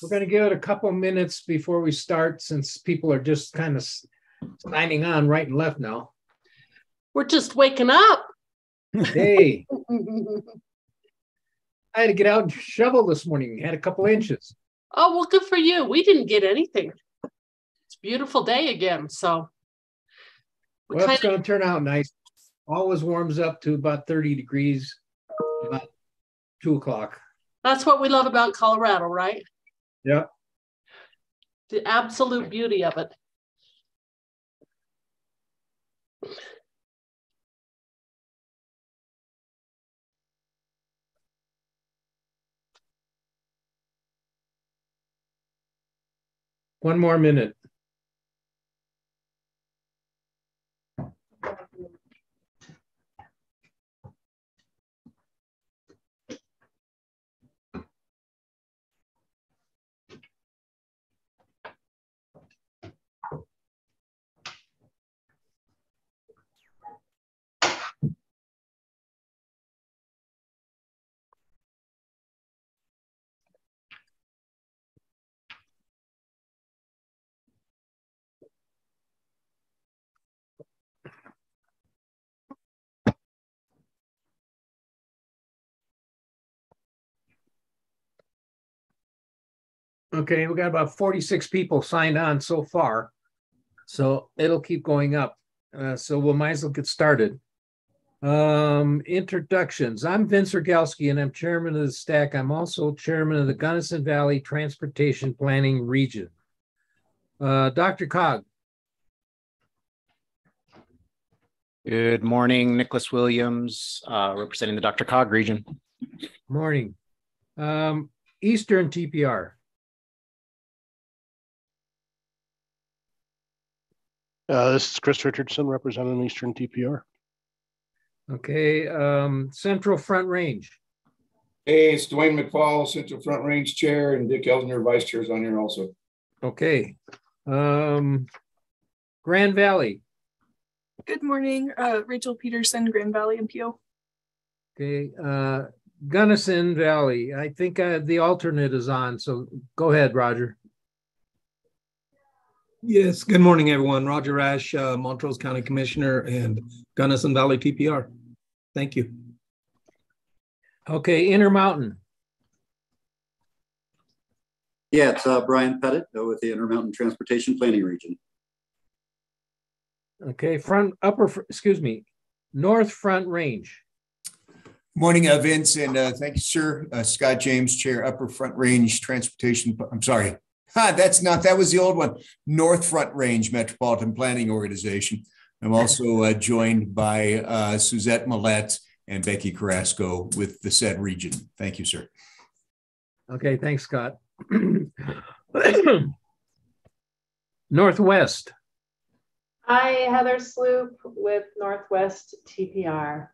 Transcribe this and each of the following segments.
We're going to give it a couple minutes before we start since people are just kind of signing on right and left now. We're just waking up. Hey, I had to get out and shovel this morning. Had a couple inches. Oh, well, good for you. We didn't get anything. It's a beautiful day again. So, we Well, it's kinda- going to turn out nice. Always warms up to about 30 degrees about two o'clock. that's what we love about Colorado, right? Yep. The absolute beauty of it. One more minute. Okay, we've got about 46 people signed on so far. So it'll keep going up. Uh, so we'll might as well get started. Um, introductions. I'm Vince Rogalski and I'm chairman of the STAC. I'm also chairman of the Gunnison Valley Transportation Planning Region. Uh, Dr. Cog, Good morning, Nicholas Williams, uh, representing the Dr. Cog region. morning. Um, Eastern TPR. Uh, this is Chris Richardson representing Eastern TPR. Okay, um, Central Front Range. Hey, it's Dwayne McFall, Central Front Range Chair, and Dick Elsner, Vice Chair, is on here also. Okay. Um, Grand Valley. Good morning, uh, Rachel Peterson, Grand Valley MPO. Okay, uh, Gunnison Valley. I think uh, the alternate is on, so go ahead, Roger. Yes, good morning, everyone. Roger Rash, uh, Montrose County Commissioner and Gunnison Valley TPR. Thank you. Okay, Intermountain. Yeah, it's uh, Brian Pettit uh, with the Intermountain Transportation Planning Region. Okay, front upper, excuse me, North Front Range. Morning, uh, Vince, and uh, thank you, sir. Uh, Scott James, Chair, Upper Front Range Transportation. I'm sorry. Ha, that's not, that was the old one. North Front Range Metropolitan Planning Organization. I'm also uh, joined by uh, Suzette Mallette and Becky Karasko with the said region. Thank you, sir. Okay, thanks, Scott. Northwest. Hi, Heather Sloop with Northwest TPR.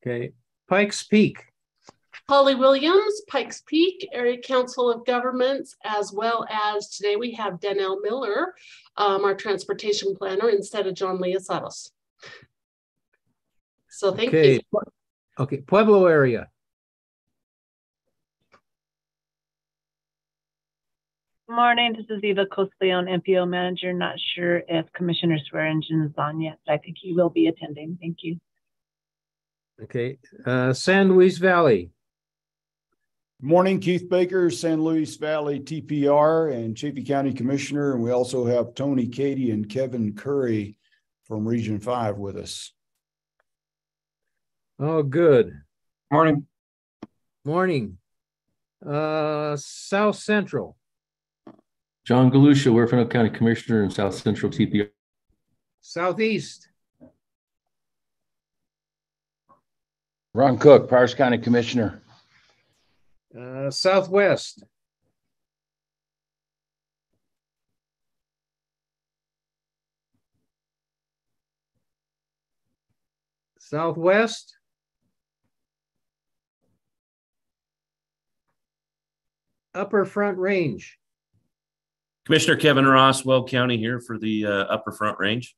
Okay, Pikes Peak. Holly Williams, Pikes Peak Area Council of Governments, as well as today we have Danelle Miller, um, our transportation planner, instead of John Leosatos. So thank Okay, you. Pu- okay, Pueblo area. Good morning, this is Eva Cosyleon, MPO manager. Not sure if Commissioner Swearingen is on yet, but I think he will be attending. Thank you. Okay, uh, San Luis Valley. Morning, Keith Baker, San Luis Valley TPR and Chaffee County Commissioner. And we also have Tony Katie and Kevin Curry from Region Five with us. Oh, good. Morning. Morning. Uh, South Central. John Galusha, Huerfano County Commissioner and South Central TPR. Southeast. Ron Cook, Powers County Commissioner. Uh, Southwest. Southwest. Upper Front Range. Commissioner Kevin Ross, Weld County here for the uh, Upper Front Range.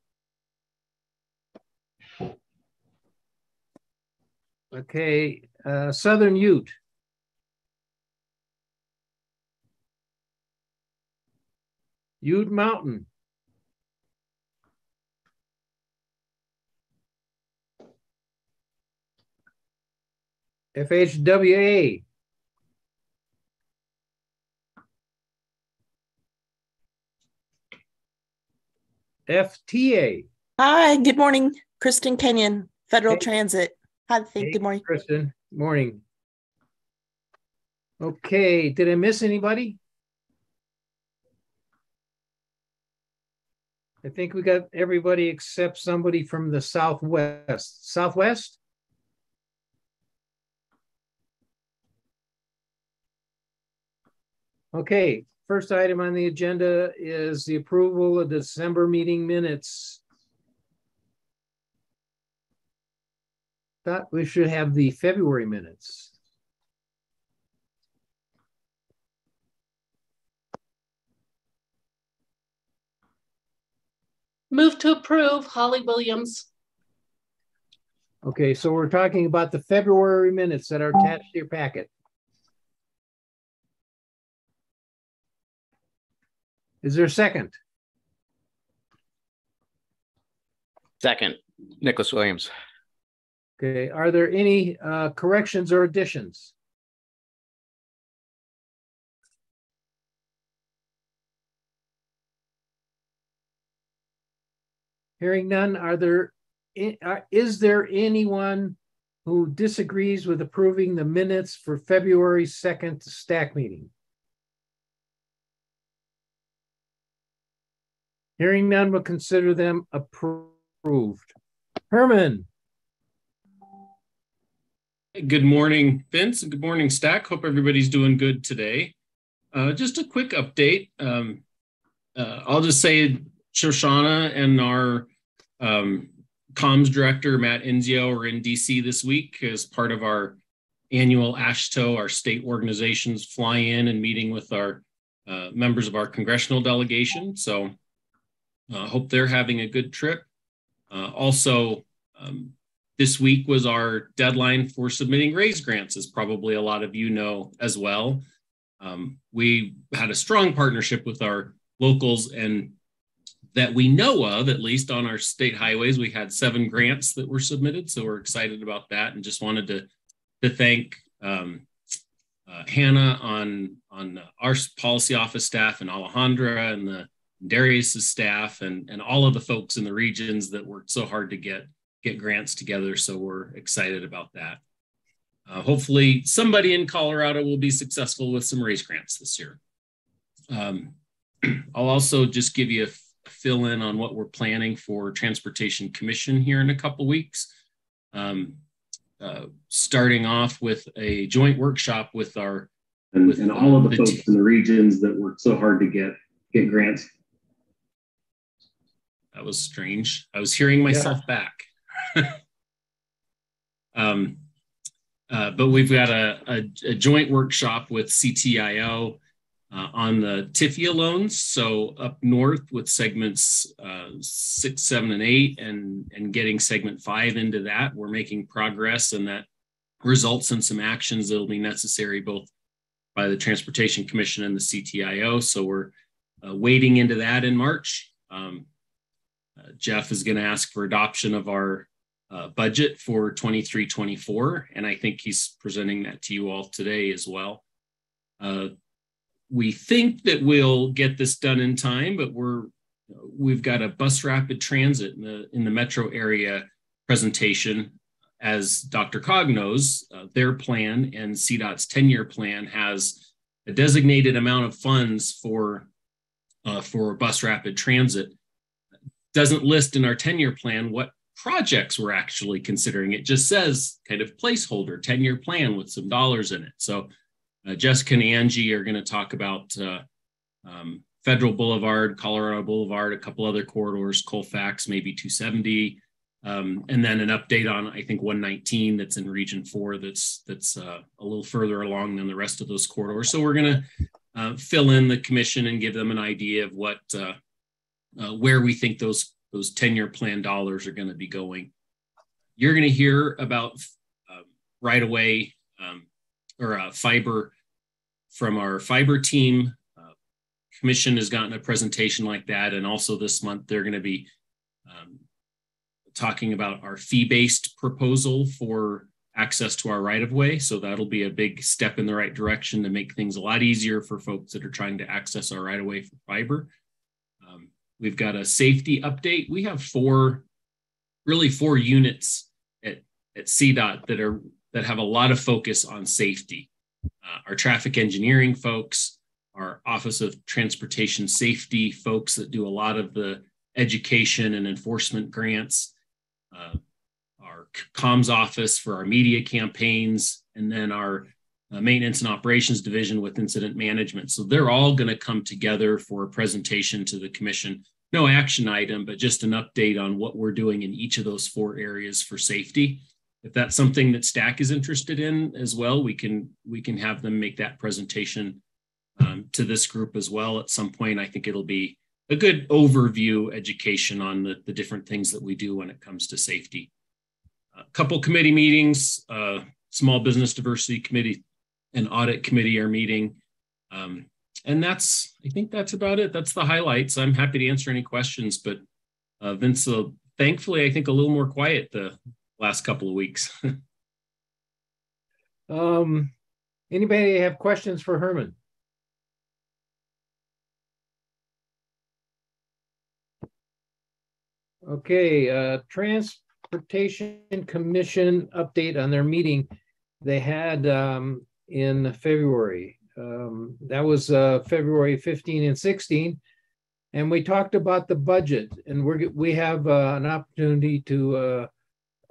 Okay, uh, Southern Ute. Ute Mountain. FHWA. FTA. Hi, good morning. Kristen Kenyon, Federal Hey. Transit. Hi, thank, Hey, good morning. Kristen, morning. Okay, did I miss anybody? I think we got everybody except somebody from the Southwest. Southwest? Okay, first item on the agenda is the approval of December meeting minutes. Thought we should have the February minutes. Move to approve, Holly Williams. Okay, so we're talking about the February minutes that are attached to your packet. Is there a second? Second, Nicholas Williams. Okay, are there any uh, corrections or additions? Hearing none, are there, are- is there anyone who disagrees with approving the minutes for February 2nd STAC meeting? Hearing none, will consider them approved. Herman? Good morning, Vince, good morning, STAC. Hope everybody's doing good today. Uh, just a quick update. Um, uh, I'll just say Shoshana and our um, comms director, Matt Inzeo, are in DC this week as part of our annual AASHTO, our state organizations fly in and meeting with our uh, members of our congressional delegation. So uh, hope they're having a good trip. Uh, also, um, this week was our deadline for submitting raise grants, as probably a lot of you know as well. Um, we had a strong partnership with our locals, and that we know of, at least on our state highways, we had seven grants that were submitted. So we're excited about that, and just wanted to to thank um, uh, Hannah on on our policy office staff and Alejandra and the Darius's staff and and all of the folks in the regions that worked so hard to get get grants together. So we're excited about that. Uh, hopefully, somebody in Colorado will be successful with some raise grants this year. Um, I'll also just give you a fill in on what we're planning for Transportation Commission here in a couple weeks. Um, uh, starting off with a joint workshop with our and, with and all of the, the folks in the regions that worked so hard to get get grants. That was strange. I was hearing myself back. um, uh, but we've got a, a, a joint workshop with CTIO uh, on the TIFIA loans. So up north with segments uh, six, seven, and eight, and and getting segment five into that, we're making progress, and that results in some actions that will be necessary both by the Transportation Commission and the CTIO. So we're uh, wading into that in March. Um, uh, Jeff is going to ask for adoption of our uh, budget for 23 24, and I think he's presenting that to you all today as well. We think that we'll get this done in time, but we're we've got a bus rapid transit in the in the metro area presentation. As Dr. Cog knows, uh, their plan and CDOT's 10 year plan has a designated amount of funds for uh, for bus rapid transit doesn't list in our 10 year plan what projects we're actually considering. It just says kind of placeholder 10 year plan with some dollars in it. So uh, Jessica and Angie are going to talk about uh, um, Federal Boulevard, Colorado Boulevard, a couple other corridors, Colfax, maybe 270. Um, and then an update on I think 119 that's in Region Four that's that's uh, a little further along than the rest of those corridors. So we're going to uh, fill in the commission and give them an idea of what uh, uh, where we think those those 10 year plan dollars are going to be going. You're going to hear about uh, right away um, or uh, fiber from our fiber team. Uh, commission has gotten a presentation like that. And also this month, they're going to be um, talking about our fee-based proposal for access to our right-of-way. So that'll be a big step in the right direction to make things a lot easier for folks that are trying to access our right-of-way for fiber. Um, we've got a safety update. We have four, really four units at, at CDOT that are that have a lot of focus on safety. Uh, our traffic engineering folks, our Office of Transportation Safety folks that do a lot of the education and enforcement grants, uh, our comms office for our media campaigns, and then our uh, maintenance and operations division with incident management. So they're all going to come together for a presentation to the commission. No action item, but just an update on what we're doing in each of those four areas for safety. If that's something that STAC is interested in as well, we can we can have them make that presentation um, to this group as well at some point. I think it'll be a good overview education on the, the different things that we do when it comes to safety. A couple committee meetings, uh, Small Business Diversity Committee and Audit Committee are meeting. Um, and that's, I think that's about it. That's the highlights. I'm happy to answer any questions, but uh, Vince, uh, thankfully, I think a little more quiet the last couple of weeks. um, anybody have questions for Herman? Okay, uh, Transportation Commission update on their meeting they had um, in February. Um, that was uh, February 15 and 16. And we talked about the budget, and we we have uh, an opportunity to uh,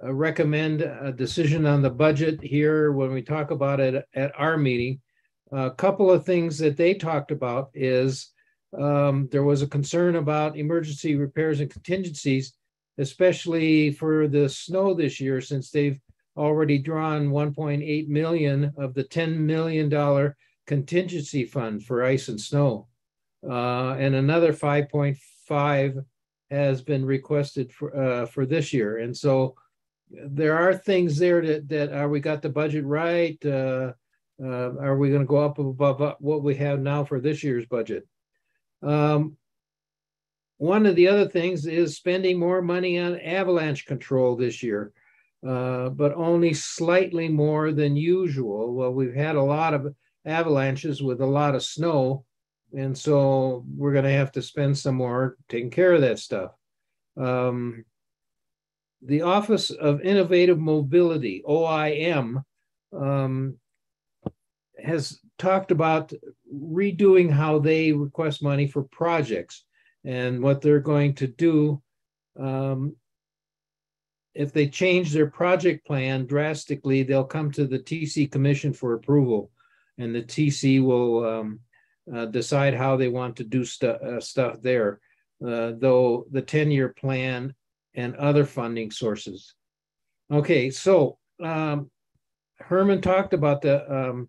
uh, recommend a decision on the budget here when we talk about it at our meeting. A couple of things that they talked about is um, there was a concern about emergency repairs and contingencies, especially for the snow this year, since they've already drawn 1.8 million of the 10 million dollar contingency fund for ice and snow, uh, and another 5.5 has been requested for uh, for this year. And so there are things there that that are we got the budget right? Uh, uh are we going to go up above what we have now for this year's budget? Um, one of the other things is spending more money on avalanche control this year, uh, but only slightly more than usual. Well, we've had a lot of avalanches with a lot of snow, and so we're going to have to spend some more taking care of that stuff. Um, the Office of Innovative Mobility, OIM, um, has talked about redoing how they request money for projects and what they're going to do um, if they change their project plan drastically they'll come to the tc commission for approval. And the tc will um, uh, decide how they want to do stu- uh, stuff there. Uh, though the 10-year plan and other funding sources. Okay so um, herman talked about the um,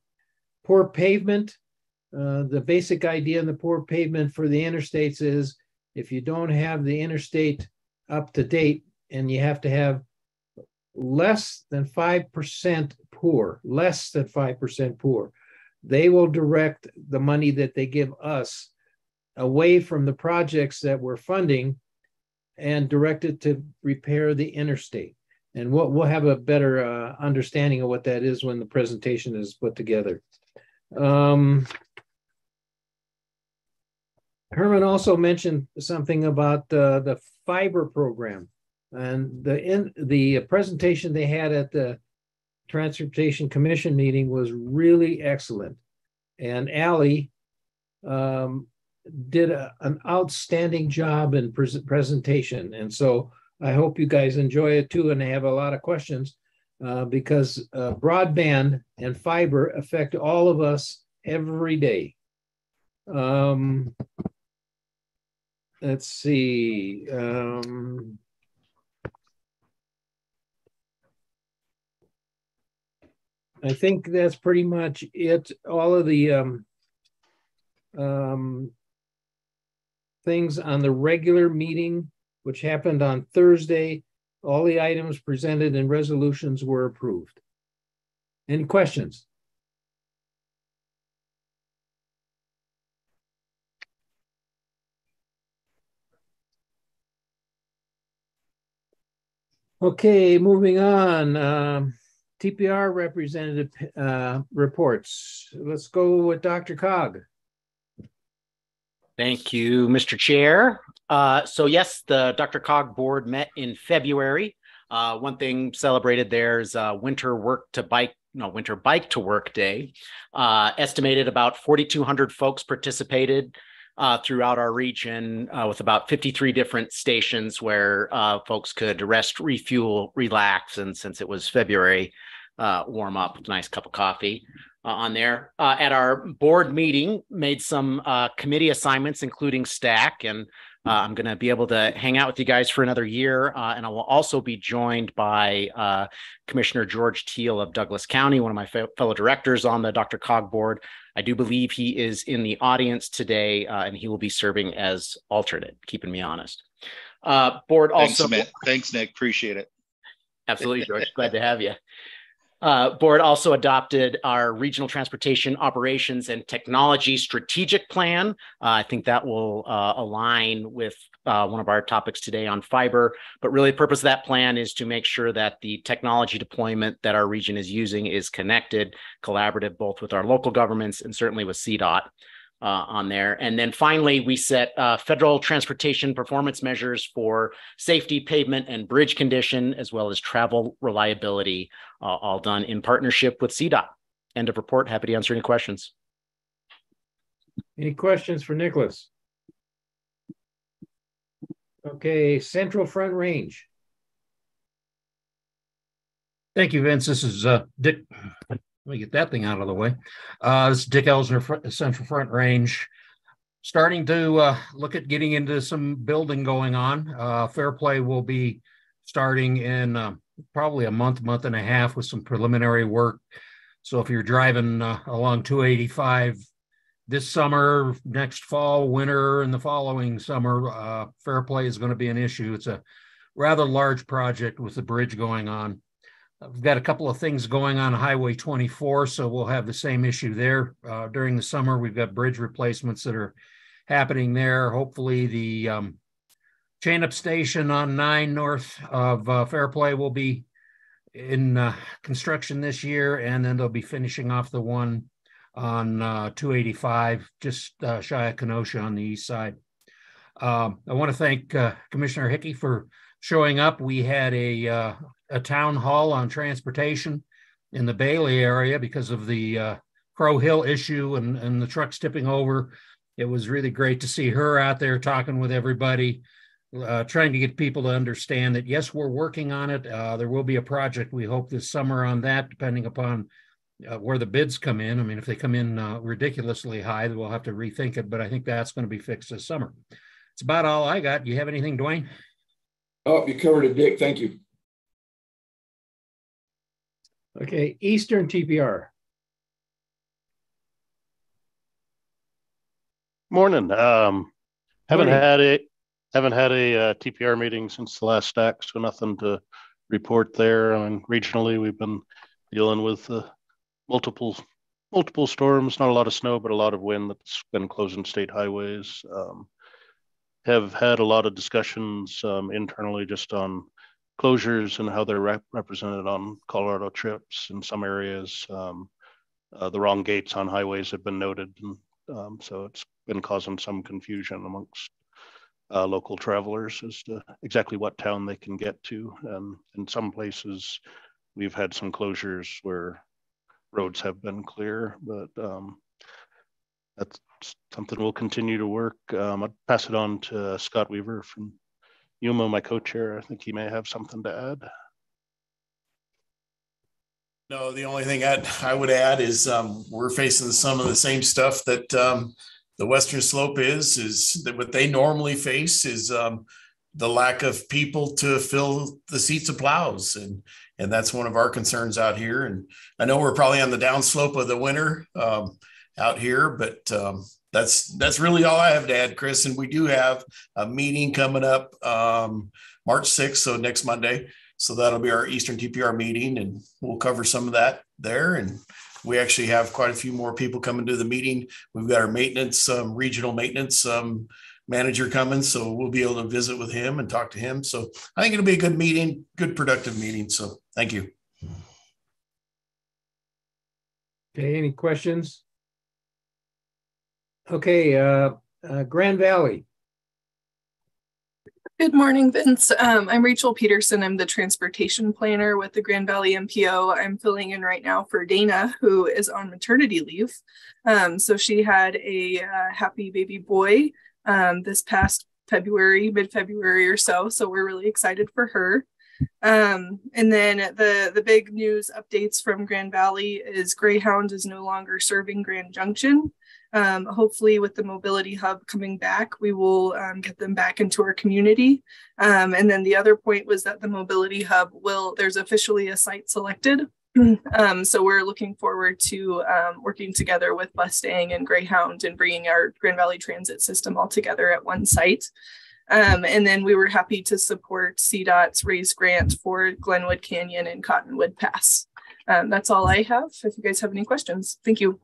poor pavement. Uh, the basic idea in the poor pavement for the interstates is if you don't have the interstate up to date and you have to have less than 5% poor, less than 5% poor, they will direct the money that they give us away from the projects that we're funding and direct it to repair the interstate. And we'll, we'll have a better uh, understanding of what that is when the presentation is put together. Um, Herman also mentioned something about uh, the fiber program, and the in the presentation they had at the Transportation Commission meeting was really excellent, and Allie um, did a, an outstanding job in pre presentation, and so I hope you guys enjoy it too, and have a lot of questions uh, because uh, broadband and fiber affect all of us every day. Um, let's see. Um, I think that's pretty much it. All of the um, um, things on the regular meeting, which happened on Thursday. All the items presented and resolutions were approved. Any questions? Okay, moving on. Um, TPR representative uh, reports. Let's go with Dr. Cog. Thank you, Mr. Chair. Uh, so yes, the Dr. Cog board met in February. Uh, one thing celebrated there is uh, winter work to bike, no, winter bike to work day. Uh, estimated about 4,200 folks participated uh, throughout our region uh, with about 53 different stations where folks could rest, refuel, relax, and since it was February, warm up with a nice cup of coffee uh, on there. Uh, at our board meeting, made some committee assignments, including STAC, and I'm going to be able to hang out with you guys for another year, and I will also be joined by Commissioner George Teal of Douglas County, one of my fellow directors on the Dr. Cog board. I do believe he is in the audience today, uh, and he will be serving as alternate, keeping me honest. Uh, board also. Thanks, Thanks, Nick. Appreciate it. Absolutely, George. Glad to have you. Uh, board also adopted our regional transportation operations and technology strategic plan. Uh, I think that will uh, align with uh, one of our topics today on fiber. But really, the purpose of that plan is to make sure that the technology deployment that our region is using is connected, collaborative, both with our local governments and certainly with CDOT. Uh, on there. And then finally, we set uh, federal transportation performance measures for safety, pavement, and bridge condition, as well as travel reliability, uh, all done in partnership with CDOT. End of report. Happy to answer any questions. Any questions for Nicholas? Okay, Central Front Range. Thank you, Vince. This is uh, Dick. Let me get that thing out of the way. Uh, this is Dick Elsner, Central Front Range. Starting to uh, look at getting into some building going on. Uh, Fairplay will be starting in uh, probably a month, month and a half with some preliminary work. So if you're driving uh, along 285 this summer, next fall, winter, and the following summer, uh, fair play is going to be an issue. It's a rather large project with the bridge going on. We've got a couple of things going on Highway 24, so we'll have the same issue there uh, during the summer. We've got bridge replacements that are happening there. Hopefully, the um, chain up station on 9 north of uh, Fairplay will be in uh, construction this year, and then they'll be finishing off the one on uh, 285, just uh, shy of Kenosha on the east side. Um, I want to thank uh, Commissioner Hickey for showing up. We had a a town hall on transportation in the Bailey area because of the uh, Crow Hill issue and, and the trucks tipping over. It was really great to see her out there talking with everybody, uh, trying to get people to understand that yes, we're working on it. there will be a project we hope this summer on that, depending upon uh, where the bids come in. I mean, if they come in uh, ridiculously high, we'll have to rethink it. But I think that's going to be fixed this summer. It's about all I got. You have anything, Dwayne? Oh, you covered it, Dick. Thank you. Okay, Eastern TPR. Morning. Um, haven't Morning. had a haven't had a uh, TPR meeting since the last STAC, so nothing to report there. I mean, regionally, we've been dealing with uh, multiple multiple storms, not a lot of snow, but a lot of wind that's been closing state highways. Um, have had a lot of discussions um, internally just on closures and how they're rep- represented on Colorado trips in some areas. Um, uh, the wrong gates on highways have been noted, and um, so it's been causing some confusion amongst uh, local travelers as to exactly what town they can get to. And in some places, we've had some closures where roads have been clear, but um, that's something we'll continue to work. Um, I'll pass it on to Scott Weaver from Yuma, my co-chair. I think he may have something to add. No, the only thing I'd, I would add is um, we're facing some of the same stuff that um, the Western Slope is, is that what they normally face is um, the lack of people to fill the seats of plows. And and that's one of our concerns out here. And I know we're probably on the downslope of the winter um, out here, but um, that's that's really all I have to add, Chris. And we do have a meeting coming up um, March 6th, so next Monday. So that'll be our Eastern TPR meeting, and we'll cover some of that there. And we actually have quite a few more people coming to the meeting. We've got our maintenance, um, regional maintenance um, manager coming, so we'll be able to visit with him and talk to him. So I think it'll be a good meeting, good productive meeting. So thank you. Okay, any questions? Okay, uh, uh, Grand Valley. Good morning, Vince. Um, I'm Rachel Peterson. I'm the transportation planner with the Grand Valley MPO. I'm filling in right now for Dana, who is on maternity leave. Um, so she had a uh, happy baby boy um, this past February, mid February or so. So we're really excited for her. Um, and then the the big news updates from Grand Valley is Greyhound is no longer serving Grand Junction. Um, hopefully, with the mobility hub coming back, we will um, get them back into our community. Um, and then the other point was that the mobility hub will, there's officially a site selected. Um, so we're looking forward to um, working together with Bustang and Greyhound and bringing our Grand Valley Transit system all together at one site. Um, and then we were happy to support CDOT's raise grant for Glenwood Canyon and Cottonwood Pass. that's all I have. If you guys have any questions, thank you.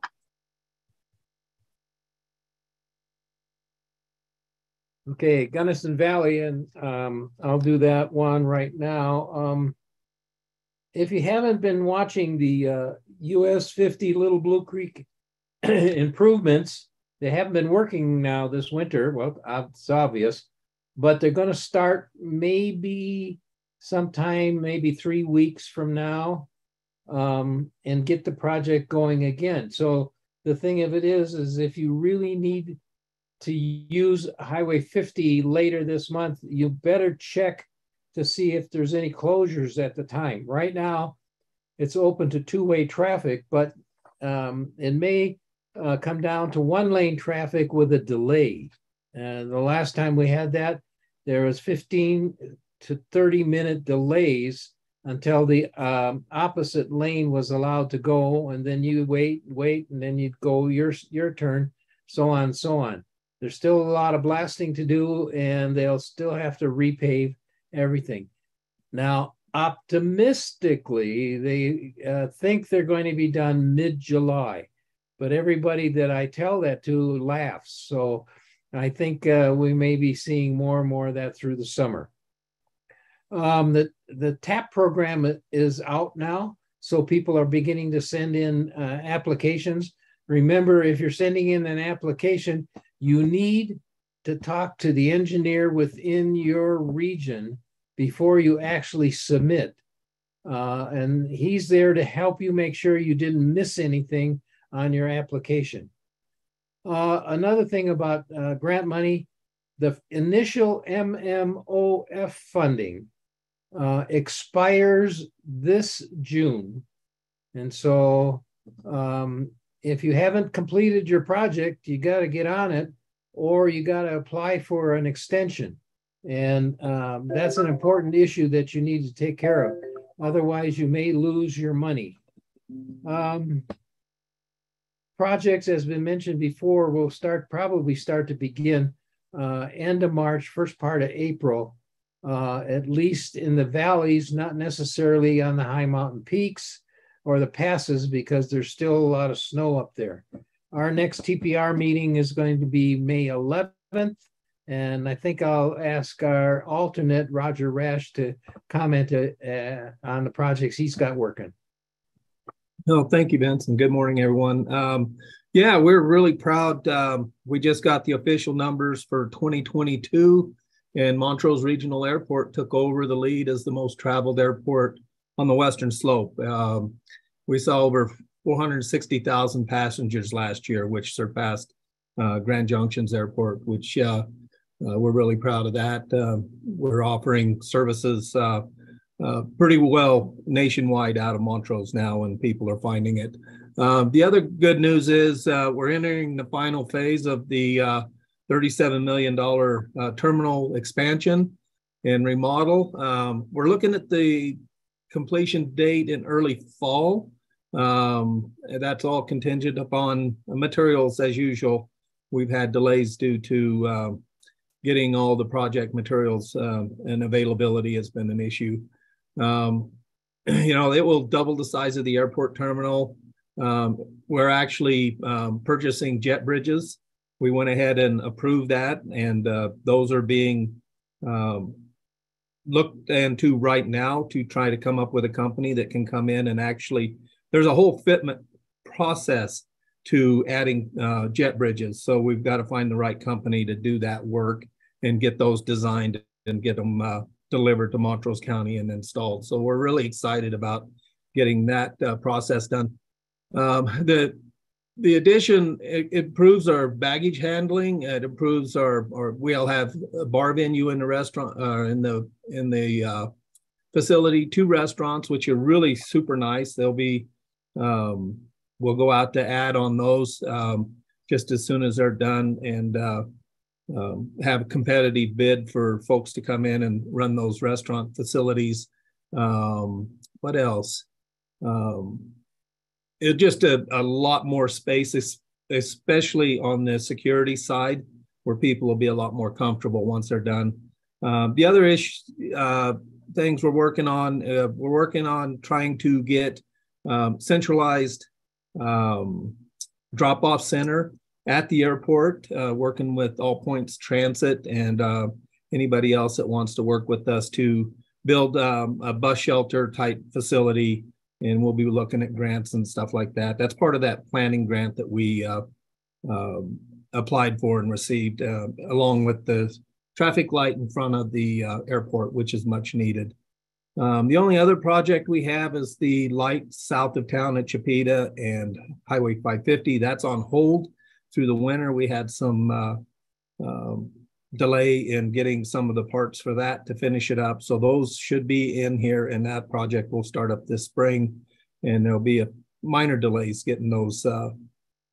Okay, Gunnison Valley, and um, I'll do that one right now. Um, if you haven't been watching the uh, US 50 Little Blue Creek improvements, they haven't been working now this winter. Well, it's obvious, but they're going to start maybe sometime, maybe three weeks from now, um, and get the project going again. So the thing of it is, is if you really need to use Highway 50 later this month, you better check to see if there's any closures at the time. Right now, it's open to two-way traffic, but um, it may uh, come down to one-lane traffic with a delay. Uh, the last time we had that, there was 15 to 30 minute delays until the um, opposite lane was allowed to go, and then you wait, wait, and then you'd go your your turn, so on, so on. There's still a lot of blasting to do, and they'll still have to repave everything. Now, optimistically, they uh, think they're going to be done mid July, but everybody that I tell that to laughs. So I think uh, we may be seeing more and more of that through the summer. Um, the, the TAP program is out now, so people are beginning to send in uh, applications. Remember, if you're sending in an application, you need to talk to the engineer within your region before you actually submit. Uh, and he's there to help you make sure you didn't miss anything on your application. Uh, another thing about uh, grant money, the initial MMOF funding uh, expires this June. And so um, if you haven't completed your project, you got to get on it or you got to apply for an extension. And um, that's an important issue that you need to take care of. Otherwise, you may lose your money. Um, projects, as been mentioned before, will start probably start to begin uh, end of March, first part of April, uh, at least in the valleys, not necessarily on the high mountain peaks or the passes because there's still a lot of snow up there. Our next TPR meeting is going to be May 11th. And I think I'll ask our alternate, Roger Rash, to comment uh, on the projects he's got working. No, thank you, Vince, and good morning, everyone. Um, yeah, we're really proud. Um, we just got the official numbers for 2022, and Montrose Regional Airport took over the lead as the most traveled airport on the western slope. Um, we saw over 460,000 passengers last year, which surpassed uh, Grand Junction's airport, which uh, uh, we're really proud of that. Uh, we're offering services uh, uh, pretty well nationwide out of Montrose now, and people are finding it. Um, the other good news is we're entering the final phase of the $37 million terminal expansion and remodel. Um, we're looking at the completion date in early fall. Um, that's all contingent upon materials as usual. We've had delays due to uh, getting all the project materials um, and availability has been an issue. Um, you know, it will double the size of the airport terminal. Um, we're actually um, purchasing jet bridges we went ahead and approved that, and uh, those are being um, looked into right now to try to come up with a company that can come in and actually. There's a whole fitment process to adding uh, jet bridges, so we've got to find the right company to do that work and get those designed and get them uh, delivered to Montrose County and installed. So we're really excited about getting that uh, process done. Um, the the addition it, improves our baggage handling. It improves our, our we'll have a bar venue in the restaurant uh, in the in the uh, facility. Two restaurants, which are really super nice. They'll be um, we'll go out to add on those um, just as soon as they're done and uh, um, have a competitive bid for folks to come in and run those restaurant facilities. Um, what else? Um, it just a, a lot more space, especially on the security side, where people will be a lot more comfortable once they're done. Um, the other issue, uh, things we're working on, uh, we're working on trying to get um, centralized um, drop-off center at the airport, uh, working with All Points Transit and uh, anybody else that wants to work with us to build um, a bus shelter type facility and we'll be looking at grants and stuff like that. That's part of that planning grant that we uh, uh, applied for and received, uh, along with the traffic light in front of the uh, airport, which is much needed. Um, the only other project we have is the light south of town at Chipeta and Highway 550. That's on hold through the winter. We had some uh, um, delay in getting some of the parts for that to finish it up. So those should be in here and that project will start up this spring and there'll be a minor delays getting those uh,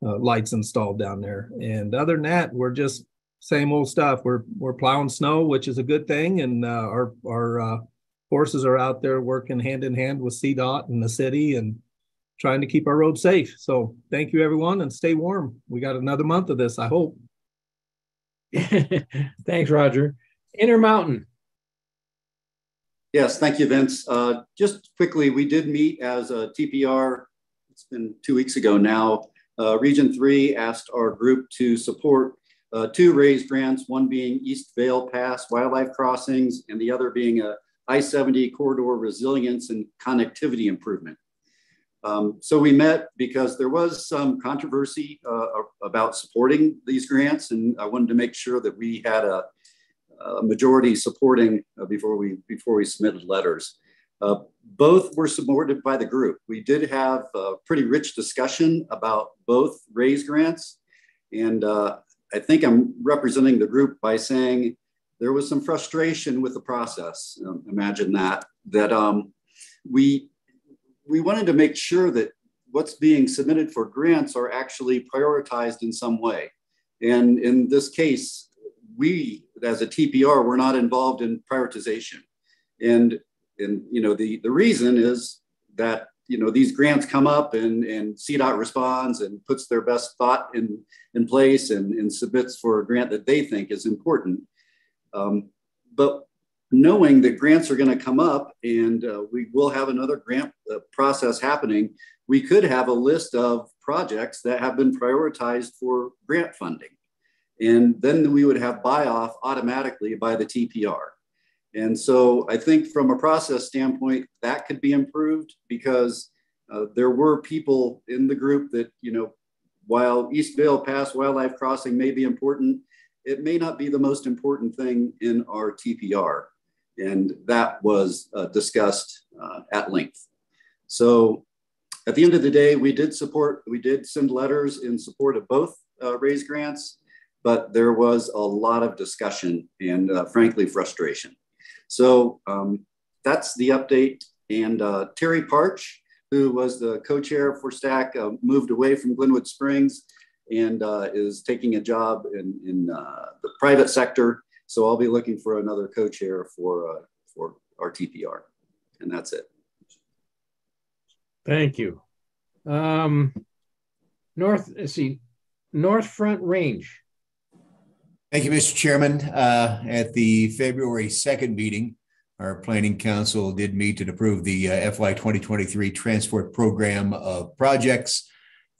uh, lights installed down there. And other than that, we're just same old stuff. We're we're plowing snow, which is a good thing, and uh, our our uh, forces are out there working hand in hand with CDOT and the city and trying to keep our roads safe. So thank you everyone, and stay warm. We got another month of this, I hope. Thanks, Roger. Intermountain. Yes, thank you, Vince. Uh, just quickly, we did meet as a TPR. It's been two weeks ago now. Uh, Region 3 asked our group to support uh, two raised grants, one being East Vail Pass Wildlife Crossings, and the other being a I-70 corridor resilience and connectivity improvement. Um, so we met because there was some controversy uh, about supporting these grants, and I wanted to make sure that we had a, a majority supporting uh, before we before we submitted letters. Uh, both were supported by the group. We did have a pretty rich discussion about both raise grants, and uh, I think I'm representing the group by saying there was some frustration with the process. Um, imagine that that um, we we wanted to make sure that what's being submitted for grants are actually prioritized in some way. And in this case, we as a TPR, we're not involved in prioritization. And, and you know, the, the reason is that, you know, these grants come up and, and CDOT responds and puts their best thought in, in place and, and submits for a grant that they think is important. Um, but knowing that grants are going to come up and uh, we will have another grant uh, process happening, we could have a list of projects that have been prioritized for grant funding. And then we would have buy off automatically by the TPR. And so I think from a process standpoint, that could be improved because uh, there were people in the group that, you know, while East Vail Pass Wildlife Crossing may be important, it may not be the most important thing in our TPR. And that was uh, discussed uh, at length. So at the end of the day, we did support, we did send letters in support of both uh, raise grants, but there was a lot of discussion and uh, frankly, frustration. So um, that's the update. And uh, Terry Parch, who was the co-chair for STAC, uh, moved away from Glenwood Springs and is taking a job in, in the private sector so I'll be looking for another co-chair for uh, for our TPR, and that's it. Thank you. Um, North, let's see, North Front Range. Thank you, Mr. Chairman. Uh, at the February 2nd meeting, our Planning Council did meet to approve the uh, FY 2023 transport program of projects.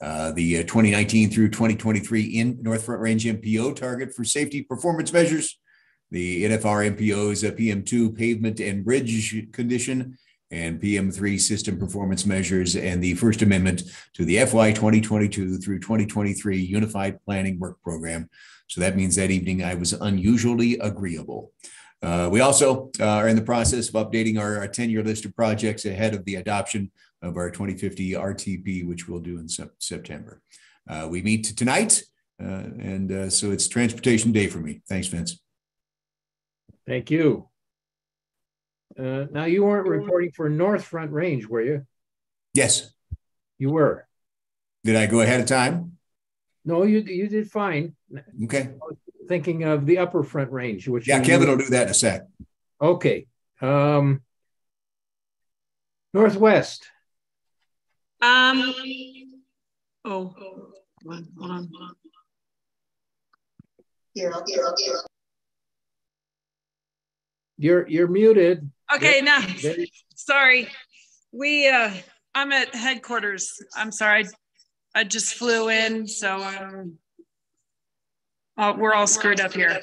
Uh, the uh, 2019 through 2023 in North Front Range MPO target for safety performance measures, the NFR MPO's uh, PM2 pavement and bridge condition, and PM3 system performance measures, and the First Amendment to the FY 2022 through 2023 Unified Planning Work Program. So that means that evening I was unusually agreeable. Uh, we also uh, are in the process of updating our, our 10 year list of projects ahead of the adoption of our 2050 RTP, which we'll do in sep- September. Uh, we meet tonight, uh, and uh, so it's Transportation Day for me. Thanks, Vince. Thank you. Uh, now, you weren't reporting for North Front Range, were you? Yes. You were. Did I go ahead of time? No, you you did fine. Okay. Thinking of the Upper Front Range, which Yeah, Kevin will do that in a sec. Okay. Um, Northwest. Um, oh, hold on, hold on. You're you're muted. Okay, now, sorry. We, uh, I'm at headquarters. I'm sorry. I just flew in, so, um, oh, we're all screwed up here.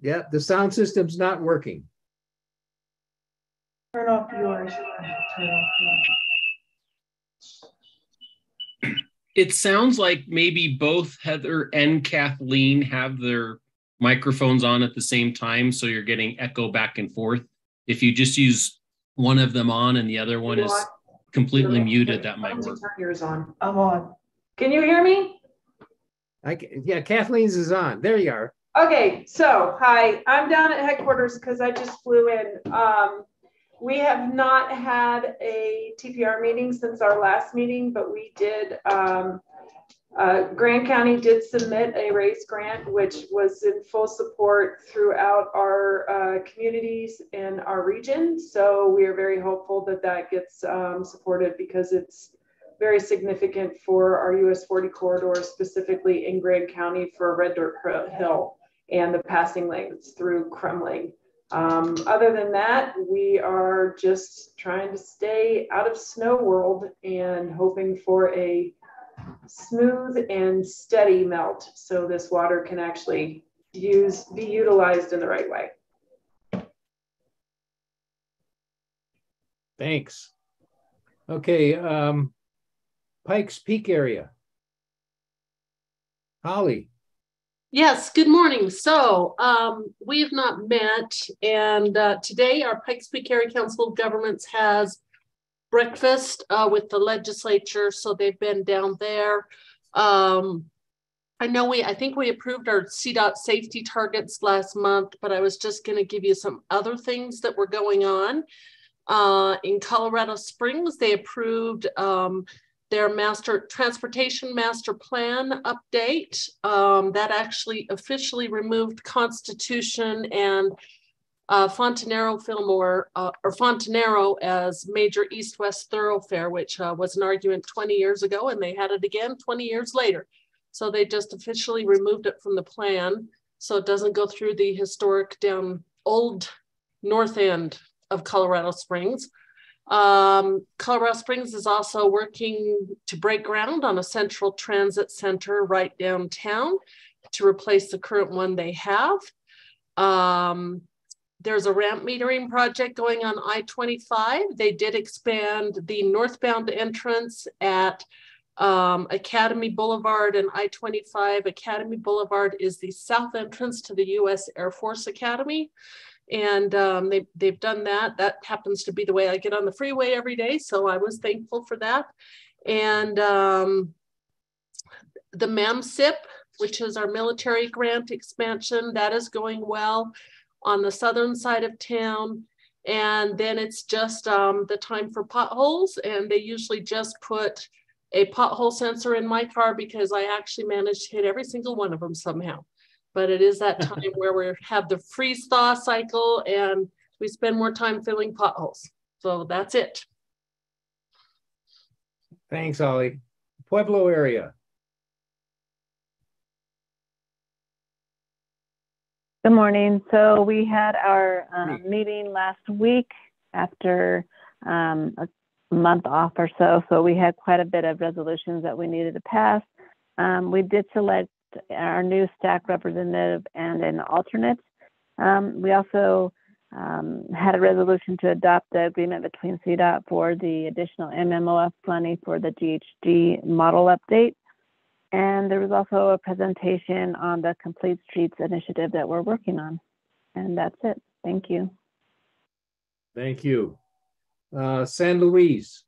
Yeah, the sound system's not working. Turn off yours. It sounds like maybe both Heather and Kathleen have their microphones on at the same time, so you're getting echo back and forth. If you just use one of them on and the other one is completely muted, that might work. Turn yours on. I'm on. Can you hear me? I ca- yeah, Kathleen's is on. There you are. Okay, so hi, I'm down at headquarters because I just flew in. Um, we have not had a TPR meeting since our last meeting, but we did, um, uh, Grand County did submit a RAISE grant, which was in full support throughout our, uh, communities in our region. So we are very hopeful that that gets, um, supported because it's very significant for our US 40 corridor, specifically in Grand County for Red Dirt Hill and the passing lanes through Kremmling. Um, other than that, we are just trying to stay out of snow world and hoping for a smooth and steady melt so this water can actually use be utilized in the right way. Thanks. Okay, um, Pikes Peak area. Holly. Yes, good morning. So um, we have not met, and uh, today our Pikes Peak Area Council of Governments has breakfast uh, with the legislature. So they've been down there. Um, I know we, I think we approved our CDOT safety targets last month, but I was just going to give you some other things that were going on. Uh, in Colorado Springs, they approved um, their master transportation master plan update um, that actually officially removed Constitution and uh, Fontanero Fillmore uh, or Fontanero as major east-west thoroughfare, which uh, was an argument 20 years ago, and they had it again 20 years later. So they just officially removed it from the plan, so it doesn't go through the historic down old north end of Colorado Springs. Um, Colorado Springs is also working to break ground on a central transit center right downtown to replace the current one they have. Um, there's a ramp metering project going on I-25. They did expand the northbound entrance at um, Academy Boulevard and I-25. Academy Boulevard is the south entrance to the U.S. Air Force Academy and um, they, they've done that. That happens to be the way I get on the freeway every day, so I was thankful for that. And um, the MAMSIP, which is our military grant expansion, that is going well on the southern side of town. And then it's just um, the time for potholes, and they usually just put a pothole sensor in my car because I actually managed to hit every single one of them somehow but it is that time where we have the freeze thaw cycle and we spend more time filling potholes. So that's it. Thanks, Holly. Pueblo area. Good morning. So we had our um, meeting last week after um, a month off or so. So we had quite a bit of resolutions that we needed to pass. Um, we did select our new STAC representative and an alternate. Um, we also um, had a resolution to adopt the agreement between CDOT for the additional MMOF money for the GHG model update. And there was also a presentation on the Complete Streets initiative that we're working on. And that's it. Thank you. Thank you. Uh, San Luis.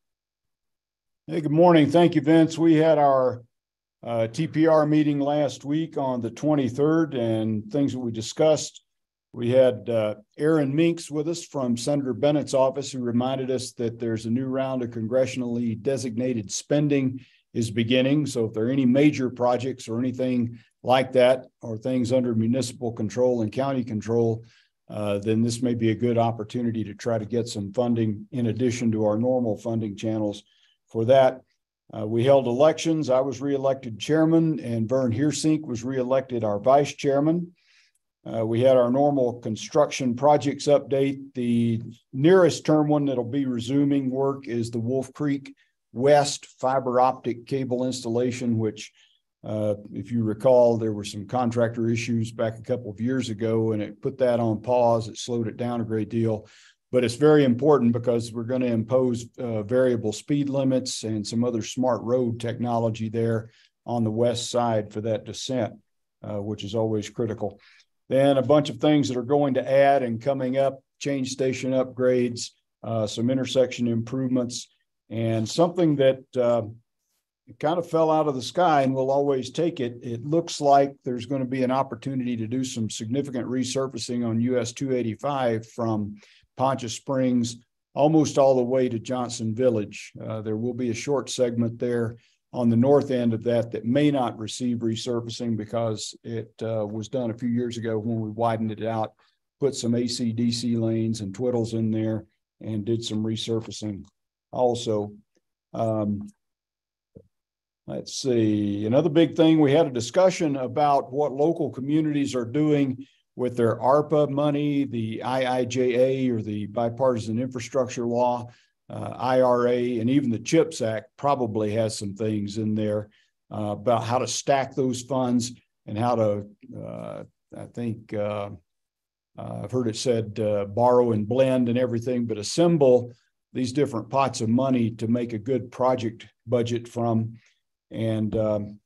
Hey, good morning. Thank you, Vince. We had our uh, TPR meeting last week on the 23rd and things that we discussed. We had uh, Aaron Minks with us from Senator Bennet's office, who reminded us that there's a new round of congressionally designated spending is beginning. So if there are any major projects or anything like that, or things under municipal control and county control, uh, then this may be a good opportunity to try to get some funding in addition to our normal funding channels for that. Uh, we held elections. I was reelected chairman, and Vern Heersink was reelected our vice chairman. Uh, we had our normal construction projects update. The nearest term one that'll be resuming work is the Wolf Creek West fiber optic cable installation, which, uh, if you recall, there were some contractor issues back a couple of years ago, and it put that on pause. It slowed it down a great deal. But it's very important because we're going to impose uh, variable speed limits and some other smart road technology there on the west side for that descent, uh, which is always critical. Then a bunch of things that are going to add and coming up chain station upgrades, uh, some intersection improvements, and something that uh, kind of fell out of the sky and we'll always take it. It looks like there's going to be an opportunity to do some significant resurfacing on US 285 from Poncha Springs almost all the way to Johnson Village. Uh, there will be a short segment there on the north end of that that may not receive resurfacing because it uh, was done a few years ago when we widened it out, put some accel decel lanes and twiddles in there, and did some resurfacing also. Um, let's see, another big thing, we had a discussion about what local communities are doing with their ARPA money, the IIJA or the bipartisan infrastructure law, uh, IRA, and even the CHIPS Act probably has some things in there uh, about how to stack those funds and how to, uh, I think, uh, uh, I've heard it said uh, borrow and blend and everything, but assemble these different pots of money to make a good project budget from. And um,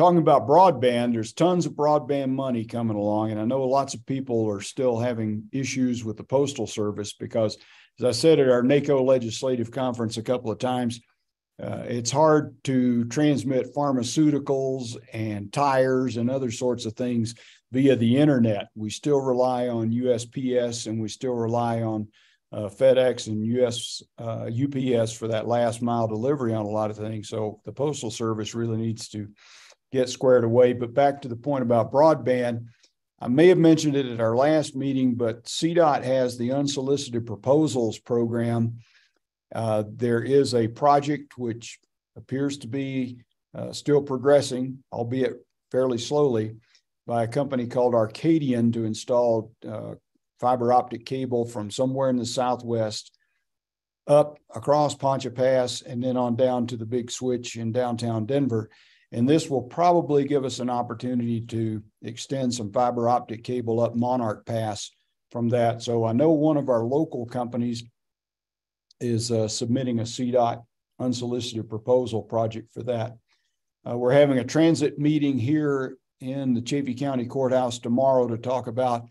talking about broadband, there's tons of broadband money coming along. And I know lots of people are still having issues with the Postal Service because, as I said at our NACO legislative conference a couple of times, uh, it's hard to transmit pharmaceuticals and tires and other sorts of things via the internet. We still rely on USPS and we still rely on uh, FedEx and US uh, UPS for that last mile delivery on a lot of things. So the Postal Service really needs to get squared away. But back to the point about broadband, I may have mentioned it at our last meeting, but CDOT has the unsolicited proposals program. Uh, there is a project which appears to be uh, still progressing, albeit fairly slowly, by a company called Arcadian to install uh, fiber optic cable from somewhere in the southwest up across Poncha Pass and then on down to the big switch in downtown Denver. And this will probably give us an opportunity to extend some fiber optic cable up Monarch Pass from that. So I know one of our local companies is uh, submitting a CDOT unsolicited proposal project for that. Uh, we're having a transit meeting here in the Chaffee County Courthouse tomorrow to talk about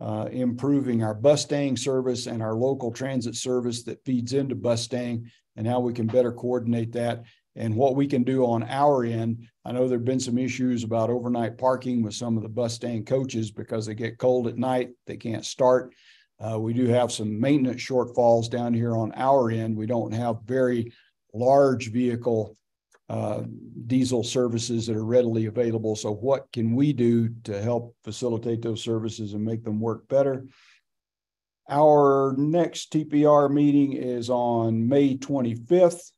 uh, improving our Bustang service and our local transit service that feeds into Bustang and how we can better coordinate that and what we can do on our end. I know there have been some issues about overnight parking with some of the Bustang coaches because they get cold at night, they can't start. Uh, we do have some maintenance shortfalls down here on our end. We don't have very large vehicle uh, diesel services that are readily available. So what can we do to help facilitate those services and make them work better? Our next TPR meeting is on May 25th,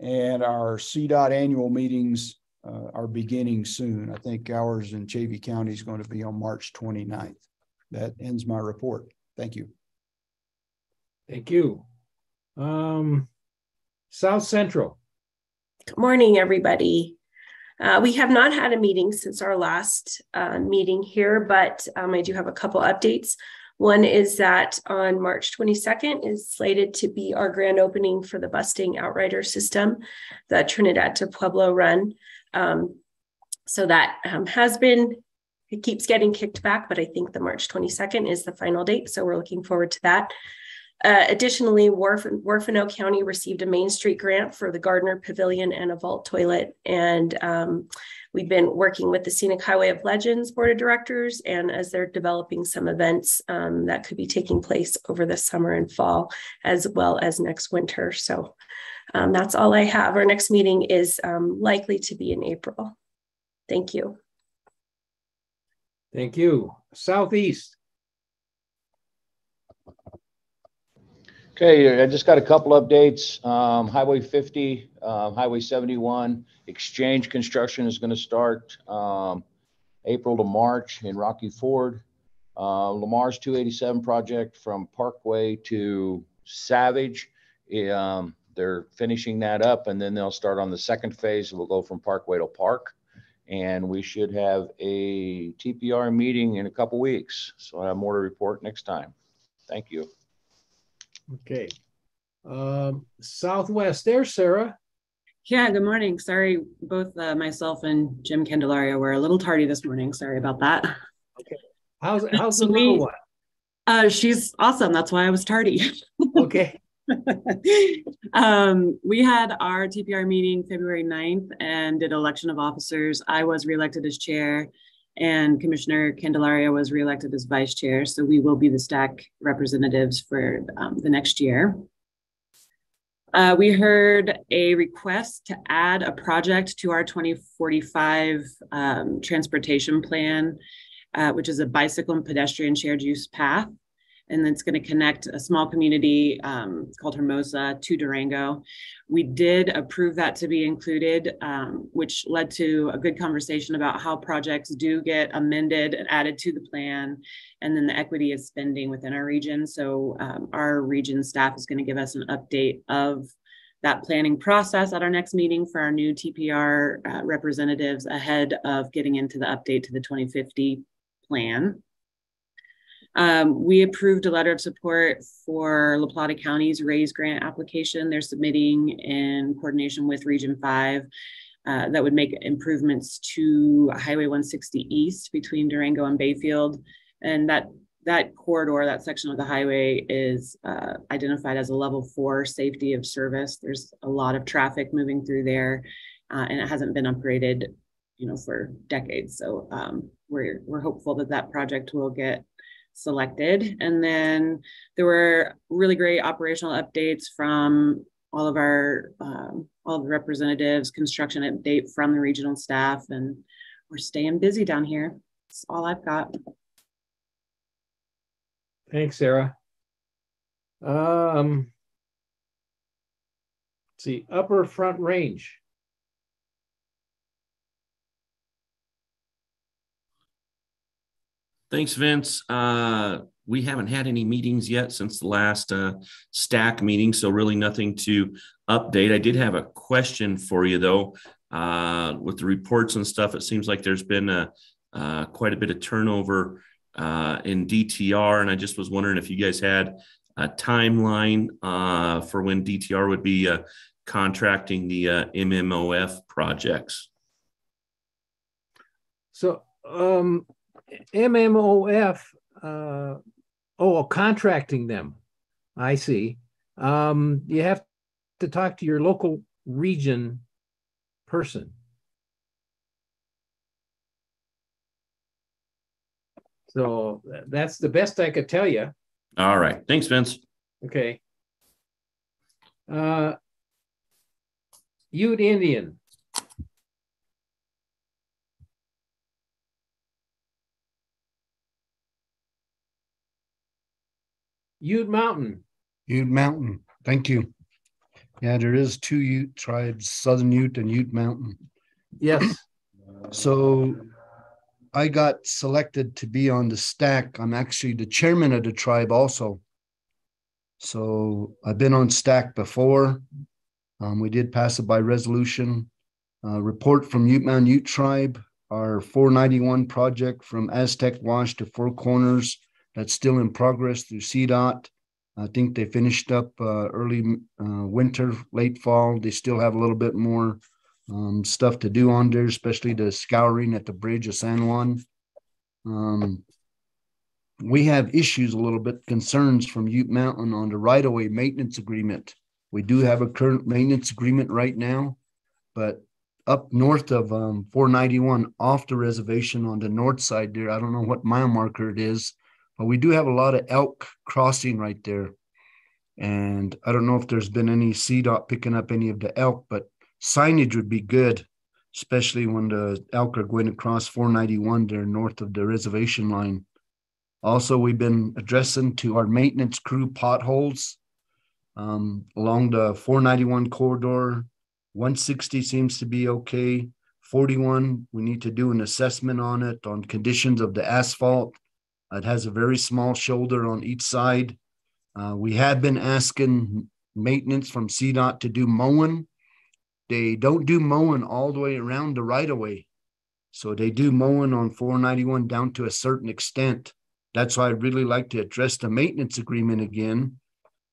and our CDOT annual meetings uh, are beginning soon. I think ours in Chaffee County is going to be on March 29th. That ends my report. Thank you. Thank you. Um, South Central. Good morning, everybody. Uh, we have not had a meeting since our last uh, meeting here, but um, I do have a couple updates. One is that on March 22nd is slated to be our grand opening for the Bustang outrider system, the Trinidad to Pueblo run. Um, so that um, has been, it keeps getting kicked back, but I think the March 22nd is the final date. So we're looking forward to that. Uh, additionally, Wharf, Huerfano County received a Main Street grant for the Gardner Pavilion and a vault toilet. And um, we've been working with the Scenic Highway of Legends Board of Directors and as they're developing some events um, that could be taking place over the summer and fall, as well as next winter. So um, that's all I have. Our next meeting is um, likely to be in April. Thank you. Thank you. Southeast. Okay, I just got a couple updates. Um, Highway 50, uh, Highway 71, exchange construction is going to start um, April to March in Rocky Ford. Uh, Lamar's 287 project from Parkway to Savage. Um, they're finishing that up and then they'll start on the second phase. We'll go from Parkway to Park. And we should have a TPR meeting in a couple weeks. So I have more to report next time. Thank you. Okay. Um, Southwest there, Sarah. Yeah, good morning. Sorry, both uh, myself and Jim Candelaria were a little tardy this morning. Sorry about that. Okay. How's how's the little one? Uh, she's awesome. That's why I was tardy. okay. um, we had our TPR meeting February 9th and did election of officers. I was reelected as chair and Commissioner Candelaria was reelected as vice chair. So we will be the STAC representatives for um, the next year. Uh, we heard a request to add a project to our 2045 um, transportation plan, uh, which is a bicycle and pedestrian shared use path and it's going to connect a small community um, called Hermosa to Durango. We did approve that to be included, um, which led to a good conversation about how projects do get amended and added to the plan, and then the equity of spending within our region. So um, our region staff is going to give us an update of that planning process at our next meeting for our new TPR uh, representatives ahead of getting into the update to the 2050 plan. Um, we approved a letter of support for La Plata County's RAISE grant application. They're submitting in coordination with Region 5 uh, that would make improvements to Highway 160 East between Durango and Bayfield. And that that corridor, that section of the highway is uh, identified as a level four safety of service. There's a lot of traffic moving through there, uh, and it hasn't been upgraded, you know, for decades. So um, we're we're hopeful that that project will get selected. And then there were really great operational updates from all of our um, all the representatives, construction update from the regional staff, and we're staying busy down here. That's all I've got. Thanks, Sarah. Um, see, Upper Front Range. Thanks, Vince. Uh, we haven't had any meetings yet since the last uh, STAC meeting, so really nothing to update. I did have a question for you though. Uh, with the reports and stuff, it seems like there's been a, uh, quite a bit of turnover uh, in DTR, and I just was wondering if you guys had a timeline uh, for when DTR would be contracting the MMOF projects. So um, MMOF, uh, oh, contracting them. I see. Um, you have to talk to your local region person. So that's the best I could tell you. All right. Thanks, Vince. Okay. Uh, Ute Indian. Ute Mountain. Ute Mountain. Thank you. Yeah, there is two Ute tribes, Southern Ute and Ute Mountain. Yes. so I got selected to be on the STAC. I'm actually the chairman of the tribe also. So I've been on STAC before. Um, we did pass it by resolution. Uh, report from Ute Mountain Ute Tribe, our 491 project from Aztec Wash to Four Corners. That's still in progress through CDOT. I think they finished up uh, early uh, winter, late fall. They still have a little bit more um, stuff to do on there, especially the scouring at the bridge of San Juan. Um, we have issues a little bit, concerns from Ute Mountain on the right of way maintenance agreement. We do have a current maintenance agreement right now, but up north of um, 491 off the reservation on the north side there, I don't know what mile marker it is, we do have a lot of elk crossing right there. And I don't know if there's been any CDOT picking up any of the elk, but signage would be good, especially when the elk are going across 491 there north of the reservation line. Also, we've been addressing to our maintenance crew potholes um, along the 491 corridor. 160 seems to be okay. 41, we need to do an assessment on it on conditions of the asphalt. It has a very small shoulder on each side. Uh, we have been asking maintenance from CDOT to do mowing. They don't do mowing all the way around the right of way. So they do mowing on 491 down to a certain extent. That's why I'd really like to address the maintenance agreement again.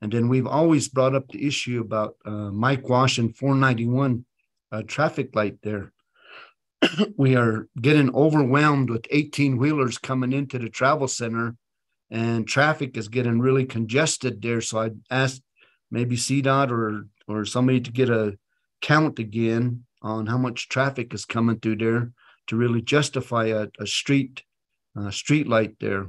And then we've always brought up the issue about uh, Mike Wash and 491 uh, traffic light there. we are getting overwhelmed with 18 wheelers coming into the travel center, and traffic is getting really congested there. So I asked maybe CDOT or or somebody to get a count again on how much traffic is coming through there to really justify a, a street uh, street light there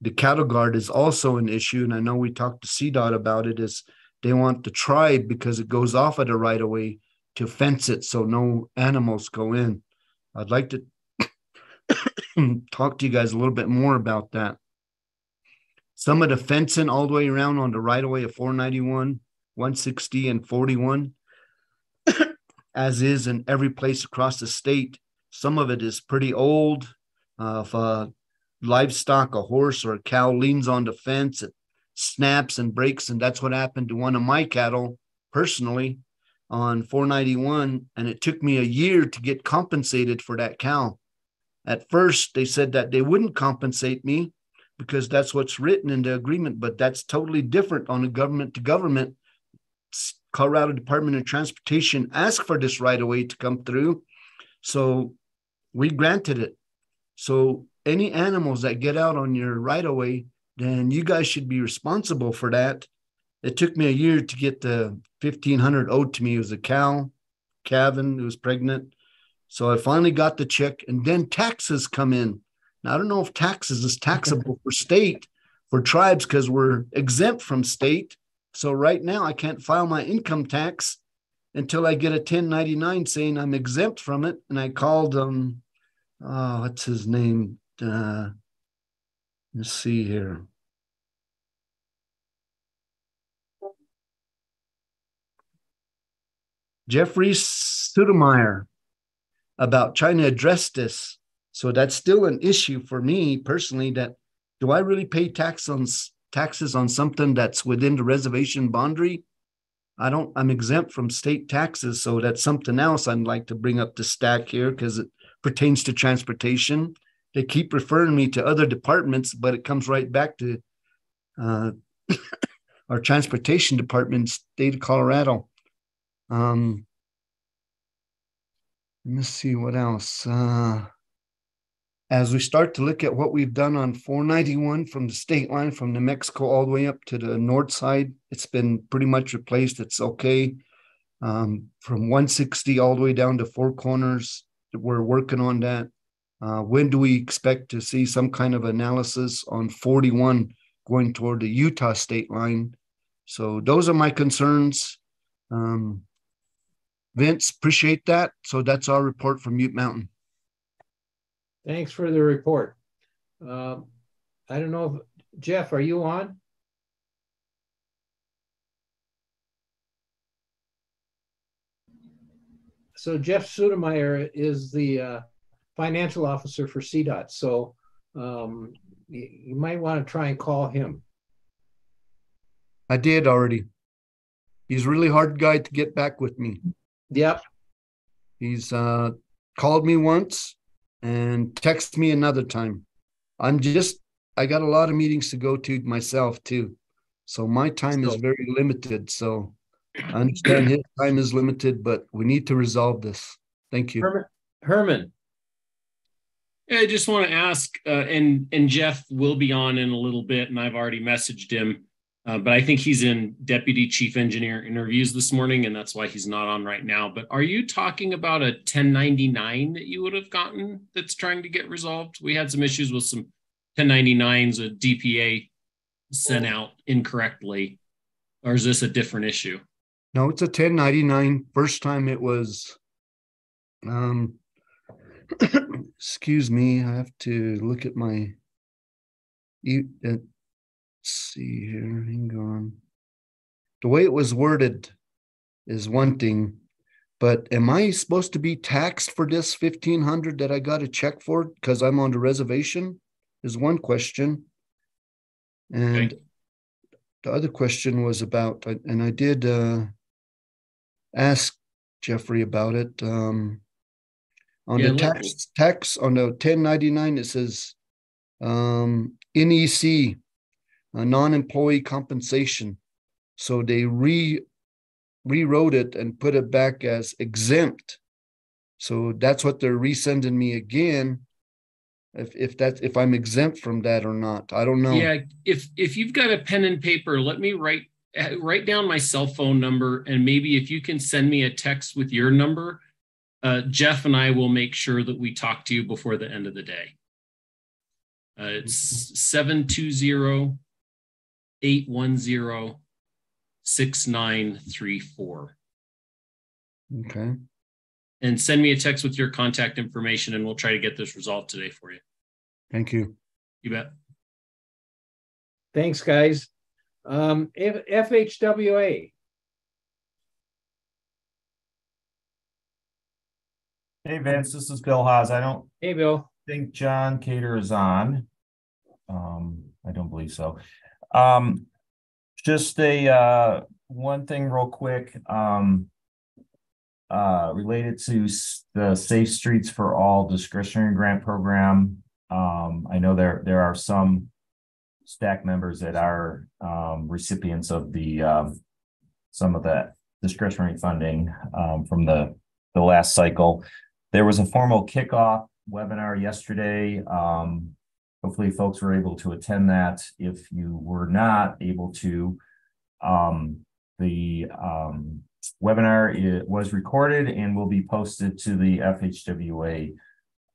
the cattle guard is also an issue, and I know we talked to CDOT about it. Is they want the tribe because it goes off of the right of way to fence it so no animals go in. I'd like to talk to you guys a little bit more about that. Some of the fencing all the way around on the right of way of 491, 160, and 41, as is in every place across the state. Some of it is pretty old. Uh, if uh, livestock, a horse or a cow leans on the fence, it snaps and breaks. And that's what happened to one of my cattle personally on 491. And it took me a year to get compensated for that cow. At first, they said that they wouldn't compensate me because that's what's written in the agreement, but that's totally different on a government to government. Colorado Department of Transportation asked for this right away to come through. So we granted it. So any animals that get out on your right of way, then you guys should be responsible for that. It took me a year to get the 1500 owed to me. It was a cow, calvin who was pregnant. So I finally got the check, and then taxes come in. Now, I don't know if taxes is taxable for state, for tribes, because we're exempt from state. So right now, I can't file my income tax until I get a 1099 saying I'm exempt from it. And I called um, oh, what's his name? uh, let's see here. Jeffrey Sudmeier about trying to address this. So that's still an issue for me personally. That do I really pay tax on taxes on something that's within the reservation boundary? I don't. I'm exempt from state taxes, so that's something else I'd like to bring up to STAC here because it pertains to transportation they keep referring me to other departments, but it comes right back to uh, our transportation department, state of Colorado. Um, let me see what else. Uh, as we start to look at what we've done on 491 from the state line from New Mexico all the way up to the north side, it's been pretty much replaced. It's okay. Um, from 160 all the way down to Four Corners, we're working on that. Uh, when do we expect to see some kind of analysis on 41 going toward the Utah state line? So those are my concerns. Um, Vince, appreciate that. So that's our report from Ute Mountain. Thanks for the report. Uh, I don't know if Jeff, are you on? So Jeff Sudmeier is the uh, financial officer for CDOT. So um, you, you might want to try and call him. I did already. He's a really hard guy to get back with me. Yep. He's uh called me once and texted me another time. I'm just I got a lot of meetings to go to myself too. So my time is very limited. So I understand his time is limited, but we need to resolve this. Thank you. Herman, Herman. Yeah, I just want to ask, uh, and and Jeff will be on in a little bit, and I've already messaged him, uh, but I think he's in deputy chief engineer interviews this morning, and that's why he's not on right now. But are you talking about a 1099 that you would have gotten that's trying to get resolved? We had some issues with some 1099s a DPA sent out incorrectly, or is this a different issue? No, it's a 1099. First time it was um excuse me, I have to look at my you uh, see here, hang on. The way it was worded is one thing, but am I supposed to be taxed for this 1500 that I got a check for because I'm on the reservation? Is one question. And okay. the other question was about, and I did uh, ask Jeffrey about it. Um, on yeah, the tax, tax on the 1099, it says um, NEC, a non-employee compensation. So they re rewrote it and put it back as exempt. So that's what they're resending me again. If if that's if I'm exempt from that or not, I don't know. Yeah, if if you've got a pen and paper, let me write write down my cell phone number and maybe if you can send me a text with your number uh, Jeff and I will make sure that we talk to you before the end of the day. Uh, it's 720 810 6934. Okay. And send me a text with your contact information and we'll try to get this resolved today for you. Thank you. You bet. Thanks, guys. Um, F- FHWA, Hey Vince, this is Bill Haas. I don't Hey Bill. think John Cater is on. Um, I don't believe so. Um, just a uh one thing real quick. Um uh related to the Safe Streets for All discretionary grant program. Um, I know there there are some STAC members that are um recipients of the um some of that discretionary funding um from the the last cycle. There was a formal kickoff webinar yesterday. Um, hopefully folks were able to attend that. If you were not able to, um, the um, webinar it was recorded and will be posted to the FHWA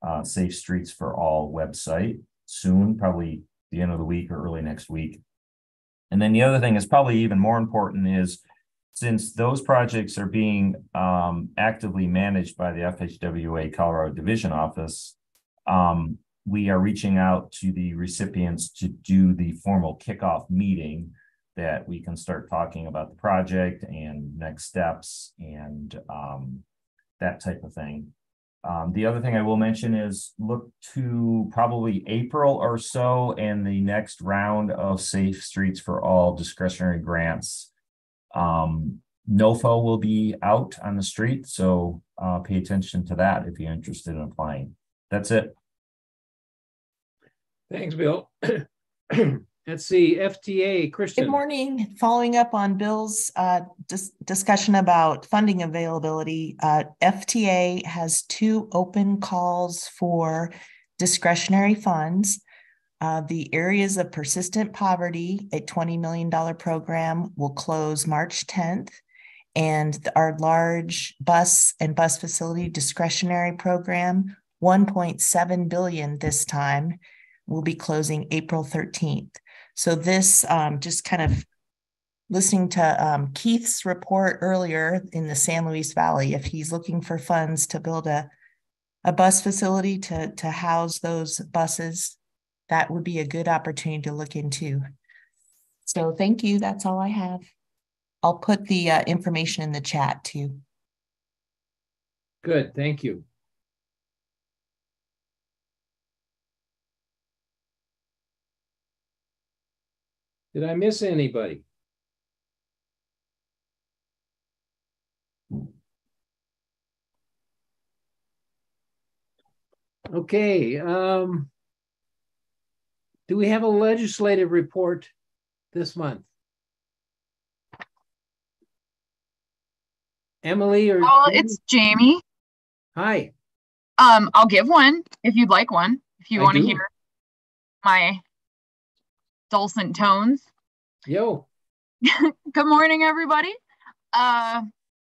uh, Safe Streets for All website soon, probably the end of the week or early next week. And then the other thing is probably even more important is since those projects are being um, actively managed by the FHWA Colorado Division Office, um, we are reaching out to the recipients to do the formal kickoff meeting that we can start talking about the project and next steps and um, that type of thing. Um, the other thing I will mention is look to probably April or so and the next round of Safe Streets for All discretionary grants um, NOFO will be out on the street, so uh, pay attention to that if you're interested in applying. That's it. Thanks, Bill. Let's see, FTA, Christian. Good morning. Following up on Bill's uh, dis discussion about funding availability, uh, FTA has two open calls for discretionary funds. Uh, the areas of persistent poverty, a $20 million program, will close March 10th. And our large bus and bus facility discretionary program, 1.7 billion this time, will be closing April 13th. So this um, just kind of listening to um, Keith's report earlier in the San Luis Valley, if he's looking for funds to build a, a bus facility to, to house those buses, that would be a good opportunity to look into. So thank you. That's all I have. I'll put the uh, information in the chat too. Good. Thank you. Did I miss anybody? Okay. Um, do we have a legislative report this month? Emily or Oh, it's Jamie. Hi. Um, I'll give one if you'd like one, if you want to hear my dulcet tones. Yo. Good morning, everybody. Uh,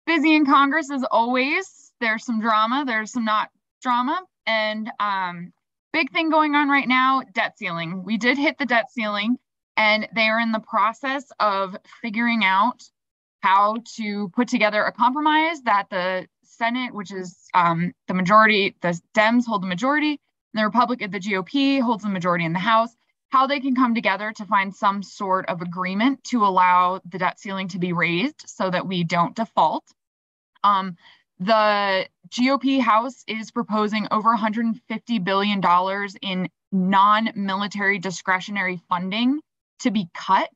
busy in Congress as always. There's some drama. There's some not drama, and um, big thing going on right now: debt ceiling. We did hit the debt ceiling, and they are in the process of figuring out how to put together a compromise that the Senate, which is um, the majority, the Dems hold the majority, and the Republican, the GOP holds the majority in the House, how they can come together to find some sort of agreement to allow the debt ceiling to be raised so that we don't default. Um, the GOP House is proposing over $150 billion in non military discretionary funding to be cut,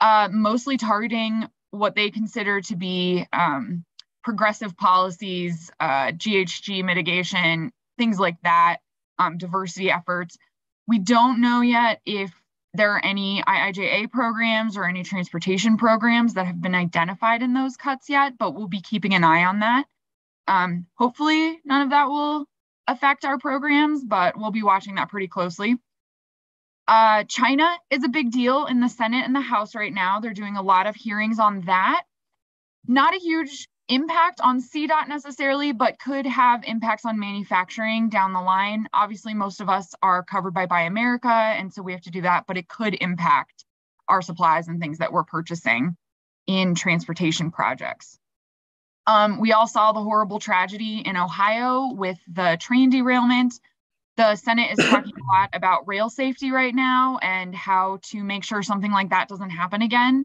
uh, mostly targeting what they consider to be um, progressive policies, uh, GHG mitigation, things like that, um, diversity efforts. We don't know yet if there are any IIJA programs or any transportation programs that have been identified in those cuts yet, but we'll be keeping an eye on that. Um, hopefully, none of that will affect our programs, but we'll be watching that pretty closely. Uh, China is a big deal in the Senate and the House right now. They're doing a lot of hearings on that. Not a huge impact on CDOT necessarily, but could have impacts on manufacturing down the line. Obviously, most of us are covered by Buy America, and so we have to do that, but it could impact our supplies and things that we're purchasing in transportation projects. Um, we all saw the horrible tragedy in Ohio with the train derailment. The Senate is talking a lot about rail safety right now and how to make sure something like that doesn't happen again.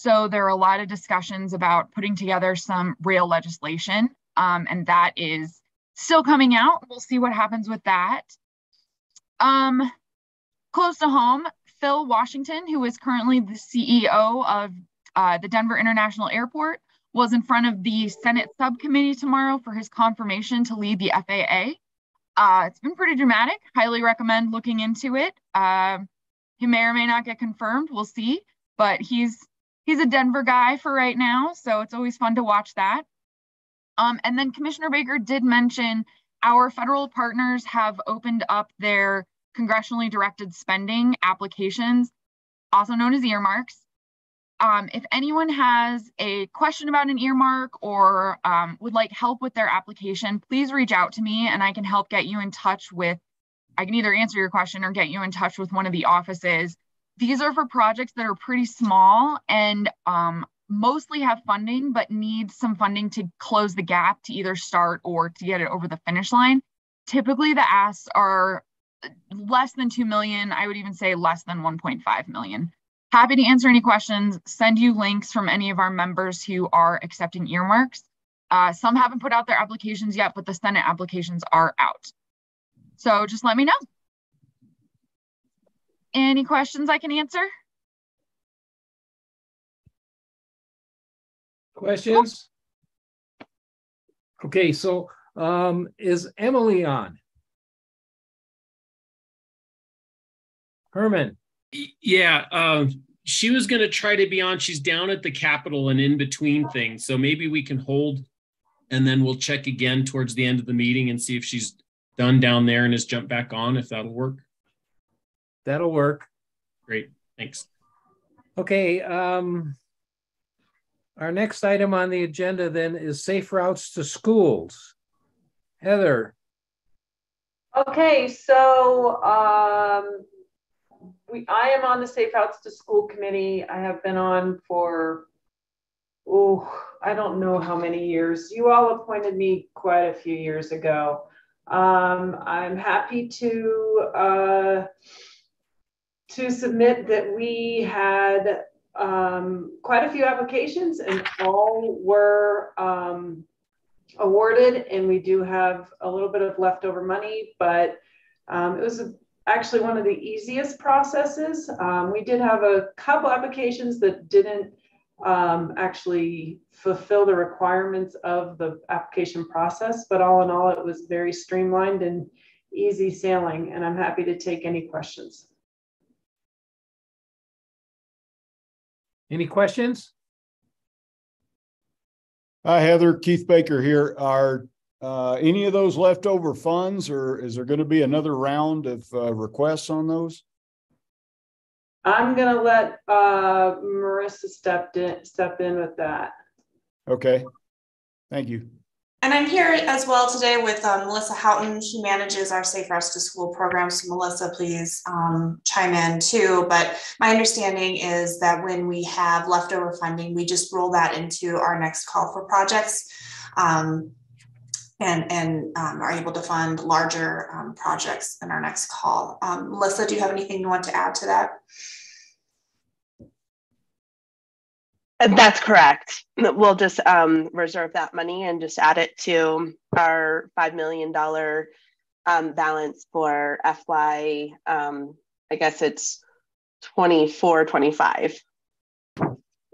So there are a lot of discussions about putting together some real legislation, um, and that is still coming out. We'll see what happens with that. Um, close to home, Phil Washington, who is currently the CEO of uh, the Denver International Airport, was in front of the Senate subcommittee tomorrow for his confirmation to lead the FAA. Uh, it's been pretty dramatic. Highly recommend looking into it. Uh, he may or may not get confirmed. We'll see. But he's he's a Denver guy for right now, so it's always fun to watch that. Um, and then Commissioner Baker did mention our federal partners have opened up their congressionally directed spending applications, also known as earmarks. Um, if anyone has a question about an earmark or um, would like help with their application, please reach out to me and I can help get you in touch with, I can either answer your question or get you in touch with one of the offices. These are for projects that are pretty small and um, mostly have funding, but need some funding to close the gap to either start or to get it over the finish line. Typically the asks are less than 2 million. I would even say less than 1.5 million. Happy to answer any questions, send you links from any of our members who are accepting earmarks. Uh, some haven't put out their applications yet, but the Senate applications are out. So just let me know. Any questions I can answer? Questions? Okay, so um, is Emily on? Herman. Yeah, um, she was going to try to be on. She's down at the Capitol and in between things. So maybe we can hold and then we'll check again towards the end of the meeting and see if she's done down there and has jumped back on, if that'll work. That'll work. Great. Thanks. Okay. Um, our next item on the agenda then is safe routes to schools. Heather. Okay, so um, we, I am on the Safe Routes to School Committee. I have been on for, oh, I don't know how many years. You all appointed me quite a few years ago. Um, I'm happy to uh, to submit that we had um, quite a few applications and all were um, awarded and we do have a little bit of leftover money, but um, it was a, actually one of the easiest processes. Um, we did have a couple applications that didn't um, actually fulfill the requirements of the application process, but all in all, it was very streamlined and easy sailing, and I'm happy to take any questions. Any questions? Hi, Heather. Keith Baker here. Are uh, any of those leftover funds, or is there going to be another round of uh, requests on those? I'm gonna let uh, Marissa step in, step in with that. Okay. Thank you. And I'm here as well today with um, Melissa Houghton. She manages our Safe Routes to School program. So Melissa, please um, chime in too. But my understanding is that when we have leftover funding, we just roll that into our next call for projects. Um, and, and um, are able to fund larger um, projects in our next call. Um, Melissa, do you have anything you want to add to that? Uh, that's correct. We'll just um, reserve that money and just add it to our $5 million um, balance for FY, um, I guess it's 24, 25.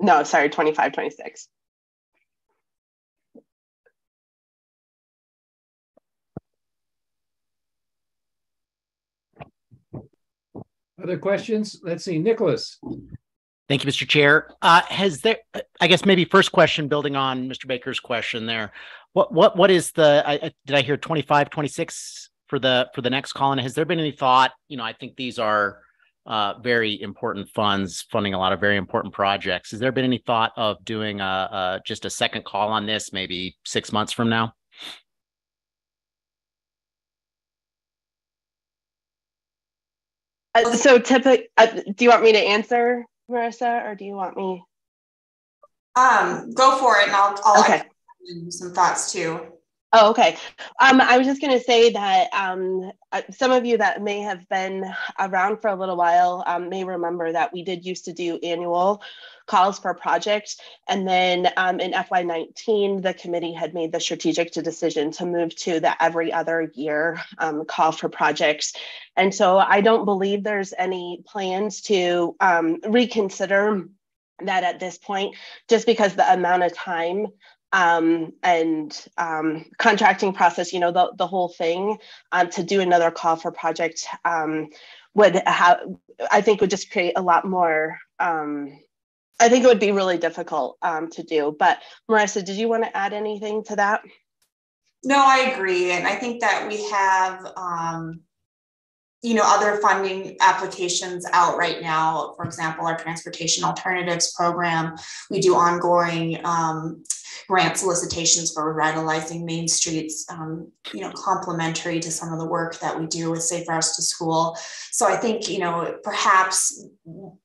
No, sorry, 25, 26. Other questions? Let's see, Nicholas. Thank you, Mr. Chair. Uh, has there, I guess maybe first question building on Mr. Baker's question there. What, what, what is the, I, did I hear 25, 26 for the, for the next call? And has there been any thought, you know, I think these are uh, very important funds funding a lot of very important projects. Has there been any thought of doing a, a just a second call on this, maybe six months from now? Uh, so typically, uh, do you want me to answer? Marissa, or do you want me? Um, go for it, and I'll, I'll okay. some thoughts too. Oh, okay. Um, I was just going to say that um, uh, some of you that may have been around for a little while um, may remember that we did used to do annual calls for projects. And then um, in FY19, the committee had made the strategic decision to move to the every other year um, call for projects. And so I don't believe there's any plans to um, reconsider that at this point, just because the amount of time um, and um, contracting process, you know, the, the whole thing um, to do another call for project um, would have, I think would just create a lot more, um, I think it would be really difficult um, to do. But Marissa, did you want to add anything to that? No, I agree. And I think that we have, you know, other funding applications out right now. For example, our transportation alternatives program, we do ongoing grant solicitations for revitalizing main streets, um, you know, complementary to some of the work that we do with Safe Routes to School. So I think, you know, perhaps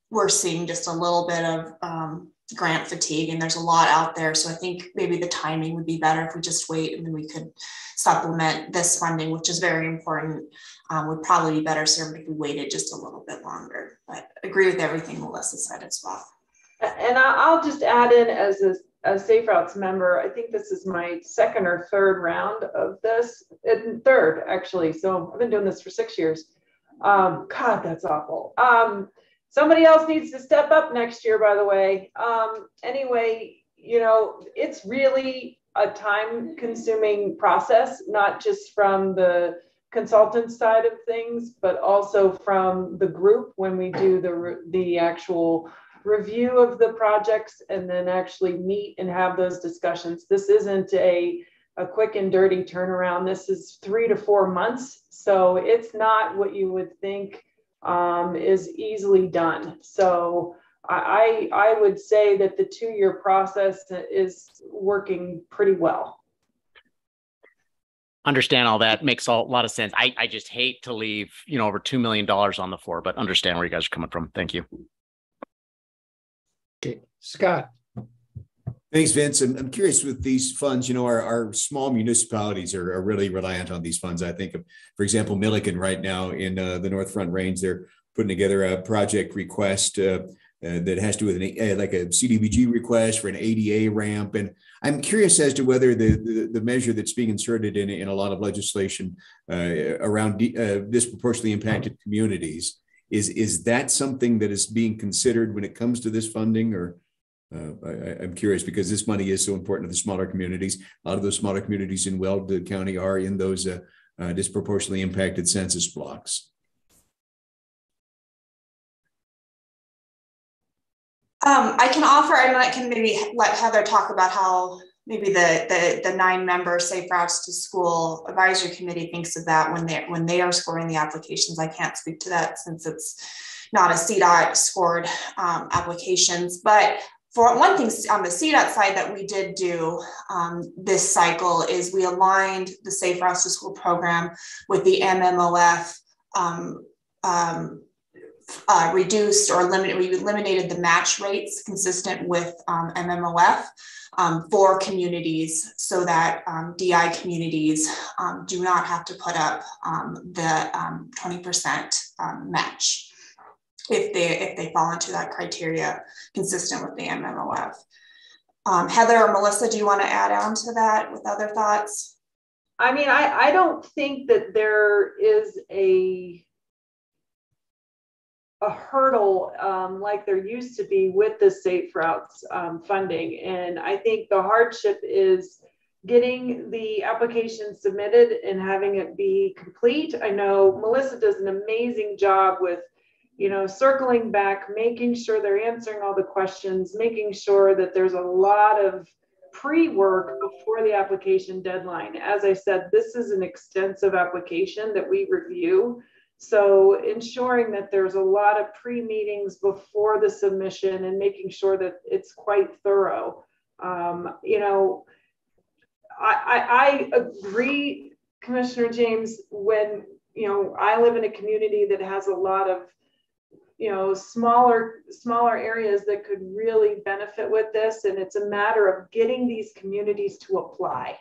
we're seeing just a little bit of um, grant fatigue and there's a lot out there. So I think maybe the timing would be better if we just wait and then we could supplement this funding, which is very important. Um, would probably be better served if we waited just a little bit longer. But agree with everything Melissa said as well. And I'll just add in as a a Safe Routes member. I think this is my second or third round of this, and third actually. So I've been doing this for six years. Um, God, that's awful. Um, somebody else needs to step up next year, by the way. Um, anyway, you know, it's really a time consuming process, not just from the consultant side of things, but also from the group when we do the, the actual review of the projects and then actually meet and have those discussions. This isn't a, a quick and dirty turnaround. This is three to four months. So it's not what you would think um, is easily done. So I, I would say that the two year process is working pretty well understand all that makes a lot of sense. I, I just hate to leave, you know, over $2 million on the floor, but understand where you guys are coming from. Thank you. Scott. Thanks, Vince. I'm, I'm curious with these funds, you know, our, our small municipalities are, are really reliant on these funds. I think of, for example, Milliken right now in uh, the North Front Range, they're putting together a project request uh, uh, that has to do with an, like a CDBG request for an ADA ramp. And I'm curious as to whether the, the, the measure that's being inserted in, in a lot of legislation uh, around uh, disproportionately impacted communities is is that something that is being considered when it comes to this funding or uh, I, am curious because this money is so important to the smaller communities. A lot of those smaller communities in Weld County are in those uh, uh, disproportionately impacted census blocks. Um, I can offer, and I can maybe let Heather talk about how maybe the the, the nine member Safe Routes to School Advisory Committee thinks of that when they when they are scoring the applications. I can't speak to that since it's not a CDOT scored um, applications, but for one thing on the CDOT side that we did do um, this cycle is we aligned the Safe Routes to School program with the MMOF um, um, uh, reduced or limited, we eliminated the match rates consistent with um, MMOF um, for communities so that um, DI communities um, do not have to put up um, the 20% um, match if they, if they fall into that criteria consistent with the MMOF. Heather or Melissa, do you want to add on to that with other thoughts? I mean, I, I don't think that there is a a hurdle um, like there used to be with the safe routes um, funding. And I think the hardship is getting the application submitted and having it be complete. I know Melissa does an amazing job with, you know, circling back, making sure they're answering all the questions, making sure that there's a lot of pre-work before the application deadline. As I said, this is an extensive application that we review. So ensuring that there's a lot of pre-meetings before the submission and making sure that it's quite thorough. Um, you know, I, I, I agree, Commissioner James, when, you know, I live in a community that has a lot of, you know, smaller, smaller areas that could really benefit with this. And it's a matter of getting these communities to apply.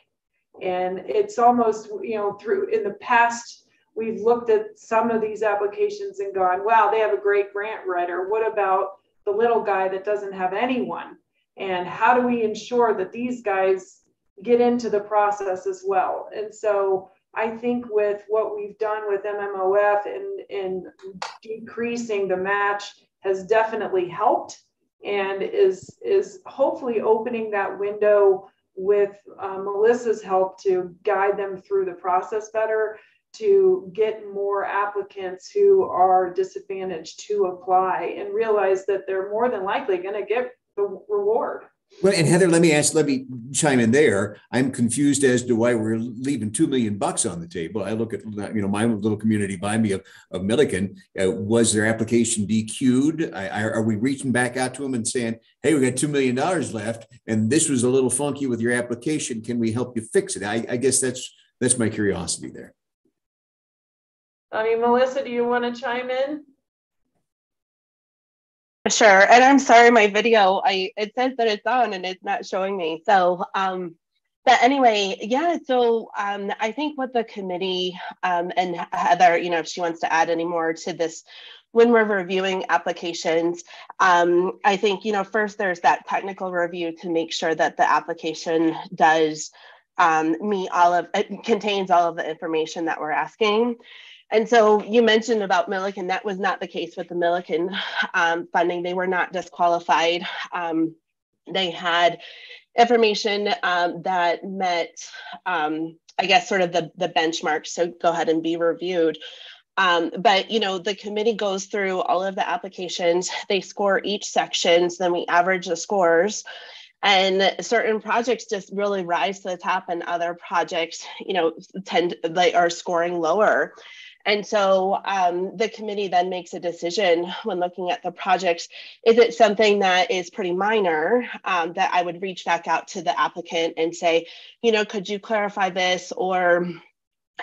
And it's almost, you know, through in the past we've looked at some of these applications and gone, wow, they have a great grant writer. What about the little guy that doesn't have anyone? And how do we ensure that these guys get into the process as well? And so I think with what we've done with MMOF and, decreasing the match has definitely helped and is, is hopefully opening that window with uh, Melissa's help to guide them through the process better to get more applicants who are disadvantaged to apply and realize that they're more than likely going to get the reward. Well, and Heather, let me ask, let me chime in there. I'm confused as to why we're leaving two million bucks on the table. I look at, you know, my little community by me of, of Milliken. Uh, was their application DQ'd? I, I, are we reaching back out to them and saying, hey, we got $2 million left and this was a little funky with your application. Can we help you fix it? I, I guess that's, that's my curiosity there. I mean, Melissa, do you want to chime in? Sure. And I'm sorry, my video, I it says that it's on and it's not showing me. So, um, but anyway, yeah. So um, I think what the committee um, and Heather, you know, if she wants to add any more to this, when we're reviewing applications, um, I think you know first there's that technical review to make sure that the application does um, meet all of it contains all of the information that we're asking. And so you mentioned about Milliken, that was not the case with the Milliken um, funding. They were not disqualified. Um, they had information um, that met, um, I guess, sort of the, the benchmarks. So go ahead and be reviewed. Um, but you know the committee goes through all of the applications they score each sections then we average the scores and certain projects just really rise to the top and other projects you know tend they are scoring lower and so um, the committee then makes a decision when looking at the projects. Is it something that is pretty minor um, that I would reach back out to the applicant and say, you know, could you clarify this or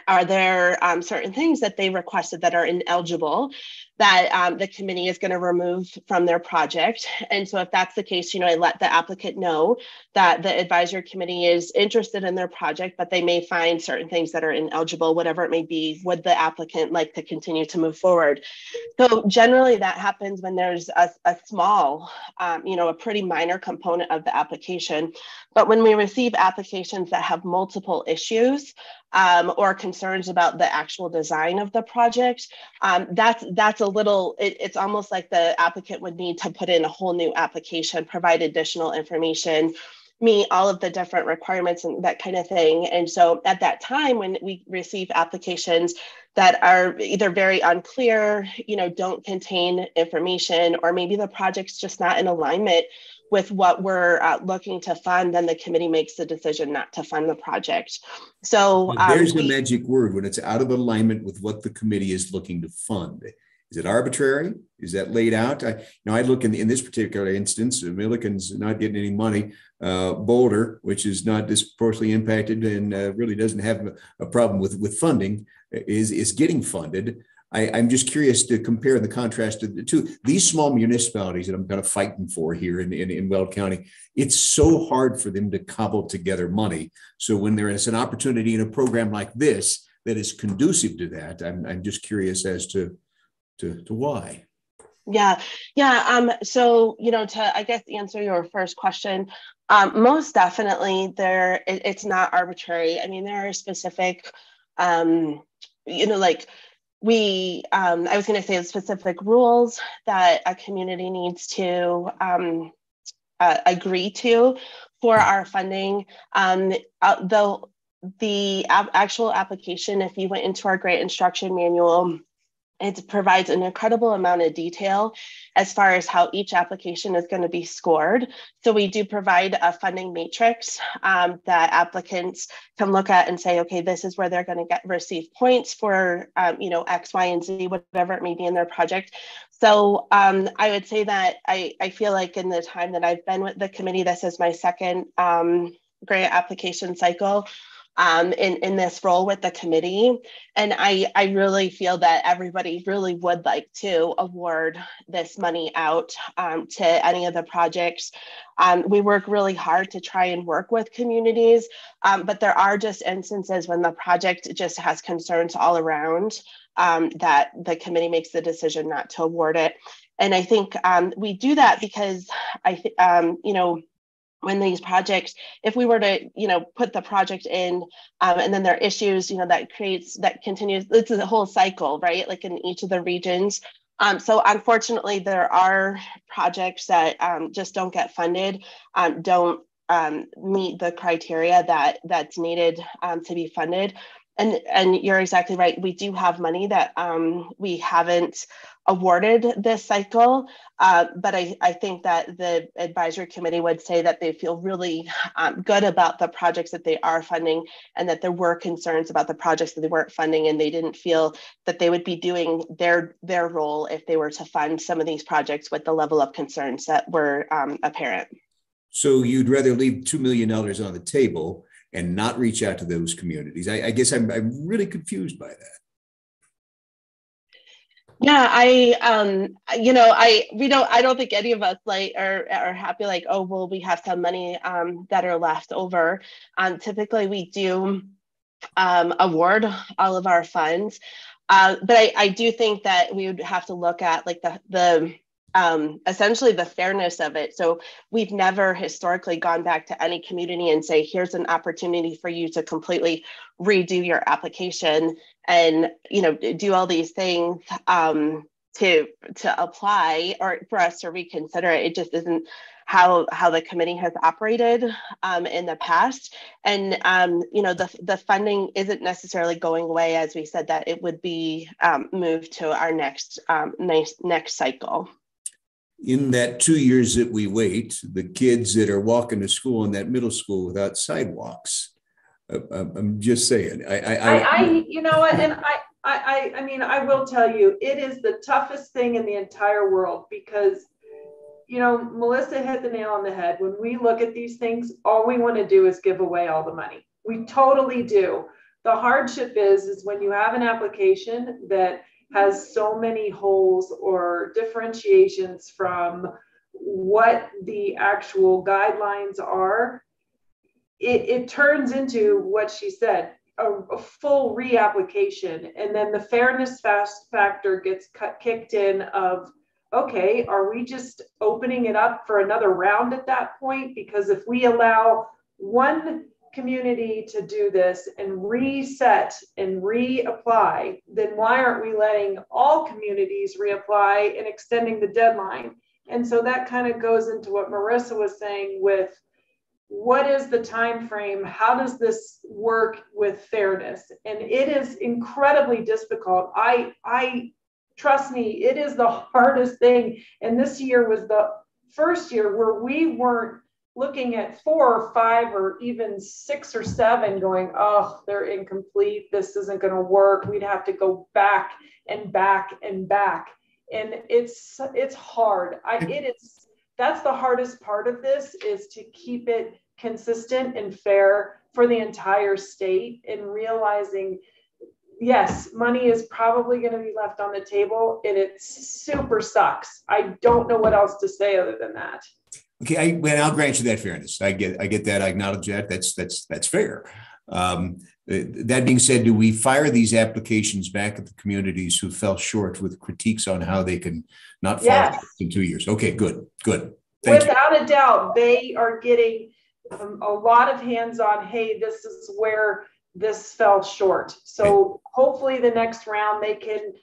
are there um, certain things that they requested that are ineligible that um, the committee is going to remove from their project. And so if that's the case, you know, I let the applicant know that the advisory committee is interested in their project, but they may find certain things that are ineligible, whatever it may be, would the applicant like to continue to move forward? So generally that happens when there's a, a small, um, you know, a pretty minor component of the application. But when we receive applications that have multiple issues um, or concerns about the actual design of the project, um, that's, that's a little, it, it's almost like the applicant would need to put in a whole new application, provide additional information, meet all of the different requirements and that kind of thing. And so at that time, when we receive applications that are either very unclear, you know, don't contain information, or maybe the project's just not in alignment with what we're uh, looking to fund, then the committee makes the decision not to fund the project. So um, there's the magic word when it's out of alignment with what the committee is looking to fund. Is it arbitrary? Is that laid out? I, you know, I look in, in this particular instance, Milliken's not getting any money. Uh, Boulder, which is not disproportionately impacted and uh, really doesn't have a problem with, with funding, is, is getting funded. I, am just curious to compare the contrast to the two. These small municipalities that I'm kind of fighting for here in, in, in Weld County, it's so hard for them to cobble together money. So when there is an opportunity in a program like this that is conducive to that, I'm, I'm just curious as to, to, to why. Yeah, yeah. Um, so you know, to I guess answer your first question, um, most definitely there it, it's not arbitrary. I mean, there are specific um, you know, like we um, i was going to say specific rules that a community needs to um, uh, agree to for our funding um, uh, though the actual application if you went into our grant instruction manual it provides an incredible amount of detail as far as how each application is going to be scored. So we do provide a funding matrix um, that applicants can look at and say, okay, this is where they're going to get receive points for, um, you know, X, Y, and Z, whatever it may be in their project. So um, I would say that I, I feel like in the time that I've been with the committee, this is my second um, grant application cycle um, in, in this role with the committee. And I, I really feel that everybody really would like to award this money out um, to any of the projects. Um, we work really hard to try and work with communities, um, but there are just instances when the project just has concerns all around um, that the committee makes the decision not to award it. And I think um, we do that because I, th- you know, when these projects if we were to you know put the project in um, and then there are issues you know that creates that continues it's a whole cycle right? Like in each of the regions. Um, so unfortunately there are projects that um, just don't get funded um, don't um, meet the criteria that that's needed um, to be funded and and you're exactly right we do have money that we haven't awarded this cycle. Uh, but I, I think that the advisory committee would say that they feel really um, good about the projects that they are funding and that there were concerns about the projects that they weren't funding and they didn't feel that they would be doing their, their role if they were to fund some of these projects with the level of concerns that were um, apparent. So you'd rather leave $2 million on the table and not reach out to those communities. I, I guess I'm, I'm really confused by that. Yeah, I um you know, I we don't I don't think any of us like are are happy like, oh well we have some money um that are left over. Um typically we do um award all of our funds. Uh, but I, I do think that we would have to look at like the the um, essentially the fairness of it. So we've never historically gone back to any community and say, here's an opportunity for you to completely redo your application and you know do all these things um, to to apply or for us to reconsider it. It just isn't how how the committee has operated um, in the past and um, you know the, the funding isn't necessarily going away as we said that it would be um, moved to our next um, next next cycle in that two years that we wait, the kids that are walking to school in that middle school without sidewalks. Uh, uh, I'm just saying. I, I, I, I, you know what, and I, I, I mean, I will tell you, it is the toughest thing in the entire world because, you know, Melissa hit the nail on the head. When we look at these things, all we want to do is give away all the money. We totally do. The hardship is, is when you have an application that has so many holes or differentiations from what the actual guidelines are, it, it turns into what she said a, a full reapplication. And then the fairness fast factor gets cut, kicked in of, okay, are we just opening it up for another round at that point? Because if we allow one community to do this and reset and reapply, then why aren't we letting all communities reapply and extending the deadline? And so that kind of goes into what Marissa was saying with what is the time frame how does this work with fairness? And it is incredibly difficult. I i trust me it is the hardest thing. And this year was the first year where we weren't looking at four or five or even six or seven going oh they're incomplete. This isn't going to work. We'd have to go back and back and back. And it's it's hard. I it is that's the hardest part of this is to keep it consistent and fair for the entire state and realizing yes money is probably going to be left on the table and it super sucks. I don't know what else to say other than that Okay, I, well, I'll grant you that fairness. I get, I get that. I acknowledge that. That's that's that's fair. Um, that being said, do we fire these applications back at the communities who fell short with critiques on how they can not follow Yes. in two years? Okay, good, good. Thank you. Without a doubt, they are getting um, a lot of hands on, hey, this is where this fell short. So hopefully the next round they can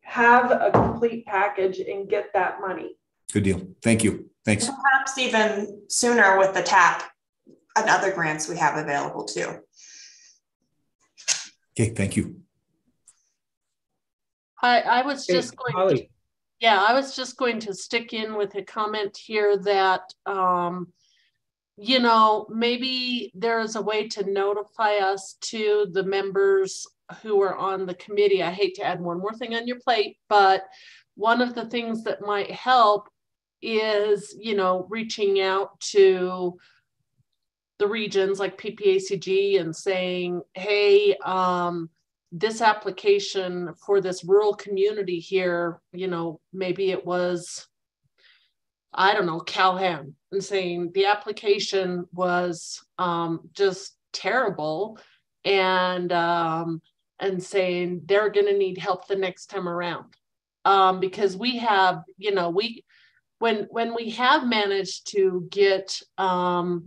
have a complete package and get that money. Good deal. Thank you. Thanks. Perhaps even sooner with the TAP and other grants we have available too. Okay, thank you. I, I was Hey, just going to, yeah, I was just going to stick in with a comment here that, um, you know, maybe there is a way to notify us to the members who are on the committee. I hate to add one more thing on your plate, but one of the things that might help is, you know, reaching out to the regions like PPACG and saying, hey, um, this application for this rural community here, you know, maybe it was, I don't know, Calhan, and saying the application was um, just terrible, and um, and saying they're going to need help the next time around, um, because we have, you know, we when when we have managed to get um,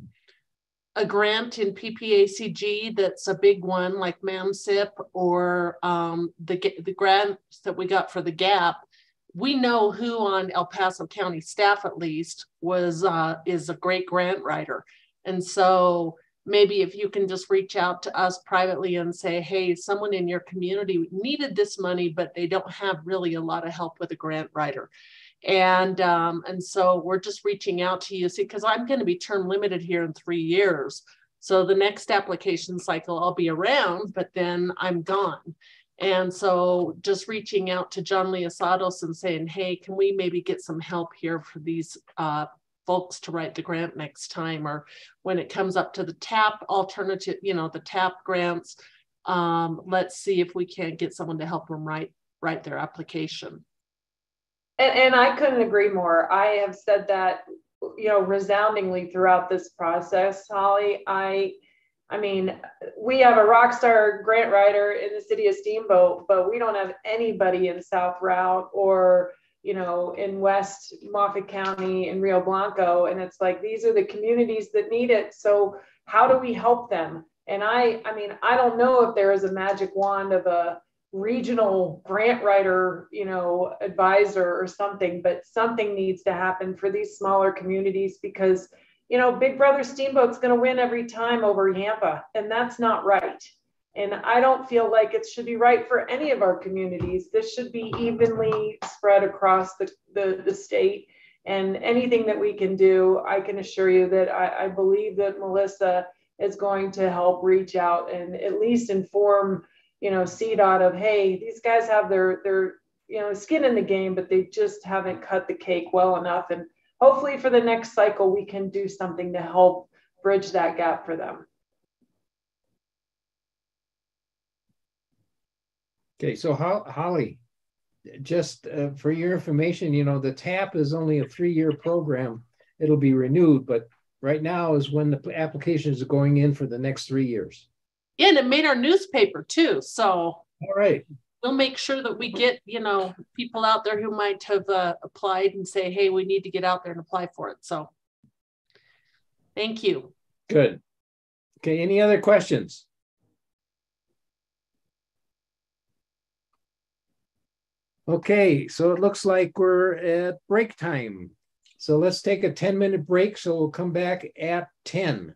a grant in PPACG that's a big one like MAMSIP or um, the, the grants that we got for the GAP, we know who on El Paso County staff at least was uh, is a great grant writer. And so maybe if you can just reach out to us privately and say, hey, someone in your community needed this money, but they don't have really a lot of help with a grant writer and um, and so we're just reaching out to you see because i'm going to be term limited here in three years. So the next application cycle i'll be around but then i'm gone. And so just reaching out to john leosados and saying hey can we maybe get some help here for these uh, folks to write the grant next time? Or when it comes up to the tap alternative you know the tap grants um, let's see if we can't get someone to help them write write their application And, and I couldn't agree more. I have said that, you know, resoundingly throughout this process, Holly. I, I mean, we have a rock star grant writer in the city of Steamboat, but we don't have anybody in South Routt or, you know, in West Moffat County in Rio Blanco. And it's like, these are the communities that need it. So how do we help them? And I, I mean, I don't know if there is a magic wand of a, regional grant writer, you know, advisor or something, but something needs to happen for these smaller communities because, you know, Big Brother Steamboat's going to win every time over Yampa, and that's not right. And I don't feel like it should be right for any of our communities. This should be evenly spread across the, the, the state. And anything that we can do, I can assure you that I, I believe that Melissa is going to help reach out and at least inform you know, CDOT of, hey, these guys have their their you know skin in the game, but they just haven't cut the cake well enough. And hopefully for the next cycle, we can do something to help bridge that gap for them. Okay, so Ho- Holly, just uh, for your information, you know, the TAP is only a three-year program. It'll be renewed, but right now is when the applications are going in for the next three years. Yeah, and it made our newspaper too. So All right. we'll make sure that we get, you know, people out there who might have uh, applied and say, hey, we need to get out there and apply for it. So thank you. Good. Okay, any other questions? Okay, so it looks like we're at break time. So let's take a 10 minute break. So we'll come back at 10.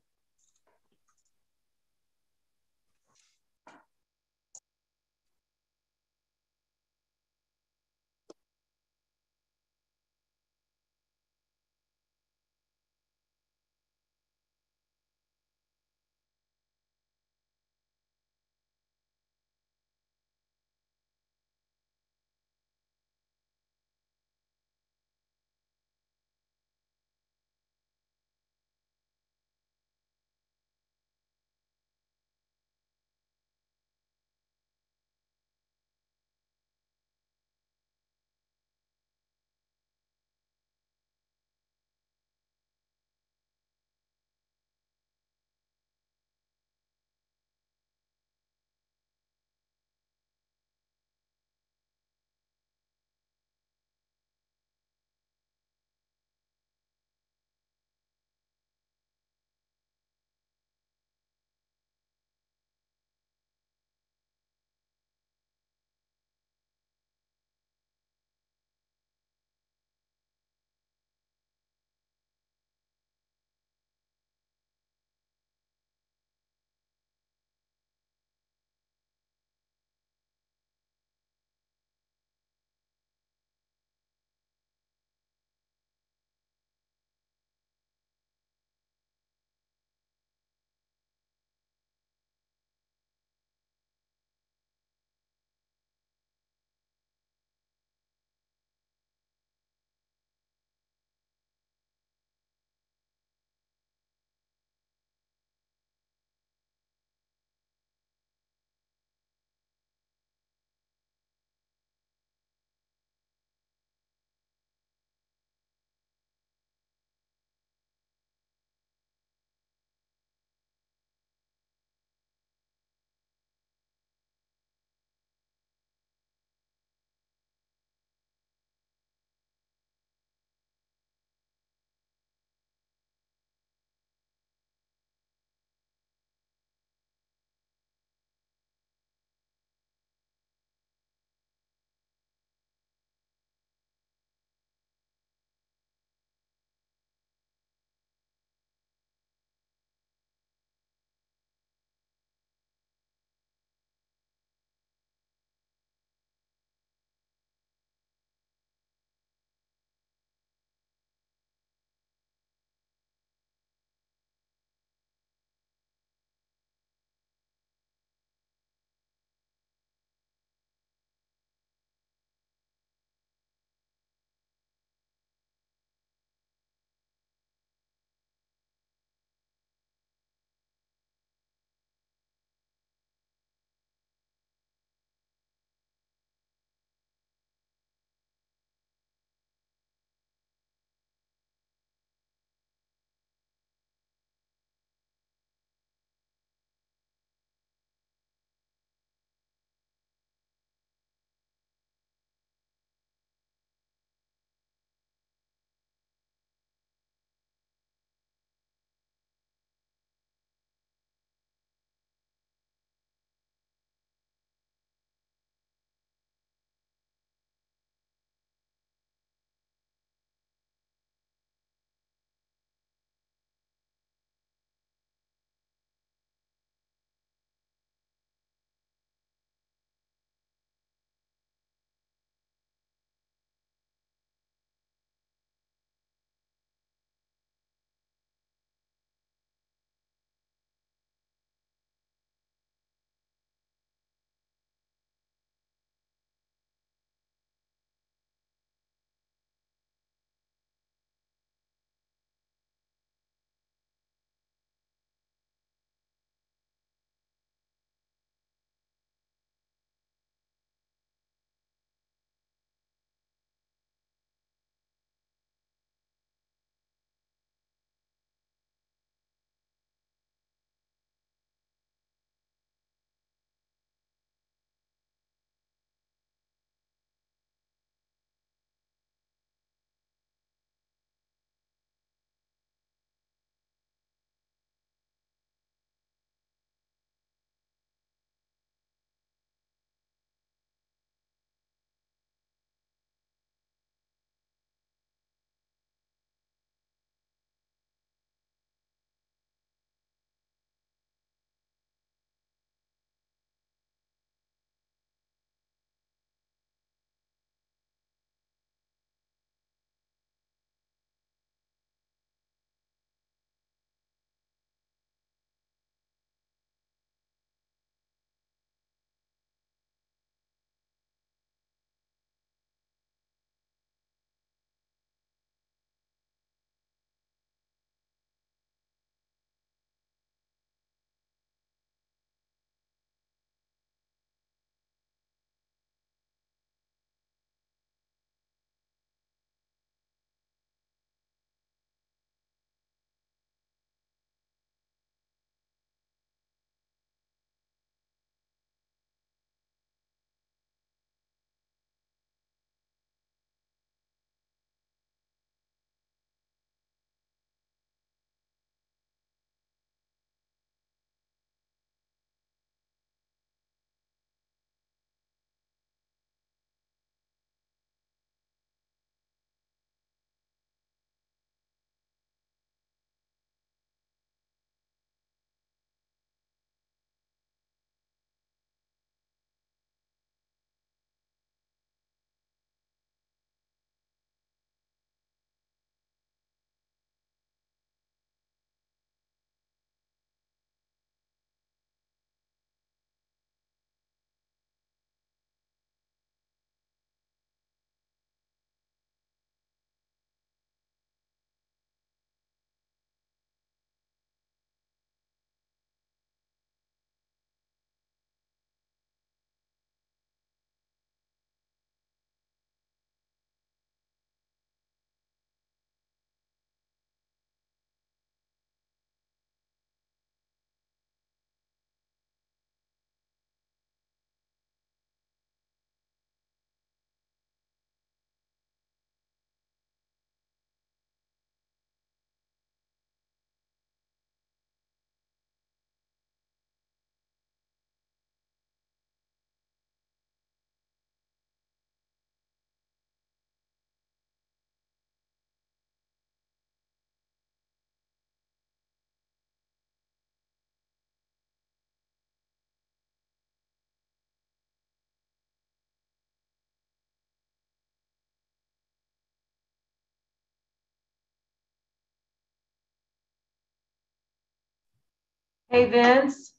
Hey, Vince.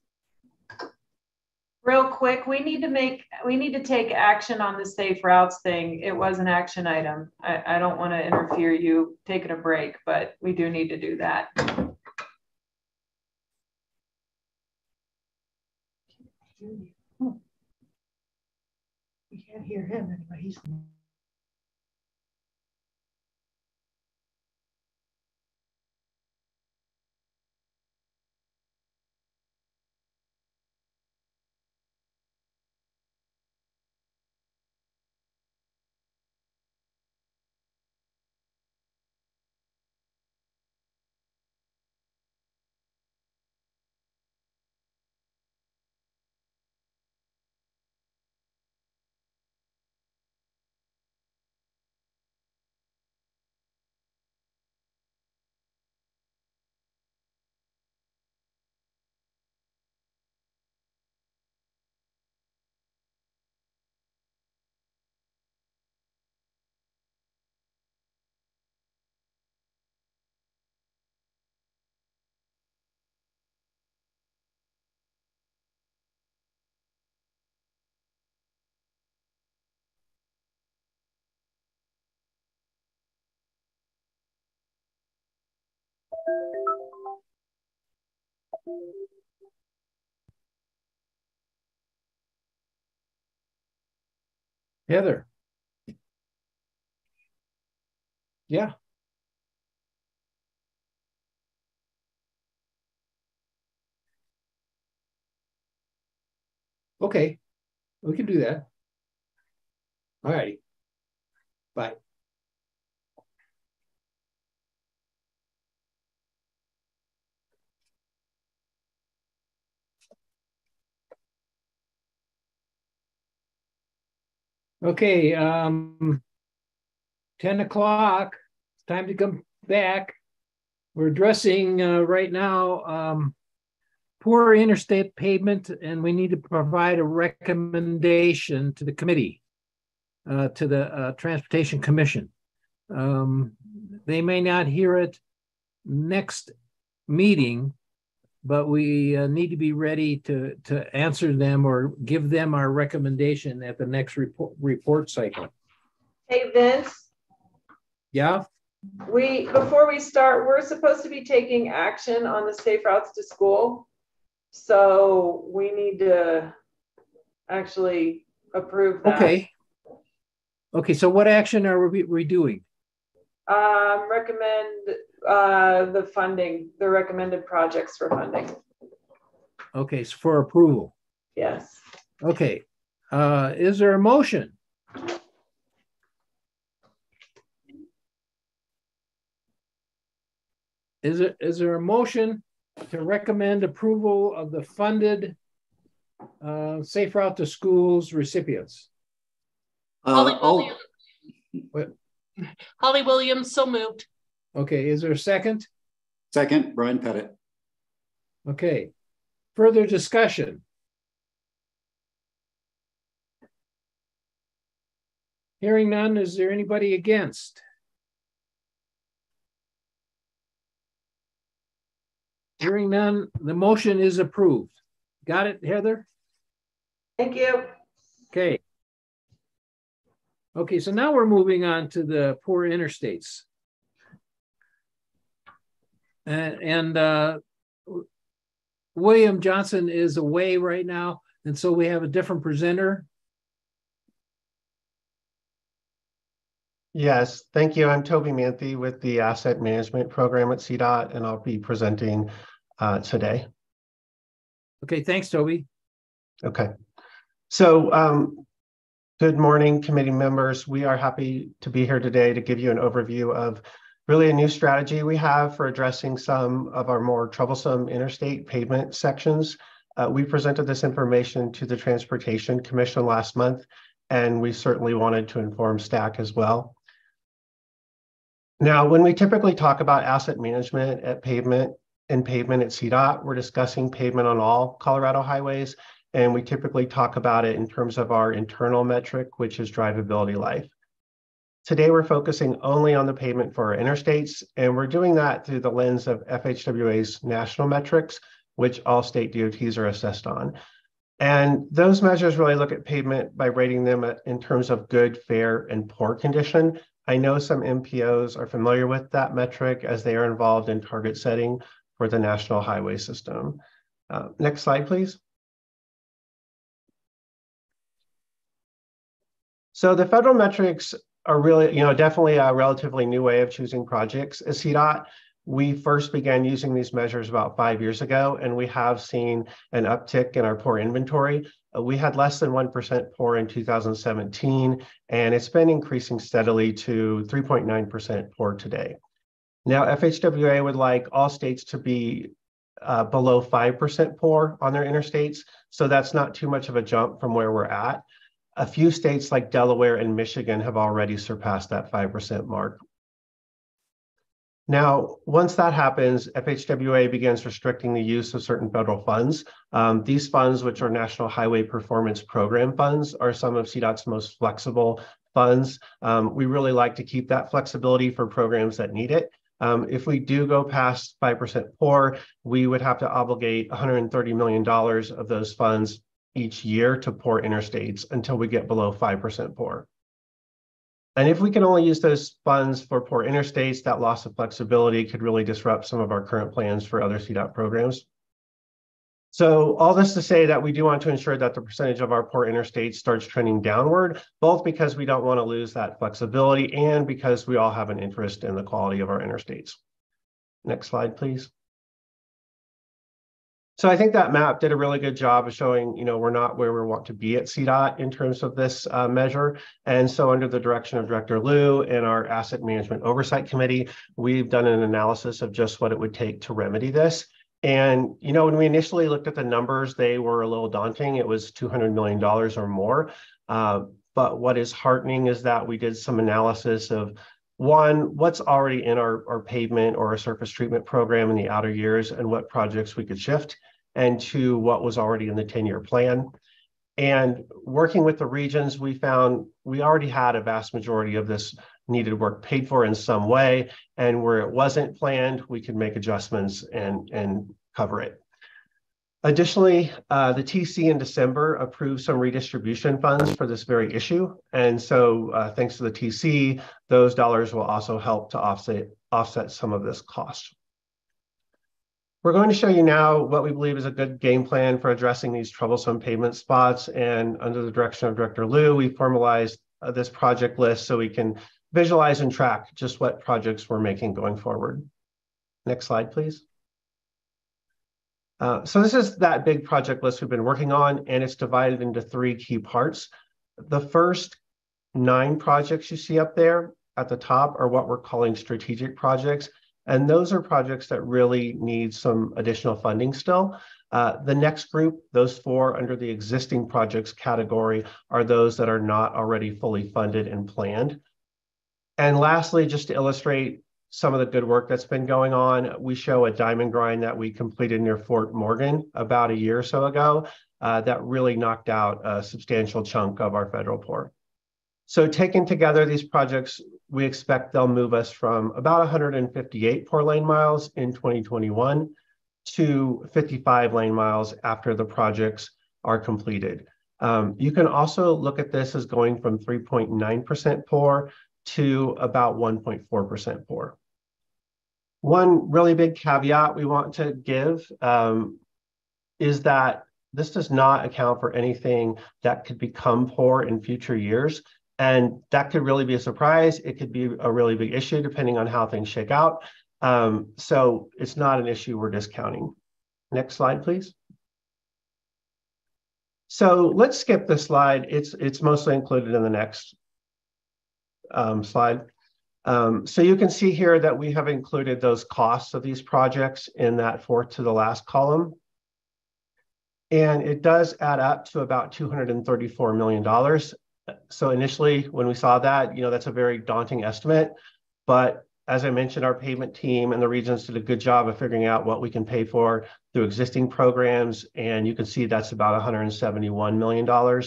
Real quick, we need to make, we need to take action on the safe routes thing. It was an action item. I, I don't want to interfere you taking a break, but we do need to do that. We can't hear him anyway. He's. Heather. Yeah. Okay, we can do that. All righty. Bye. Okay, um, 10 o'clock, it's time to come back. We're addressing uh, right now um, poor interstate pavement, and we need to provide a recommendation to the committee, uh, to the uh, Transportation Commission. Um, they may not hear it next meeting, but we uh, need to be ready to to answer them or give them our recommendation at the next report report cycle. Hey, Vince, Yeah. we, before we start, we're supposed to be taking action on the safe routes to school. So we need to actually approve that. Okay. Okay. So what action are we, we doing? Um, recommend, uh, the funding, the recommended projects for funding. Okay, so for approval. Yes. Okay. Uh, is there a motion? Is it is there a motion to recommend approval of the funded uh, Safe Route to Schools recipients? Holly Uh, oh, Williams, What? Holly Williams, so moved. Okay, is there a second? second, Brian Pettit. Okay. Further discussion? Hearing none, is there anybody against? Hearing none, the motion is approved. Got it, Heather? Thank you. Okay. Okay, so now we're moving on to the poor interstates. And, uh, William Johnson is away right now, and so we have a different presenter. Yes, thank you. I'm Toby Manthe with the Asset Management Program at CDOT, and I'll be presenting uh, today. Okay, thanks, Toby. Okay. So, um, good morning, committee members. We are happy to be here today to give you an overview of really a new strategy we have for addressing some of our more troublesome interstate pavement sections. Uh, we presented this information to the Transportation Commission last month, and we certainly wanted to inform STAC as well. Now, when we typically talk about asset management at pavement and pavement at CDOT, we're discussing pavement on all Colorado highways, and we typically talk about it in terms of our internal metric, which is drivability life. Today, we're focusing only on the pavement for our interstates, and we're doing that through the lens of FHWA's national metrics, which all state DOTs are assessed on. And those measures really look at pavement by rating them in terms of good, fair, and poor condition. I know some MPOs are familiar with that metric as they are involved in target setting for the national highway system. Uh, next slide, please. So the federal metrics are really, you know, definitely a relatively new way of choosing projects at CDOT. We first began using these measures about five years ago, and we have seen an uptick in our poor inventory. Uh, we had less than 1% poor in 2017, and it's been increasing steadily to 3.9% poor today. Now, FHWA would like all states to be uh, below 5% poor on their interstates. So that's not too much of a jump from where we're at. A few states like Delaware and Michigan have already surpassed that 5% mark. Now, once that happens, FHWA begins restricting the use of certain federal funds. Um, these funds, which are National Highway Performance Program funds, are some of CDOT's most flexible funds. Um, we really like to keep that flexibility for programs that need it. Um, if we do go past 5% poor, we would have to obligate $130 million of those funds each year to poor interstates until we get below 5% poor. And if we can only use those funds for poor interstates, that loss of flexibility could really disrupt some of our current plans for other CDOT programs. So all this to say that we do want to ensure that the percentage of our poor interstates starts trending downward, both because we don't want to lose that flexibility and because we all have an interest in the quality of our interstates. Next slide, please. So I think that map did a really good job of showing, you know, we're not where we want to be at CDOT in terms of this uh, measure. And so under the direction of Director Lew and our Asset Management Oversight Committee, we've done an analysis of just what it would take to remedy this. And, you know, when we initially looked at the numbers, they were a little daunting. It was $200 million or more. Uh, but what is heartening is that we did some analysis of one, what's already in our, our pavement or our surface treatment program in the outer years and what projects we could shift, and to what was already in the 10-year plan. And working with the regions, we found we already had a vast majority of this needed work paid for in some way. And where it wasn't planned, we could make adjustments and, and cover it. Additionally, uh, the TC in December approved some redistribution funds for this very issue. And so uh, thanks to the TC, those dollars will also help to offset, offset some of this cost. We're going to show you now what we believe is a good game plan for addressing these troublesome pavement spots. And under the direction of Director Lew, we formalized uh, this project list so we can visualize and track just what projects we're making going forward. Next slide, please. Uh, so this is that big project list we've been working on, and it's divided into three key parts. The first nine projects you see up there at the top are what we're calling strategic projects. And those are projects that really need some additional funding still. Uh, the next group, those four under the existing projects category, are those that are not already fully funded and planned. And lastly, just to illustrate some of the good work that's been going on. We show a diamond grind that we completed near Fort Morgan about a year or so ago uh, that really knocked out a substantial chunk of our federal poor. So taken together, these projects, we expect they'll move us from about 158 poor lane miles in 2021 to 55 lane miles after the projects are completed. Um, you can also look at this as going from 3.9% poor to about 1.4% poor. One really big caveat we want to give um, is that this does not account for anything that could become poor in future years. And that could really be a surprise. It could be a really big issue depending on how things shake out. Um, so it's not an issue we're discounting. Next slide, please. So let's skip this slide. It's, it's mostly included in the next um, slide. Um, so you can see here that we have included those costs of these projects in that fourth to the last column. And it does add up to about $234 million. So initially, when we saw that, you know, that's a very daunting estimate. But as I mentioned, our pavement team and the regions did a good job of figuring out what we can pay for through existing programs. And you can see that's about $171 million.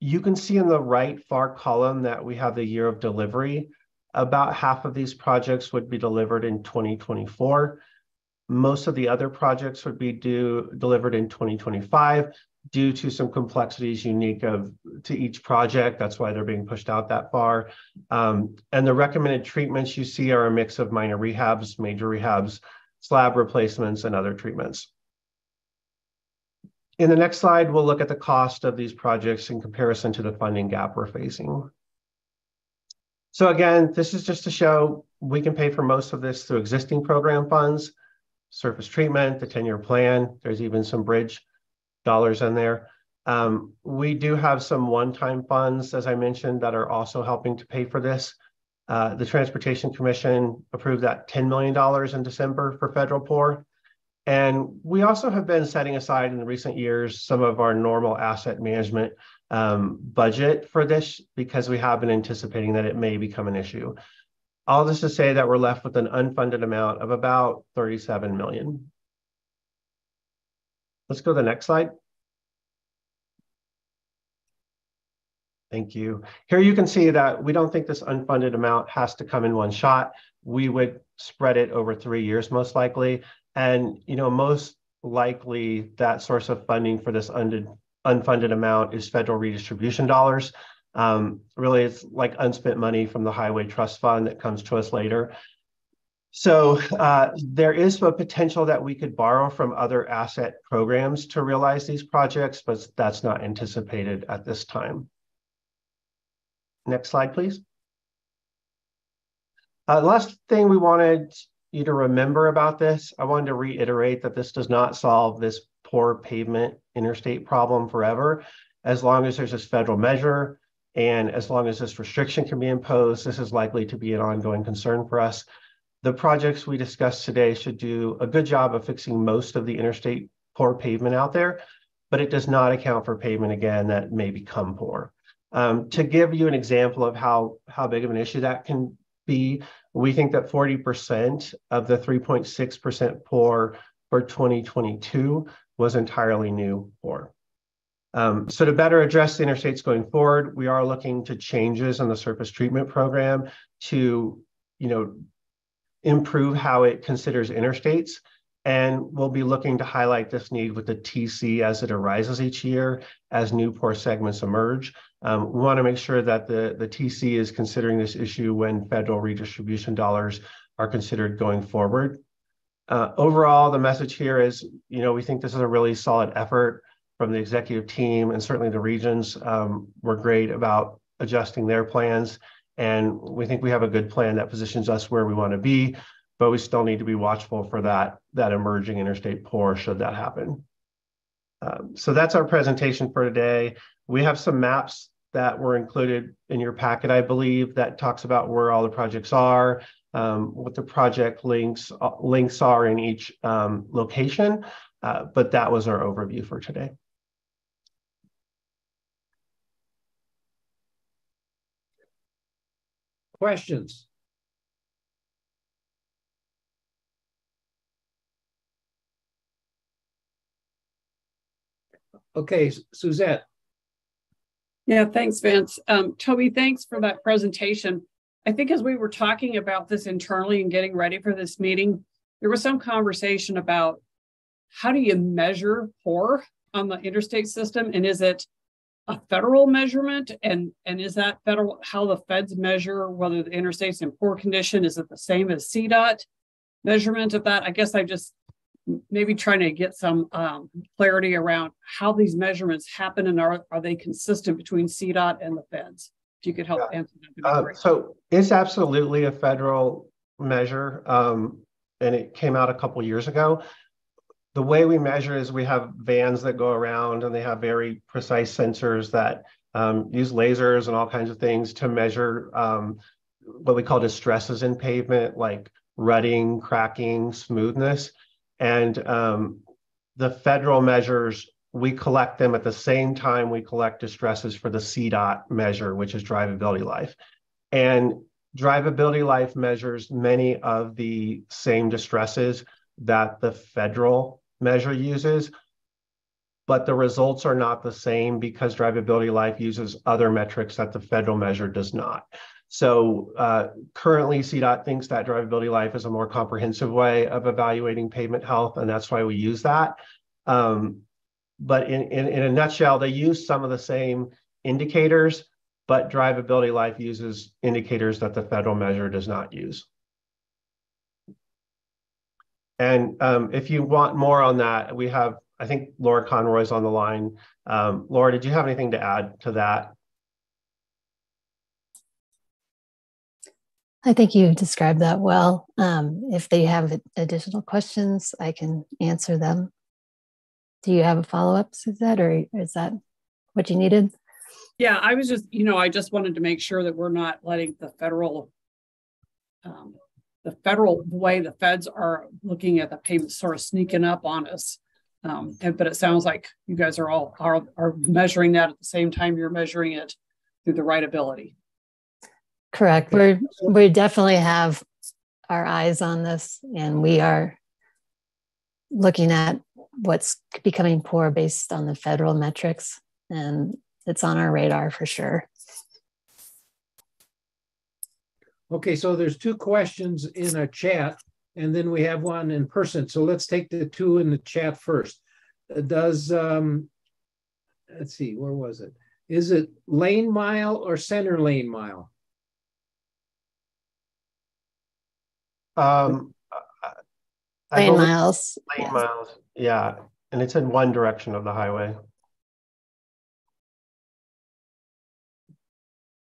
You can see in the right far column that we have the year of delivery. About half of these projects would be delivered in 2024. Most of the other projects would be due delivered in 2025 due to some complexities unique of to each project. That's why they're being pushed out that far. Um, and the recommended treatments you see are a mix of minor rehabs, major rehabs, slab replacements, and other treatments. In the next slide, we'll look at the cost of these projects in comparison to the funding gap we're facing. So again, this is just to show we can pay for most of this through existing program funds, surface treatment, the 10-year plan. There's even some bridge dollars in there. Um, we do have some one-time funds, as I mentioned, that are also helping to pay for this. Uh, the Transportation Commission approved that $10 million in December for federal poor. And we also have been setting aside in the recent years some of our normal asset management um, budget for this because we have been anticipating that it may become an issue. All this to say that we're left with an unfunded amount of about 37 million. Let's go to the next slide. Thank you. Here you can see that we don't think this unfunded amount has to come in one shot. We would spread it over three years most likely. And, you know, most likely that source of funding for this un unfunded amount is federal redistribution dollars. Um, really, it's like unspent money from the Highway Trust Fund that comes to us later. So uh, there is a potential that we could borrow from other asset programs to realize these projects, but that's not anticipated at this time. Next slide, please. Uh, last thing we wanted you to remember about this, I wanted to reiterate that this does not solve this poor pavement interstate problem forever. As long as there's this federal measure and as long as this restriction can be imposed, this is likely to be an ongoing concern for us. The projects we discussed today should do a good job of fixing most of the interstate poor pavement out there, but it does not account for pavement again that may become poor. Um, to give you an example of how, how big of an issue that can be, we think that 40% of the 3.6% poor for 2022 was entirely new poor. Um, so to better address the interstates going forward, we are looking to changes in the surface treatment program to, you know, improve how it considers interstates. And we'll be looking to highlight this need with the TC as it arises each year as new poor segments emerge. Um, we want to make sure that the, the TC is considering this issue when federal redistribution dollars are considered going forward. Uh, overall, the message here is, you know, we think this is a really solid effort from the executive team and certainly the regions um, were great about adjusting their plans and we think we have a good plan that positions us where we want to be, but we still need to be watchful for that, that emerging interstate poor should that happen. Um, so that's our presentation for today. We have some maps that were included in your packet, I believe, that talks about where all the projects are, um, what the project links uh, links are in each um, location. Uh, but that was our overview for today. Questions? Okay, Suzette. Yeah, thanks, Vince. Um, Toby, thanks for that presentation. I think as we were talking about this internally and getting ready for this meeting, there was some conversation about how do you measure poor on the interstate system? And is it a federal measurement? And and is that federal how the feds measure whether the interstate's in poor condition? Is it the same as cdot measurement of that? I guess i just maybe trying to get some um, clarity around how these measurements happen and are, are they consistent between cdot and the feds? If you could help yeah. answer that uh, so it's absolutely a federal measure um, and it came out a couple years ago the way we measure is we have vans that go around and they have very precise sensors that um, use lasers and all kinds of things to measure um, what we call distresses in pavement, like rutting, cracking, smoothness. And um, the federal measures, we collect them at the same time we collect distresses for the CDOT measure, which is drivability life. And drivability life measures many of the same distresses that the federal measure uses. but the results are not the same because drivability life uses other metrics that the federal measure does not. So uh, currently CDOT thinks that drivability life is a more comprehensive way of evaluating pavement health, and that's why we use that. Um, but in, in, in a nutshell, they use some of the same indicators, but drivability life uses indicators that the federal measure does not use. And um, if you want more on that, we have, I think Laura Conroy's on the line. Um, Laura, did you have anything to add to that? I think you described that well. Um, if they have additional questions, I can answer them. Do you have a follow up, Suzette, or is that what you needed? Yeah, I was just, you know, I just wanted to make sure that we're not letting the federal, um, the federal the way the feds are looking at the payments sort of sneaking up on us. Um, but it sounds like you guys are all are, are measuring that at the same time you're measuring it through the drivability. Correct. We're we definitely have our eyes on this, and we are looking at what's becoming poor based on the federal metrics, and it's on our radar for sure. Okay, so there's two questions in a chat, and then we have one in person. So let's take the two in the chat first. Does um, let's see, where was it? Is it lane mile or center lane mile? Um, lane miles. Lane yeah. miles, yeah, and it's in one direction of the highway.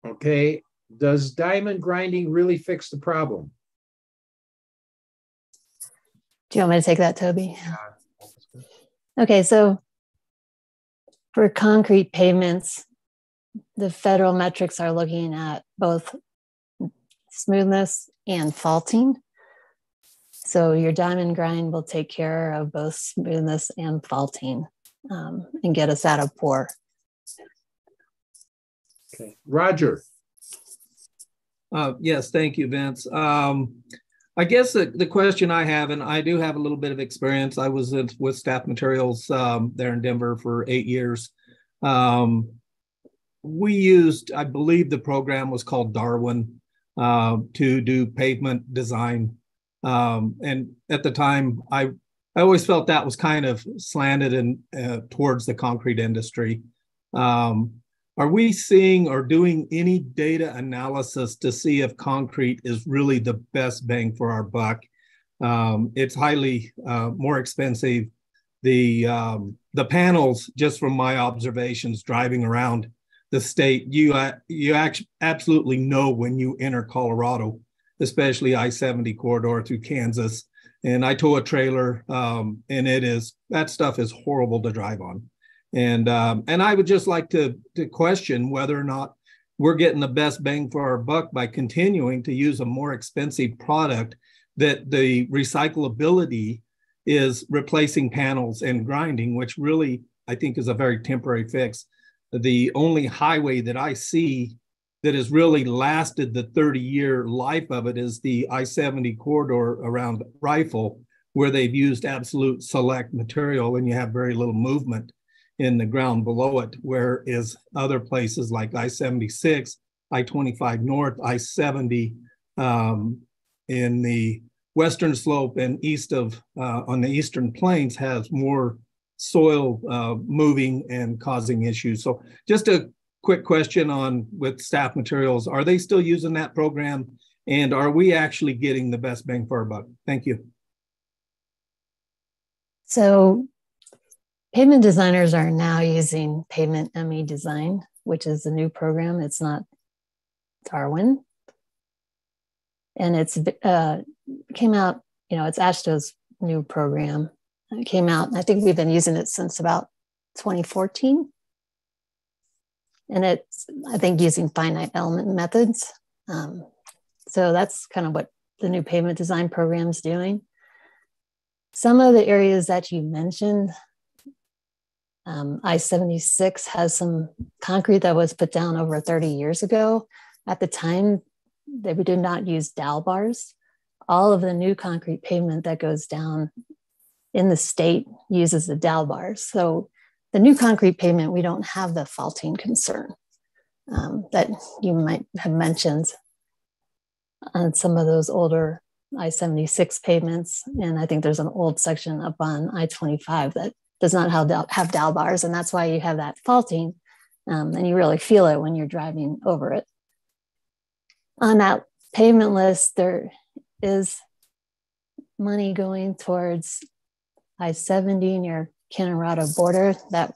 Okay, does diamond grinding really fix the problem? Do you want me to take that, Toby? Okay, so for concrete pavements, the federal metrics are looking at both smoothness and faulting. So your diamond grind will take care of both smoothness and faulting um, and get us out of poor. Okay, Roger. Uh, yes, thank you, Vince. Um, I guess the, the question I have, and I do have a little bit of experience. I was with staff materials um, there in Denver for eight years. Um, we used, I believe the program was called Darwin uh, to do pavement design. Um, and at the time, I, I always felt that was kind of slanted and uh, towards the concrete industry. Um, are we seeing or doing any data analysis to see if concrete is really the best bang for our buck? Um, it's highly uh, more expensive. The um, the panels, just from my observations driving around the state, you uh, you act- absolutely know when you enter Colorado, especially I-70 corridor through Kansas. And I tow a trailer, um, and it is that stuff is horrible to drive on. And um, and I would just like to to question whether or not we're getting the best bang for our buck by continuing to use a more expensive product that the recyclability is replacing panels and grinding, which really I think is a very temporary fix. The only highway that I see that has really lasted the 30 year life of it is the I 70 corridor around Rifle, where they've used absolute select material and you have very little movement in the ground below it, whereas other places like I-76, I-25 North, I-70 um, in the western slope and east of, uh, on the eastern plains has more soil uh, moving and causing issues. So just a quick question on with staff materials, are they still using that program? And are we actually getting the best bang for our buck? Thank you. So Pavement designers are now using Pavement ME Design, which is a new program. It's not Darwin. And it's uh, came out, you know, it's AASHTO's new program. It came out, I think we've been using it since about 2014. And it's, I think, using finite element methods. Um, so that's kind of what the new pavement design program is doing. Some of the areas that you mentioned, um, I 76 has some concrete that was put down over 30 years ago. At the time, they did not use dowel bars. All of the new concrete pavement that goes down in the state uses the dowel bars. So the new concrete pavement, we don't have the faulting concern um, that you might have mentioned on some of those older I-76 pavements. And I think there's an old section up on I-25 that does not have, have dowel bars. And that's why you have that faulting. Um, and you really feel it when you're driving over it. On that payment list, there is money going towards I-70 near Kanorado border. That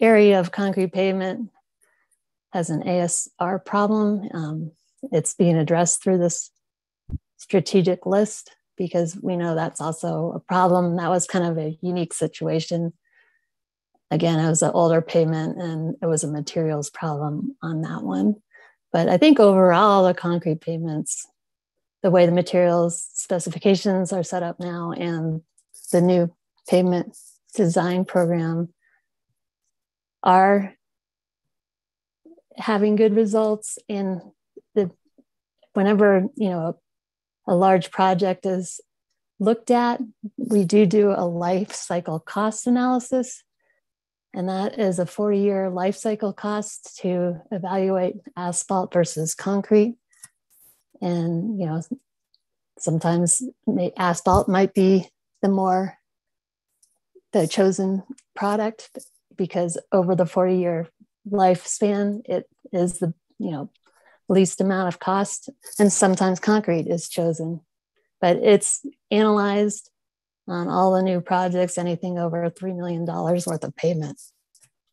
area of concrete pavement has an ASR problem. Um, it's being addressed through this strategic list because we know that's also a problem. That was kind of a unique situation. Again, it was an older payment and it was a materials problem on that one. But I think overall, the concrete payments, the way the materials specifications are set up now and the new pavement design program are having good results in the whenever you know a large project is looked at, we do do a life cycle cost analysis. And that is a 40 year life cycle cost to evaluate asphalt versus concrete. And, you know, sometimes asphalt might be the more the chosen product because over the 40 year lifespan, it is the, you know, least amount of cost. And sometimes concrete is chosen, but it's analyzed on all the new projects, anything over $3 million worth of payment.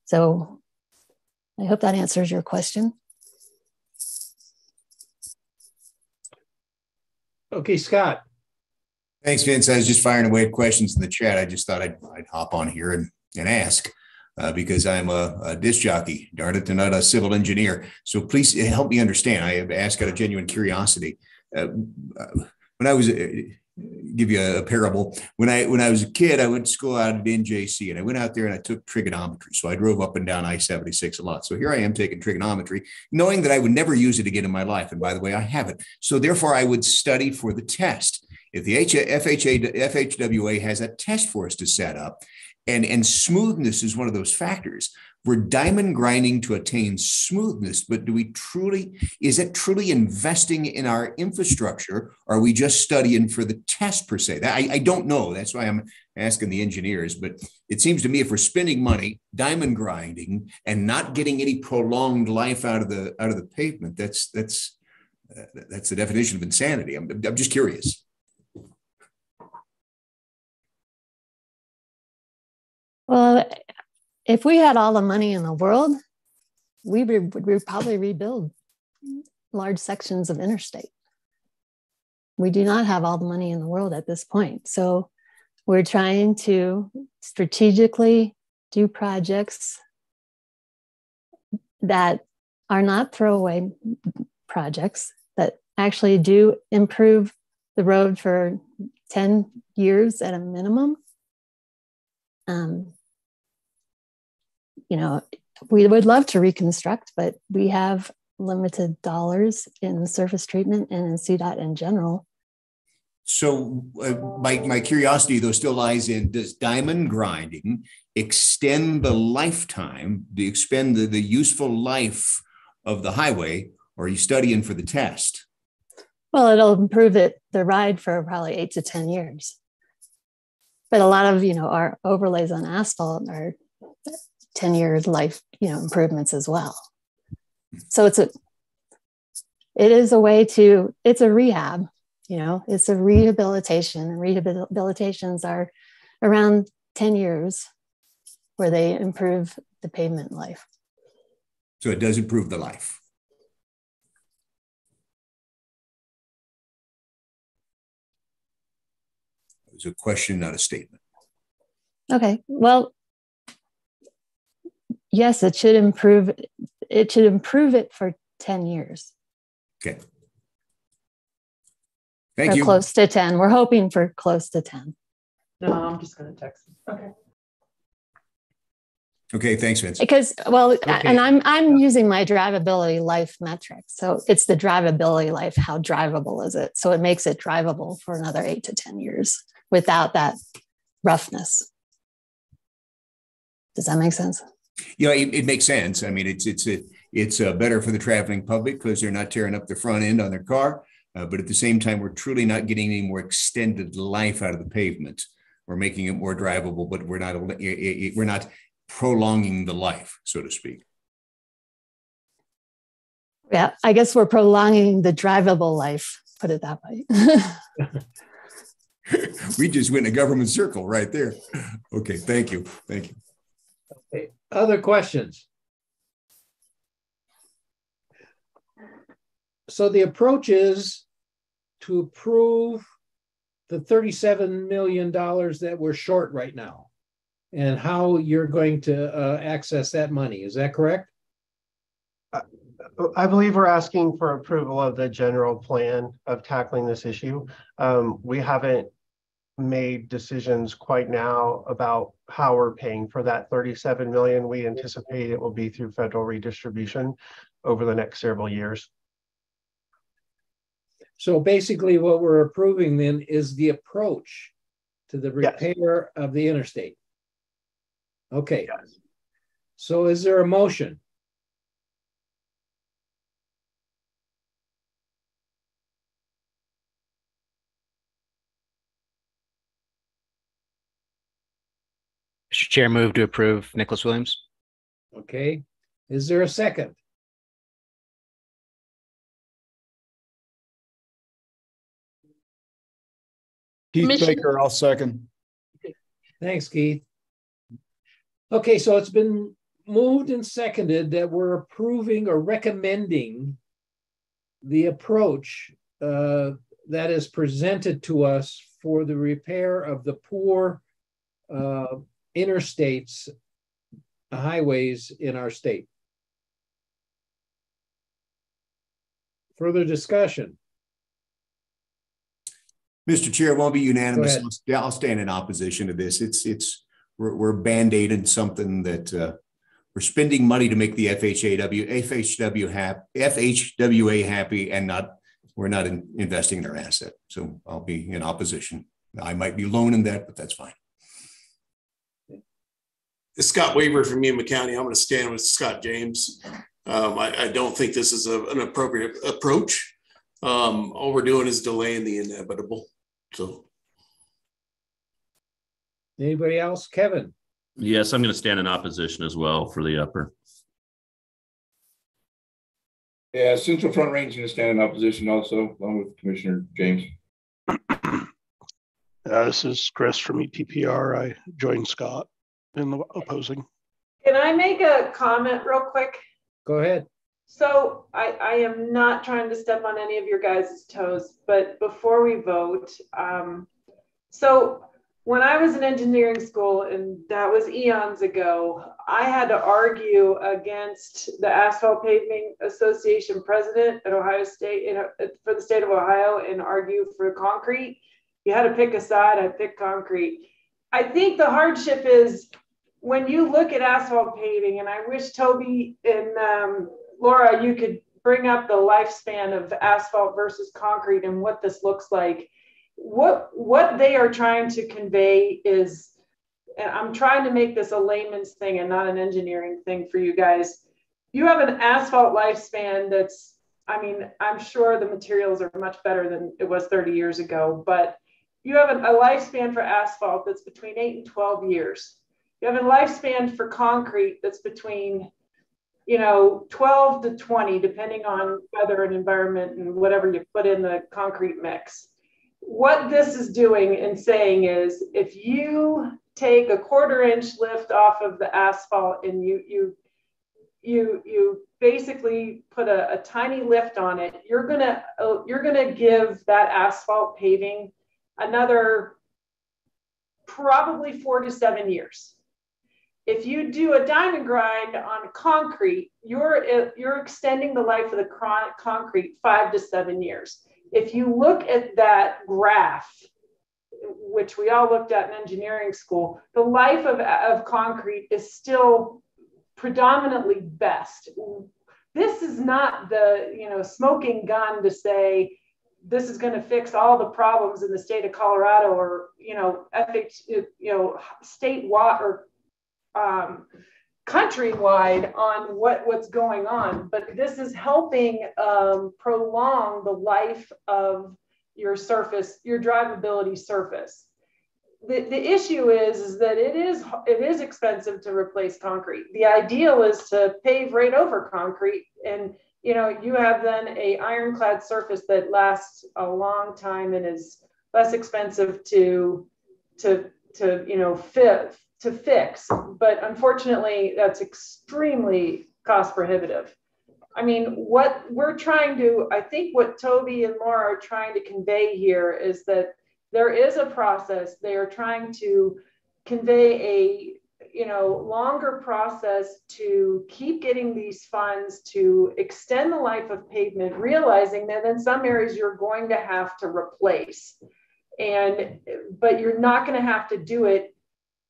So I hope that answers your question. Okay, Scott. Thanks, Vince. I was just firing away questions in the chat. I just thought I'd, I'd hop on here and, and ask uh, because I'm a, a, disc jockey, darn it, and not a civil engineer. So please help me understand. I have asked out of genuine curiosity. Uh, when I was uh, give you a, a, parable. When I when I was a kid, I went to school out at NJC, and I went out there and I took trigonometry. So I drove up and down I seventy six a lot. So here I am taking trigonometry, knowing that I would never use it again in my life. And by the way, I haven't. So therefore, I would study for the test. If the FHA, FHWA has a test for us to set up, and, and smoothness is one of those factors. We're diamond grinding to attain smoothness, but do we truly, is it truly investing in our infrastructure? Are we just studying for the test per se? I, I don't know. That's why I'm asking the engineers. But it seems to me if we're spending money, diamond grinding, and not getting any prolonged life out of the out of the pavement, that's that's uh, that's the definition of insanity. I'm, I'm just curious. Well, if we had all the money in the world, we would we would probably rebuild large sections of interstate. We do not have all the money in the world at this point. So we're trying to strategically do projects that are not throwaway projects that actually do improve the road for 10 years at a minimum. Um, you know, we would love to reconstruct, but we have limited dollars in surface treatment and in CDOT in general. So uh, my, my curiosity though still lies in does diamond grinding extend the lifetime, the expend the, the useful life of the highway, or are you studying for the test? Well, it'll improve it the ride for probably eight to 10 years. But a lot of, you know, our overlays on asphalt are 10 year life you know improvements as well. So it's a it is a way to it's a rehab you know it's a rehabilitation. And rehabilitations are around 10 years where they improve the pavement life. So it does improve the life. It was a question not a statement. Okay well yes, it should improve. It should improve it for 10 years. Okay. Thank or you. Close to 10. We're hoping for close to 10. No, I'm just going to text. Okay. Okay, thanks, Vince. Because well, okay. and I'm I'm using my drivability life metric. So it's the drivability life. How drivable is it? So it makes it drivable for another eight to ten years without that roughness. Does that make sense? You know, it, it makes sense. I mean, it's it's a, it's uh, better for the traveling public because they're not tearing up the front end on their car. Uh, but at the same time, we're truly not getting any more extended life out of the pavement. We're making it more drivable, but we're not we're not prolonging the life, so to speak. Yeah, I guess we're prolonging the drivable life. Put it that way. we just went in a government circle right there. Okay, thank you, thank you. Other questions? So the approach is to approve the $37 million that we're short right now and how you're going to uh, access that money. Is that correct? I believe we're asking for approval of the general plan of tackling this issue. Um, we haven't made decisions quite now about how we're paying for that 37 million. We anticipate it will be through federal redistribution over the next several years. So basically what we're approving then is the approach to the repair yes. of the interstate. Okay. Yes. So is there a motion? Chair, move to approve Nicholas Williams. Okay. Is there a second? Keith Baker, I'll second. Thanks, Keith. Okay, so it's been moved and seconded that we're approving or recommending the approach uh, that is presented to us for the repair of the poor uh, interstates, highways in our state. Further discussion. Mr. Chair, it won't be unanimous. I'll stand in opposition to this. It's it's we're, we're band-aiding something that uh, we're spending money to make the FHAW FHW happy, FHWA happy, and not we're not in, investing in our asset. So I'll be in opposition. I might be loaning that, but that's fine. Scott Weaver from Yuma County. I'm going to stand with Scott James. Um, I, I, don't think this is a, an appropriate approach. Um, all we're doing is delaying the inevitable. So, anybody else? Kevin? Yes, I'm going to stand in opposition as well for the upper. Yeah, Central Front Range going to stand in opposition also, along with Commissioner James. Uh, this is Chris from ETPR. I joined Scott in the opposing. Can I make a comment real quick? Go ahead. So I, I am not trying to step on any of your guys' toes, but before we vote, um, so when I was in engineering school, and that was eons ago, I had to argue against the Asphalt Paving Association president at Ohio State in, for the state of Ohio and argue for concrete. You had to pick a side. I picked concrete. I think the hardship is when you look at asphalt paving, and I wish Toby and um, Laura, you could bring up the lifespan of asphalt versus concrete and what this looks like. What what they are trying to convey is, and I'm trying to make this a layman's thing and not an engineering thing for you guys. You have an asphalt lifespan that's, I mean, I'm sure the materials are much better than it was 30 years ago, but you have a lifespan for asphalt that's between eight and 12 years you have a lifespan for concrete that's between, you know, 12 to 20, depending on weather and environment and whatever you put in the concrete mix. What this is doing and saying is if you take a quarter inch lift off of the asphalt and you you you you basically put a, a tiny lift on it you're gonna you're gonna give that asphalt paving another probably four to seven years if you do a diamond grind on concrete, you're, uh, you're extending the life of the concrete five to seven years. If you look at that graph, which we all looked at in engineering school, the life of, of concrete is still predominantly best. This is not the you know smoking gun to say this is going to fix all the problems in the state of Colorado or you know FH, you know state water um, countrywide on what, what's going on, but this is helping um, prolong the life of your surface, your drivability surface. The, the issue is, is that it is it is expensive to replace concrete. The ideal is to pave right over concrete and you know you have then a ironclad surface that lasts a long time and is less expensive to to to you know fit to fix, but unfortunately, that's extremely cost prohibitive. I mean, what we're trying to, I think what Toby and Laura are trying to convey here is that there is a process. They are trying to convey a you know longer process to keep getting these funds to extend the life of pavement realizing that in some areas you're going to have to replace and but you're not going to have to do it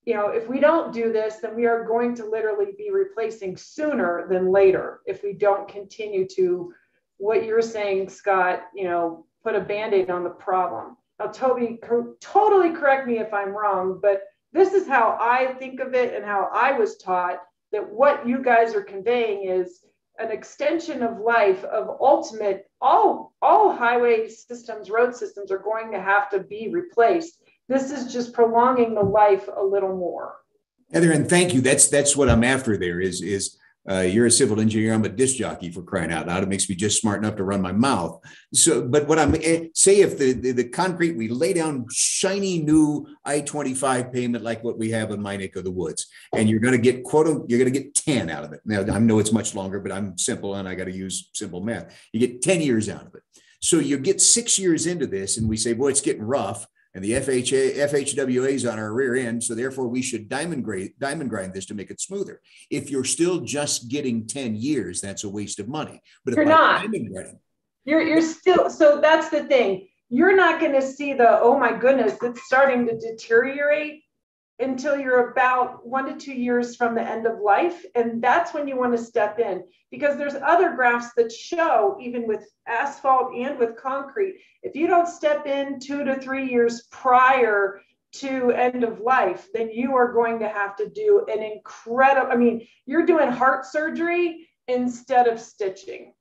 you know, if we don't do this, then we are going to literally be replacing sooner than later if we don't continue to what you're saying, Scott, you know, put a band-aid on the problem. Now, Toby, co- totally correct me if I'm wrong, but this is how I think of it and how I was taught that what you guys are conveying is an extension of life of ultimate all all highway systems road systems are going to have to be replaced this is just prolonging the life a little more. Heather, and thank you. That's that's what I'm after. There is is uh, you're a civil engineer. I'm a disc jockey for crying out loud. It makes me just smart enough to run my mouth. So, but what I'm eh, say if the, the, the concrete we lay down shiny new I-25 pavement like what we have in my neck of the woods, and you're going to get quote you're going to get 10 out of it. Now I know it's much longer, but I'm simple and I got to use simple math. You get 10 years out of it. So you get six years into this, and we say, boy, it's getting rough and the FHA, FHWA is on our rear end. So therefore we should diamond grind, diamond grind this to make it smoother. If you're still just getting 10 years, that's a waste of money. But you're not. Grinding, you're, you're still, so that's the thing. You're not going to see the, oh my goodness, it's starting to deteriorate until you're about one to two years from the end of life. And that's when you want to step in because there's other graphs that show, even with asphalt and with concrete, if you don't step in two to three years prior to end of life, then you are going to have to do an incredible, I mean, you're doing heart surgery instead of stitching.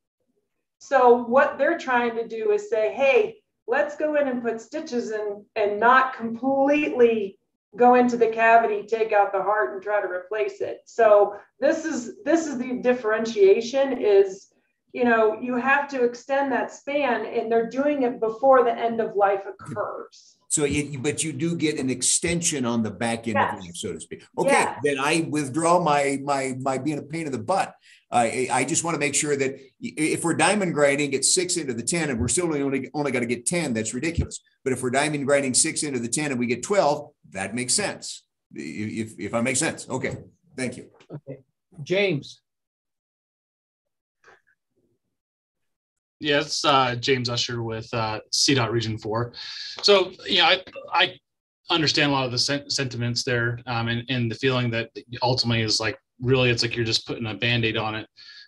So what they're trying to do is say, hey, let's go in and put stitches in and not completely go into the cavity, take out the heart and try to replace it. So this is this is the differentiation is you know, you have to extend that span and they're doing it before the end of life occurs. So, you, but you do get an extension on the back end yes. of life, so to speak. Okay, yes. then I withdraw my my my being a pain in the butt. I I just want to make sure that if we're diamond grinding, get six into the ten, and we're still only only got to get ten. That's ridiculous. But if we're diamond grinding six into the ten and we get twelve, that makes sense. If if I make sense, okay. Thank you. Okay, James. Yes, uh, James Usher with uh, CDOT Region 4. So, yeah, I, I understand a lot of the sen- sentiments there um, and, and the feeling that ultimately is like really it's like you're just putting a band aid on it.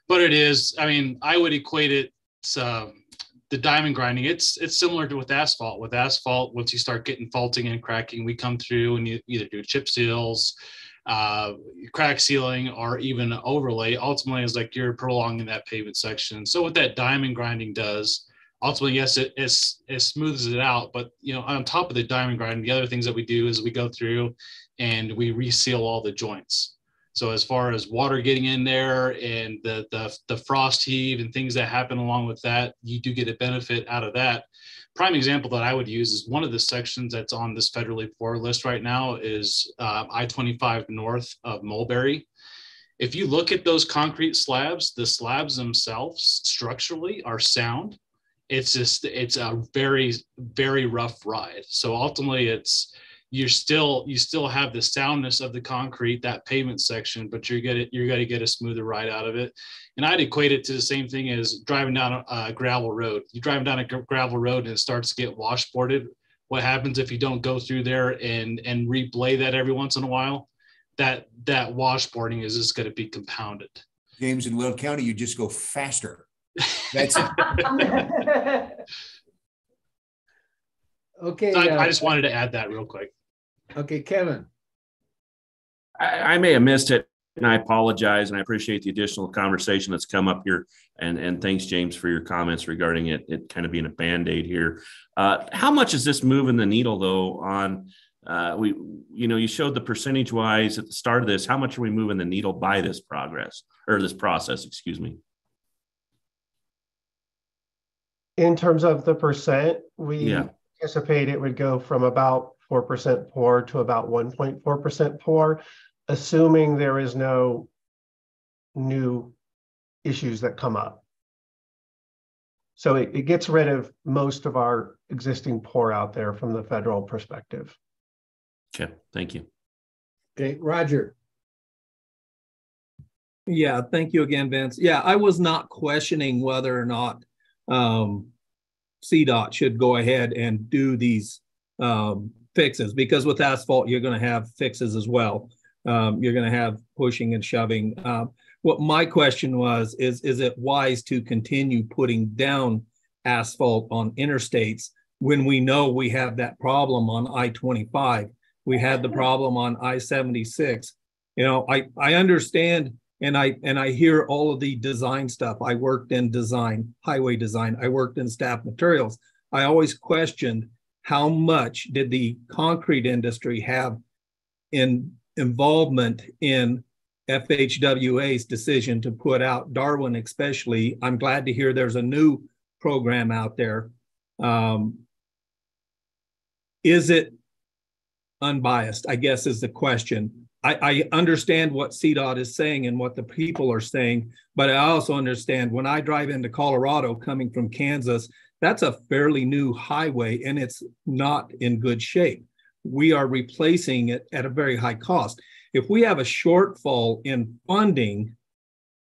But it is, I mean, I would equate it to uh, the diamond grinding. It's it's similar to with asphalt. With asphalt, once you start getting faulting and cracking, we come through and you either do chip seals, uh, crack sealing or even overlay ultimately is like you're prolonging that pavement section. So what that diamond grinding does, ultimately, yes, it, it, it smooths it out. But you know, on top of the diamond grinding, the other things that we do is we go through and we reseal all the joints. So as far as water getting in there and the, the the frost heave and things that happen along with that, you do get a benefit out of that prime example that I would use is one of the sections that's on this federally poor list right now is uh, I-25 north of Mulberry. If you look at those concrete slabs, the slabs themselves structurally are sound. It's just, it's a very, very rough ride. So ultimately it's, you're still you still have the soundness of the concrete that pavement section but you're gonna you're gonna get a smoother ride out of it. And i'd equate it to the same thing as driving down a, a gravel road. You driving down a gravel road and it starts to get washboarded. What happens if you don't go through there and and replay that every once in a while? That that washboarding is just going to be compounded. James in weld county you just go faster. That's it. Okay so I, uh, I just wanted to add that real quick Okay, Kevin. I, I may have missed it and I apologize and I appreciate the additional conversation that's come up here. And, and thanks, James, for your comments regarding it, it kind of being a band-aid here. Uh, how much is this moving the needle though on uh, we, you know, you showed the percentage wise at the start of this, how much are we moving the needle by this progress or this process, excuse me? In terms of the percent, we Yeah. anticipate it would go from about 4% poor to about 1.4% poor, assuming there is no new issues that come up. So it, it gets rid of most of our existing poor out there from the federal perspective. Okay, thank you. Okay, Roger. Yeah, thank you again, Vince. Yeah, I was not questioning whether or not um, CDOT should go ahead and do these um, fixes because with asphalt, you're going to have fixes as well. Um, you're going to have pushing and shoving. Um, what my question was is is it wise to continue putting down asphalt on interstates when we know we have that problem on I-25? We had the problem on I-76. You know, I I understand and I and I hear all of the design stuff. I worked in design, highway design. I worked in staff materials. I always questioned how much did the concrete industry have in involvement in FHWA's decision to put out Darwin, especially. I'm glad to hear there's a new program out there. Um, is it unbiased? I guess is the question. I, I understand what CDOT is saying and what the people are saying, but I also understand when I drive into Colorado coming from Kansas, that's a fairly new highway and it's not in good shape. We are replacing it at a very high cost. If we have a shortfall in funding,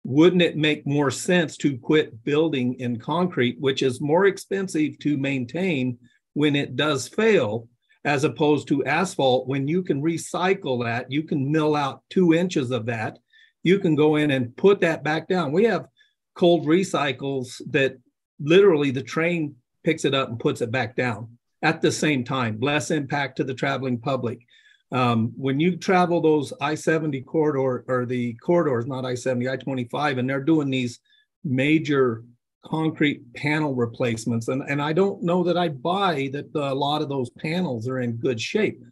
wouldn't it make more sense to quit building in concrete, which is more expensive to maintain when it does fail, as opposed to asphalt? When you can recycle that, you can mill out two inches of that, you can go in and put that back down. We have cold recycles that literally the train picks it up and puts it back down at the same time, less impact to the traveling public. Um, when you travel those I-70 corridor or the corridors, not I-70, I-25, and they're doing these major concrete panel replacements, and, and I don't know that I buy that the, a lot of those panels are in good shape.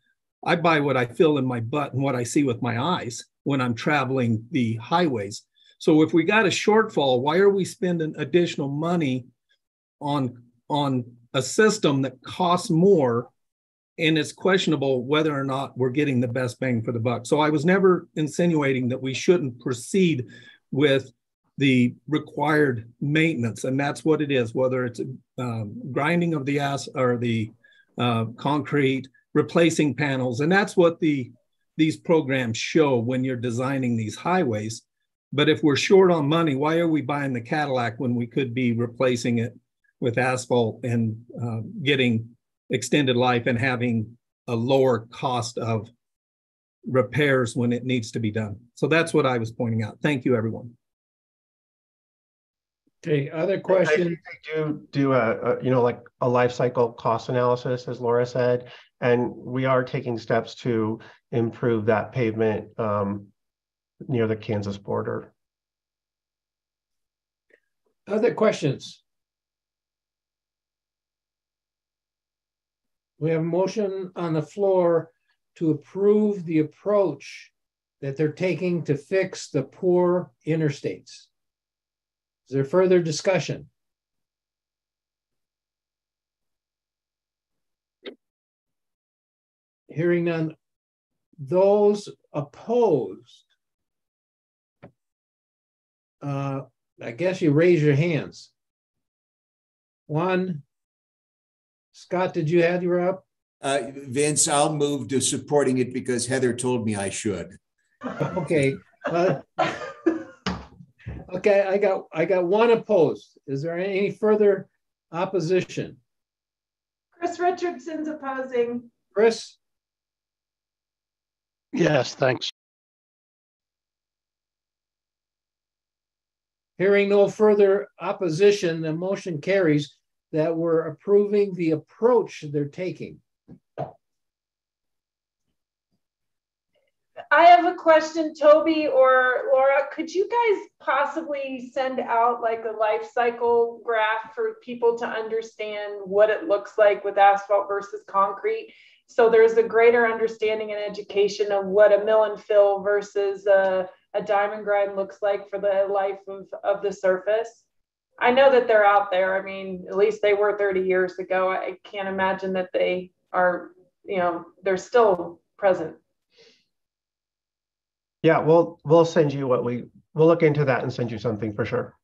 I buy what I feel in my butt and what I see with my eyes when I'm traveling the highways. So if we got a shortfall, why are we spending additional money on on a system that costs more and it's questionable whether or not we're getting the best bang for the buck. So I was never insinuating that we shouldn't proceed with the required maintenance, and that's what it is. Whether it's um, grinding of the ass or the uh, concrete, replacing panels, and that's what the these programs show when you're designing these highways. But if we're short on money, why are we buying the Cadillac when we could be replacing it with asphalt and uh, getting extended life and having a lower cost of repairs when it needs to be done. So that's what I was pointing out. Thank you, everyone. Okay, other questions? They do do a, a, you know like a life cycle cost analysis, as Laura said, and we are taking steps to improve that pavement um, near the Kansas border. Other questions? We have a motion on the floor to approve the approach that they're taking to fix the poor interstates. Is there further discussion? Hearing none, those opposed, uh, I guess you raise your hands. One, Scott, did you have your up? Uh, Vince, I'll move to supporting it because Heather told me I should. Okay. Uh, okay, I got I got one opposed. Is there any further opposition? Chris Richardson's opposing. Chris? Yes, thanks. Hearing no further opposition, the motion carries that we're approving the approach they're taking. I have a question, Toby or Laura. Could you guys possibly send out like a life cycle graph for people to understand what it looks like with asphalt versus concrete? So there's a greater understanding and education of what a mill and fill versus a, a diamond grind looks like for the life of, of the surface. I know that they're out there. I mean, at least they were 30 years ago. I can't imagine that they are, you know, they're still present. Yeah, we'll we'll send you what we we'll look into that and send you something for sure.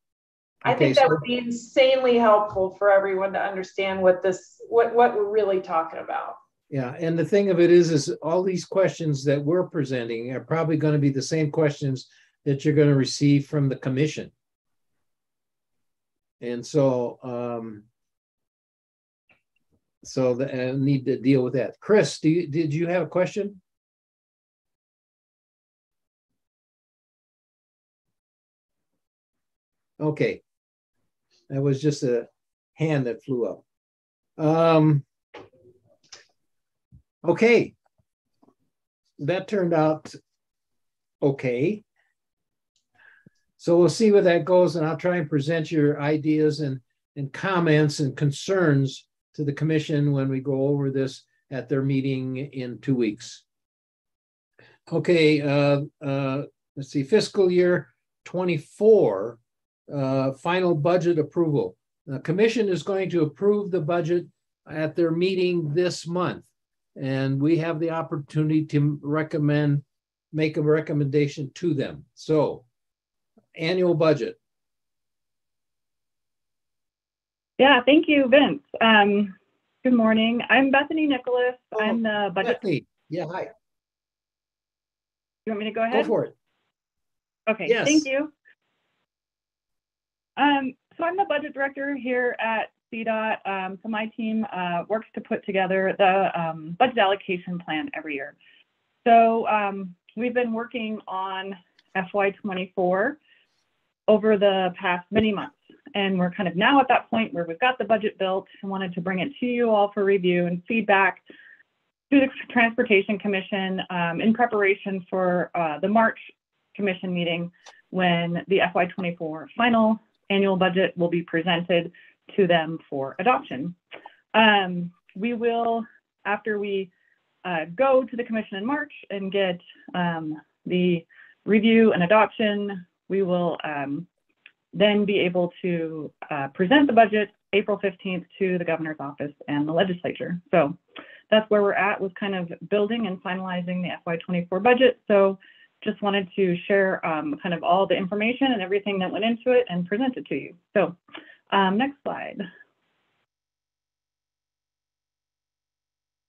I Okay, think that so- would be insanely helpful for everyone to understand what this what what we're really talking about. Yeah, and the thing of it is, is all these questions that we're presenting are probably going to be the same questions that you're going to receive from the commission. And so, um, so the, I need to deal with that. Chris, do you, did you have a question? Okay. That was just a hand that flew up. Um, okay. That turned out okay. So we'll see where that goes, and I'll try and present your ideas and, and comments and concerns to the commission when we go over this at their meeting in two weeks. Okay, uh, uh, let's see, fiscal year 24, uh, final budget approval. The commission is going to approve the budget at their meeting this month. And we have the opportunity to recommend, make a recommendation to them. So annual budget. Yeah, thank you, Vince. Um, good morning. I'm Bethany Nicholas. I'm the budget. Bethany, yeah, hi. You want me to go ahead? Go for it. Okay, Yes. thank you. Um, so I'm the budget director here at CDOT. Um, so my team uh, works to put together the um, budget allocation plan every year. So um, we've been working on FY24 over the past many months. And we're kind of now at that point where we've got the budget built and wanted to bring it to you all for review and feedback to the Transportation Commission um, in preparation for uh, the March Commission meeting when the FY24 final annual budget will be presented to them for adoption. Um, we will, after we uh, go to the Commission in March and get um, the review and adoption, we will um, then be able to uh, present the budget April 15th to the governor's office and the legislature. So that's where we're at with kind of building and finalizing the FY24 budget. So just wanted to share um, kind of all the information and everything that went into it and present it to you. So um, next slide.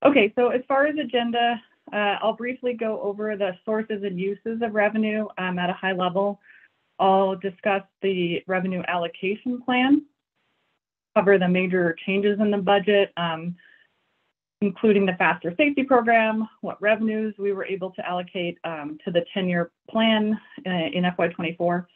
Okay, so as far as agenda, uh, I'll briefly go over the sources and uses of revenue um, at a high level. I'll discuss the revenue allocation plan, cover the major changes in the budget, um, including the faster safety program, what revenues we were able to allocate um, to the 10-year plan uh, in FY24,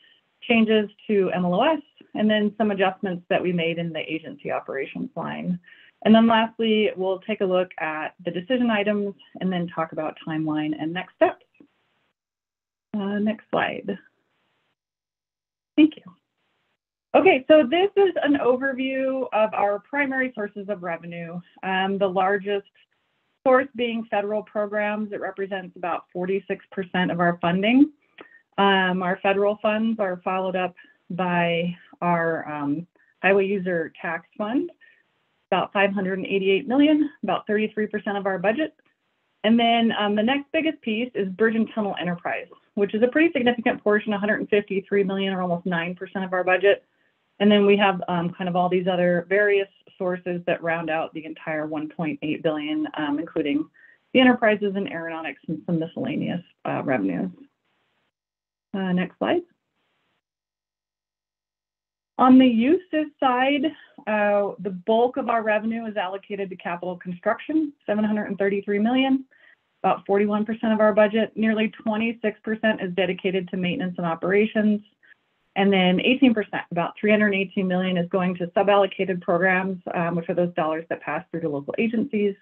changes to MLOS, and then some adjustments that we made in the agency operations line. And then lastly, we'll take a look at the decision items and then talk about timeline and next steps. Uh, next slide. Thank you. Okay, so this is an overview of our primary sources of revenue. Um, the largest source being federal programs. It represents about 46% of our funding. Um, our federal funds are followed up by our um, highway user tax fund, about 588 million, about 33% of our budget. And then um, the next biggest piece is Bridge and Tunnel Enterprise, which is a pretty significant portion, 153 million or almost 9% of our budget. And then we have um, kind of all these other various sources that round out the entire 1.8 billion, um, including the enterprises and aeronautics and some miscellaneous uh, revenues. Uh, next slide. On the uses side, uh, the bulk of our revenue is allocated to capital construction, 733 million, about 41% of our budget. Nearly 26% is dedicated to maintenance and operations. And then 18%, about 318 million is going to suballocated programs, um, which are those dollars that pass through to local agencies.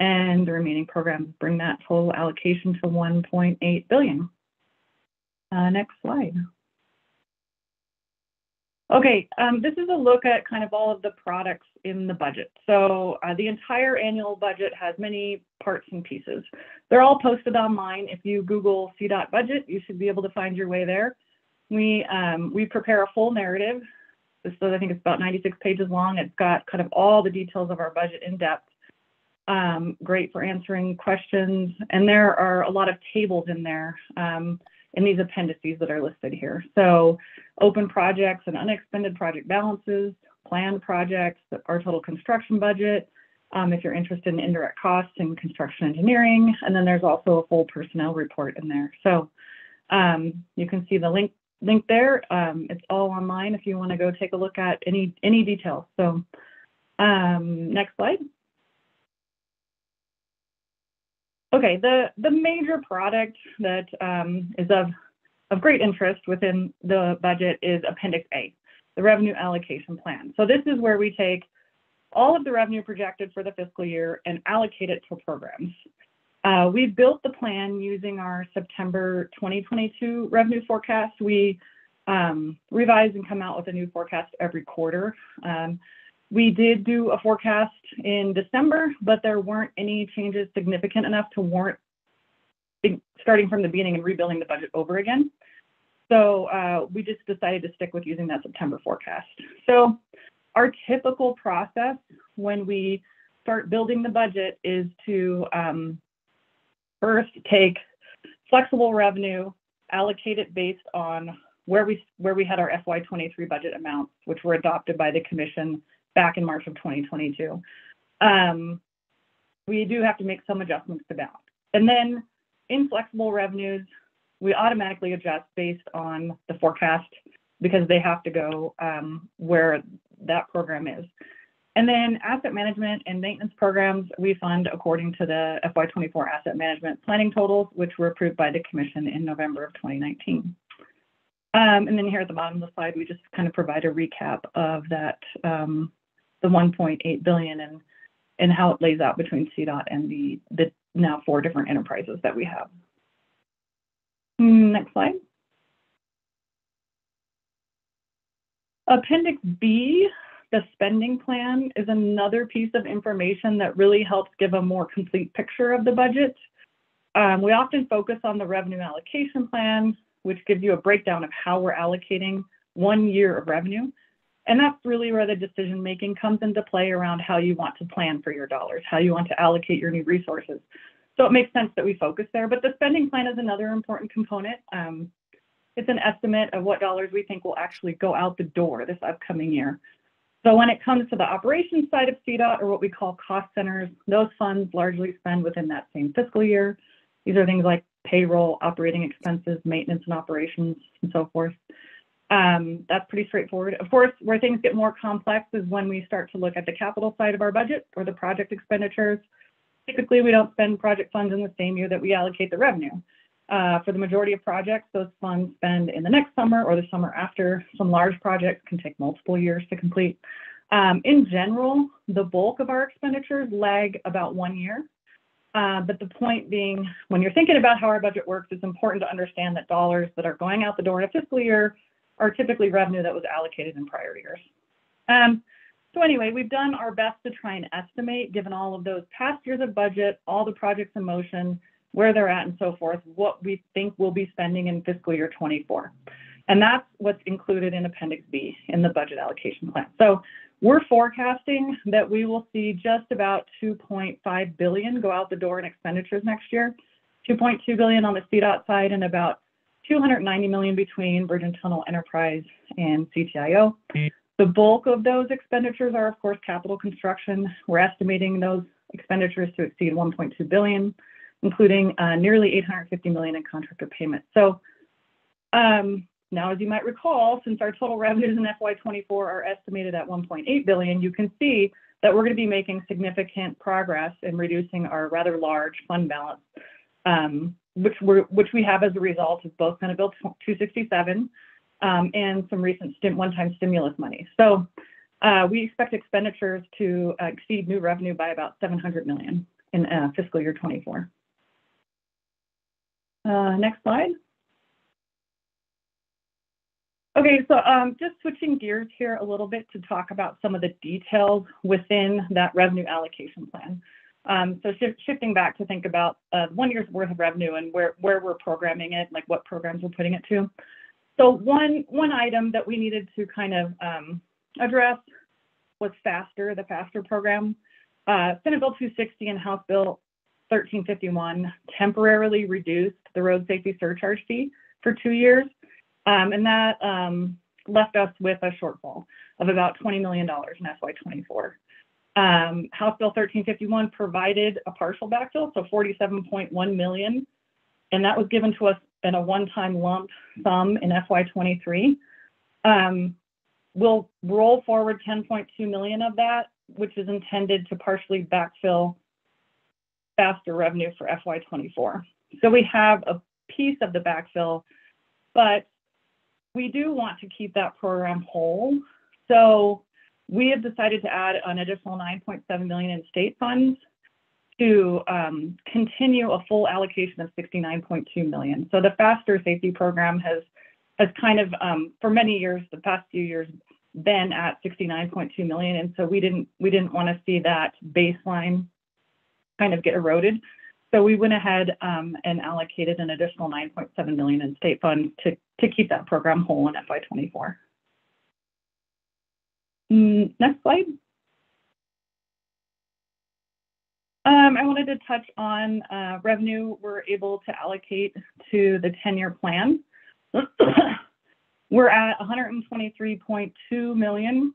And the remaining programs bring that total allocation to 1.8 billion. Uh, next slide. Okay, um, this is a look at kind of all of the products in the budget. So uh, the entire annual budget has many parts and pieces. They're all posted online. If you Google CDOT budget, you should be able to find your way there. We, um, we prepare a full narrative. This is, I think it's about 96 pages long. It's got kind of all the details of our budget in depth. Um, great for answering questions. And there are a lot of tables in there. Um, in these appendices that are listed here. So open projects and unexpended project balances, planned projects, our total construction budget, um, if you're interested in indirect costs and construction engineering, and then there's also a full personnel report in there. So um, you can see the link link there. Um, it's all online if you want to go take a look at any any details. So um, next slide. Okay, the, the major product that um, is of, of great interest within the budget is Appendix A, the revenue allocation plan. So this is where we take all of the revenue projected for the fiscal year and allocate it to programs. Uh, we built the plan using our September 2022 revenue forecast. We um, revise and come out with a new forecast every quarter. Um, we did do a forecast in December, but there weren't any changes significant enough to warrant starting from the beginning and rebuilding the budget over again. So uh, we just decided to stick with using that September forecast. So our typical process when we start building the budget is to um, first take flexible revenue, allocate it based on where we where we had our FY23 budget amounts, which were adopted by the commission back in March of 2022. Um, we do have to make some adjustments to balance. And then in flexible revenues, we automatically adjust based on the forecast because they have to go um, where that program is. And then asset management and maintenance programs, we fund according to the FY24 asset management planning totals, which were approved by the commission in November of 2019. Um, and then here at the bottom of the slide, we just kind of provide a recap of that um, the 1.8 billion and and how it lays out between CDOT and the the now four different enterprises that we have. Hmm, next slide. Appendix B, the spending plan, is another piece of information that really helps give a more complete picture of the budget. Um, we often focus on the revenue allocation plan, which gives you a breakdown of how we're allocating one year of revenue. And that's really where the decision making comes into play around how you want to plan for your dollars, how you want to allocate your new resources. So it makes sense that we focus there. But the spending plan is another important component. Um, it's an estimate of what dollars we think will actually go out the door this upcoming year. So when it comes to the operations side of CDOT, or what we call cost centers, those funds largely spend within that same fiscal year. These are things like payroll, operating expenses, maintenance and operations, and so forth. Um, that's pretty straightforward. Of course, where things get more complex is when we start to look at the capital side of our budget or the project expenditures. Typically, we don't spend project funds in the same year that we allocate the revenue. Uh, for the majority of projects, those funds spend in the next summer or the summer after. Some large projects can take multiple years to complete. Um, in general, the bulk of our expenditures lag about one year. Uh, but the point being, when you're thinking about how our budget works, it's important to understand that dollars that are going out the door in a fiscal year are typically revenue that was allocated in prior years. Um, so anyway, we've done our best to try and estimate, given all of those past years of budget, all the projects in motion, where they're at and so forth, what we think we'll be spending in fiscal year 24. And that's what's included in Appendix B in the budget allocation plan. So we're forecasting that we will see just about 2.5 billion go out the door in expenditures next year, 2.2 billion on the CDOT side and about 290 million between Bridge and Tunnel Enterprise and CTIO. The bulk of those expenditures are, of course, capital construction. We're estimating those expenditures to exceed 1.2 billion, including uh, nearly 850 million in contractor payments. So um, now, as you might recall, since our total revenues in FY24 are estimated at 1.8 billion, you can see that we're going to be making significant progress in reducing our rather large fund balance um, which we which we have as a result of both Senate Bill 267 um, and some recent one-time stimulus money. So uh, we expect expenditures to uh, exceed new revenue by about 700 million in uh, fiscal year 24. Uh, next slide. Okay, so um, just switching gears here a little bit to talk about some of the details within that revenue allocation plan. Um, so sh shifting back to think about uh, one year's worth of revenue and where, where we're programming it, like what programs we're putting it to. So one, one item that we needed to kind of um, address was FASTER, the FASTER program. Uh, Senate Bill 260 and House Bill 1351 temporarily reduced the road safety surcharge fee for two years. Um, and that left us with a shortfall of about $20 million in FY24. Um, House Bill 1351 provided a partial backfill, so 47.1 million, and that was given to us in a one-time lump sum in FY23. Um, we'll roll forward 10.2 million of that, which is intended to partially backfill FASTER revenue for FY24. So we have a piece of the backfill, but we do want to keep that program whole. So we have decided to add an additional 9.7 million in state funds to um, continue a full allocation of 69.2 million. So the FASTER safety program has has kind of um, for many years, the past few years, been at 69.2 million, and so we didn't we didn't want to see that baseline kind of get eroded. So we went ahead um, and allocated an additional 9.7 million in state funds to, to keep that program whole in FY24. Mm, next slide. Um, I wanted to touch on uh, revenue we're able to allocate to the 10-year plan. we're at 123.2 million.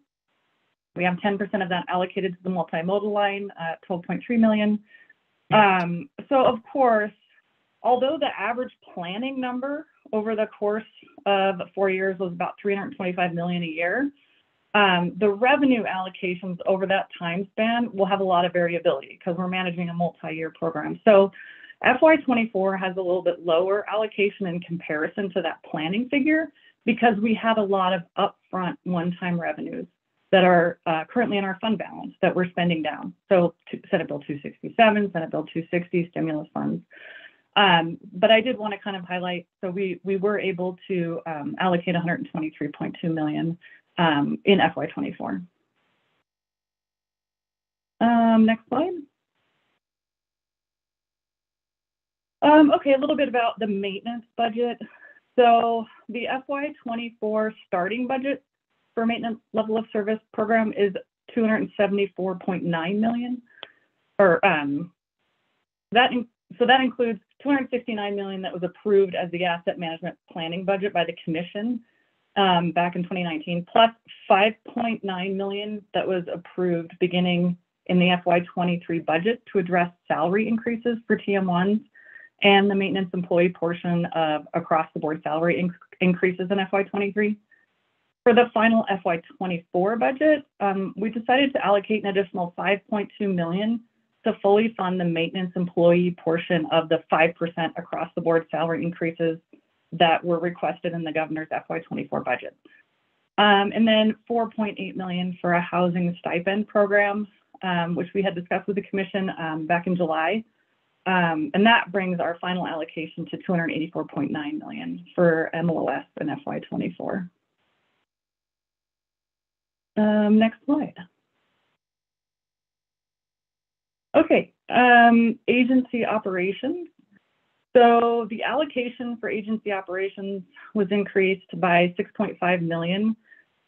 We have 10% of that allocated to the multimodal line, uh, 12.3 million. Um, so of course, although the average planning number over the course of four years was about 325 million a year, um, the revenue allocations over that time span will have a lot of variability because we're managing a multi-year program. So FY24 has a little bit lower allocation in comparison to that planning figure because we have a lot of upfront one-time revenues that are uh, currently in our fund balance that we're spending down. So Senate Bill 267, Senate Bill 260, stimulus funds. Um, but I did want to kind of highlight, so we, we were able to um, allocate 123.2 million um, in FY24. Um, next slide. Um, okay, a little bit about the maintenance budget. So the FY24 starting budget for maintenance level of service program is 274.9 million, or that so that includes 269 million that was approved as the asset management planning budget by the commission um, back in 2019, plus 5.9 million that was approved beginning in the FY23 budget to address salary increases for TM1s and the maintenance employee portion of across the board salary inc increases in FY23. For the final FY24 budget, um, we decided to allocate an additional 5.2 million to fully fund the maintenance employee portion of the 5% across the board salary increases that were requested in the governor's FY24 budget. Um, and then 4.8 million for a housing stipend program, um, which we had discussed with the commission um, back in July. Um, and that brings our final allocation to 284.9 million for MLOS and FY24. Um, next slide. Okay, um, agency operations. So the allocation for agency operations was increased by 6.5 million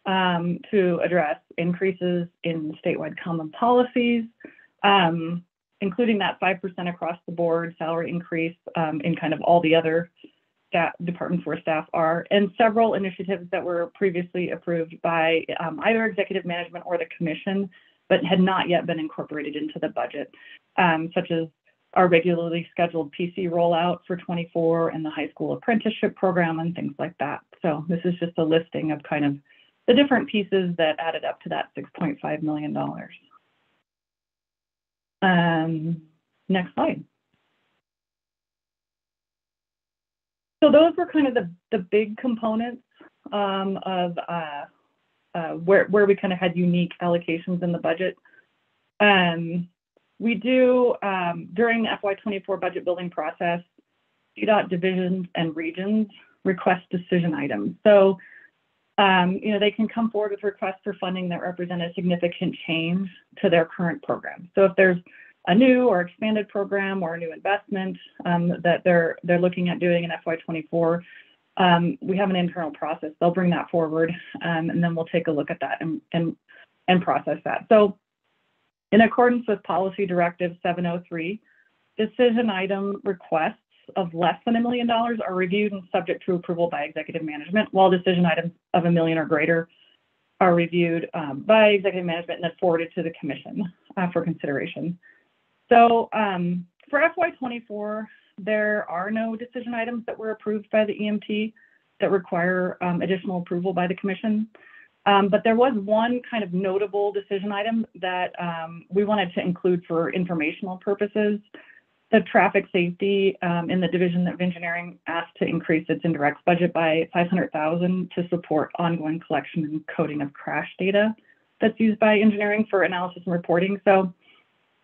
um, to address increases in statewide common policies, um, including that 5% across the board salary increase um, in kind of all the other staff, departments where staff are, and several initiatives that were previously approved by um, either executive management or the commission, but had not yet been incorporated into the budget, um, such as our regularly scheduled PC rollout for 24 and the high school apprenticeship program and things like that. So this is just a listing of kind of the different pieces that added up to that $6.5 million. Um, next slide. So those were kind of the, the big components um, of uh, uh, where, where we kind of had unique allocations in the budget. Um, we do, um, during the FY24 budget building process, CDOT divisions and regions request decision items. So, um, you know, they can come forward with requests for funding that represent a significant change to their current program. So if there's a new or expanded program or a new investment um, that they're they're looking at doing in FY24, um, we have an internal process. They'll bring that forward, um, and then we'll take a look at that and and and process that. So, in accordance with Policy Directive 703, decision item requests of less than a million dollars are reviewed and subject to approval by executive management, while decision items of a million or greater are reviewed um, by executive management and then forwarded to the commission uh, for consideration. So um, for FY24, there are no decision items that were approved by the EMT that require um, additional approval by the commission. Um, but there was one kind of notable decision item that um, we wanted to include for informational purposes. The traffic safety um, in the Division of Engineering asked to increase its indirect budget by 500,000 to support ongoing collection and coding of crash data that's used by engineering for analysis and reporting. So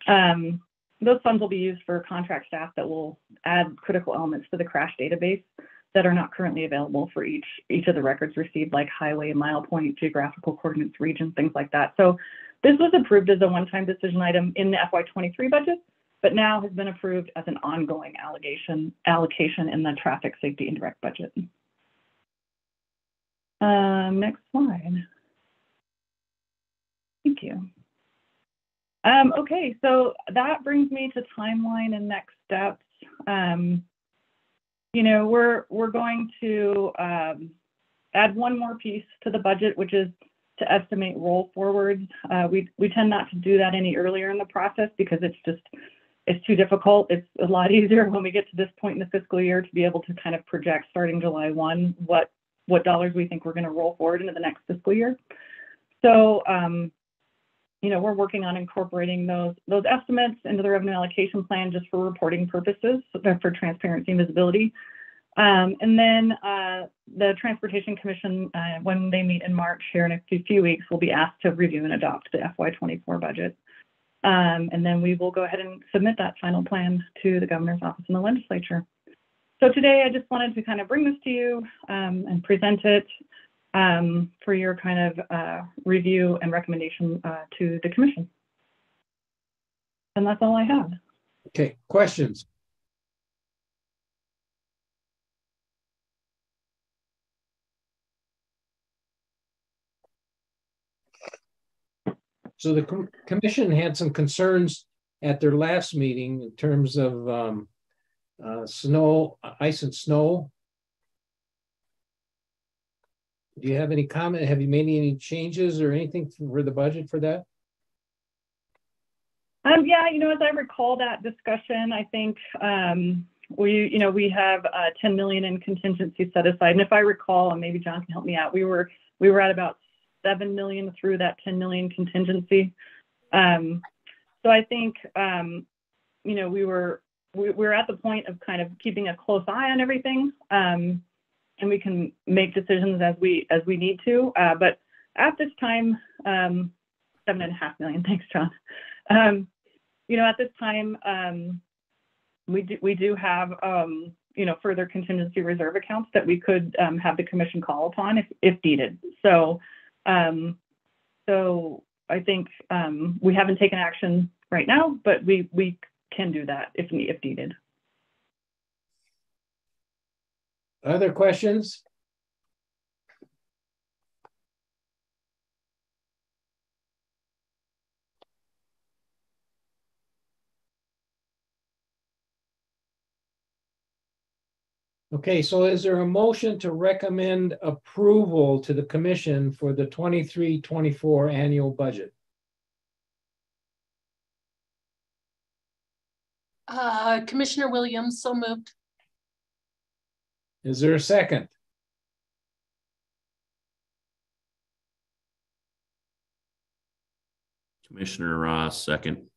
um, those funds will be used for contract staff that will add critical elements to the crash database that are not currently available for each each of the records received, like highway, mile point, geographical coordinates, region, things like that. So this was approved as a one-time decision item in the FY23 budget, but now has been approved as an ongoing allocation allocation in the traffic safety indirect budget. Um, next slide. Thank you. Um, okay, so that brings me to timeline and next steps. Um, you know, we're we're going to um, add one more piece to the budget, which is to estimate roll forwards. Uh, we we tend not to do that any earlier in the process because it's just it's too difficult. It's a lot easier when we get to this point in the fiscal year to be able to kind of project starting July 1 what what dollars we think we're going to roll forward into the next fiscal year. So um, you know, we're working on incorporating those those estimates into the revenue allocation plan just for reporting purposes, for transparency and visibility. Um, and then uh, the Transportation Commission, uh, when they meet in March here in a few, few, weeks, will be asked to review and adopt the FY24 budget. Um, and then we will go ahead and submit that final plan to the governor's office and the legislature. So today I just wanted to kind of bring this to you um, and present it um, for your kind of uh, review and recommendation uh, to the commission. And that's all I have. Okay, questions? So the com commission had some concerns at their last meeting in terms of um, uh, snow, ice and snow do you have any comment? Have you made any changes or anything for the budget for that? Um, yeah, you know, as I recall that discussion, I think um, we, you know, we have uh, 10 million in contingency set aside. And if I recall, and maybe John can help me out, we were we were at about 7 million through that 10 million contingency. Um, so I think, um, you know, we were we, we, were at the point of kind of keeping a close eye on everything. Um, and we can make decisions as we as we need to. Uh, but at this time, um, seven and a half million. Thanks, John. Um, you know, at this time, um, we do we do have um, you know further contingency reserve accounts that we could um, have the commission call upon if if needed. So, um, so I think we haven't taken action right now, but we we can do that if if needed. Other questions? Okay, so is there a motion to recommend approval to the commission for the 23-24 annual budget? Uh, Commissioner Williams, so moved. Is there a second? Commissioner Ross, second.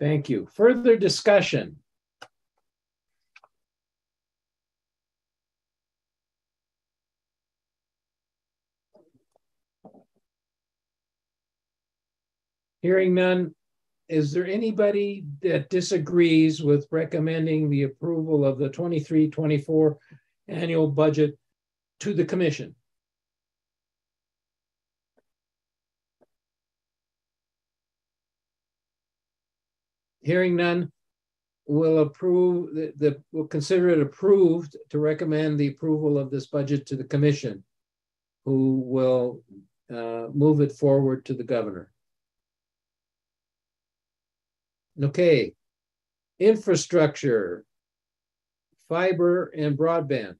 Thank you. Further discussion? Hearing none, is there anybody that disagrees with recommending the approval of the 23-24 annual budget to the commission? Hearing none, will approve the, the will consider it approved to recommend the approval of this budget to the commission, who will uh, move it forward to the governor. Okay, infrastructure, fiber and broadband.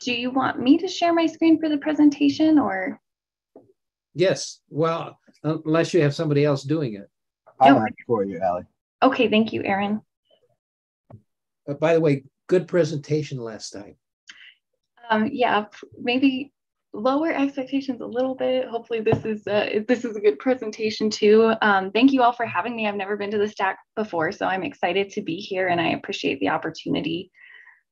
Do you want me to share my screen for the presentation or? Yes, well, unless you have somebody else doing it. I'll ask for you, Allie. Okay, thank you, Aaron. Uh, by the way, good presentation last time. Um, yeah, maybe lower expectations a little bit. Hopefully this is uh, this is a good presentation too. Um, thank you all for having me. I've never been to the STAC before, so I'm excited to be here and I appreciate the opportunity.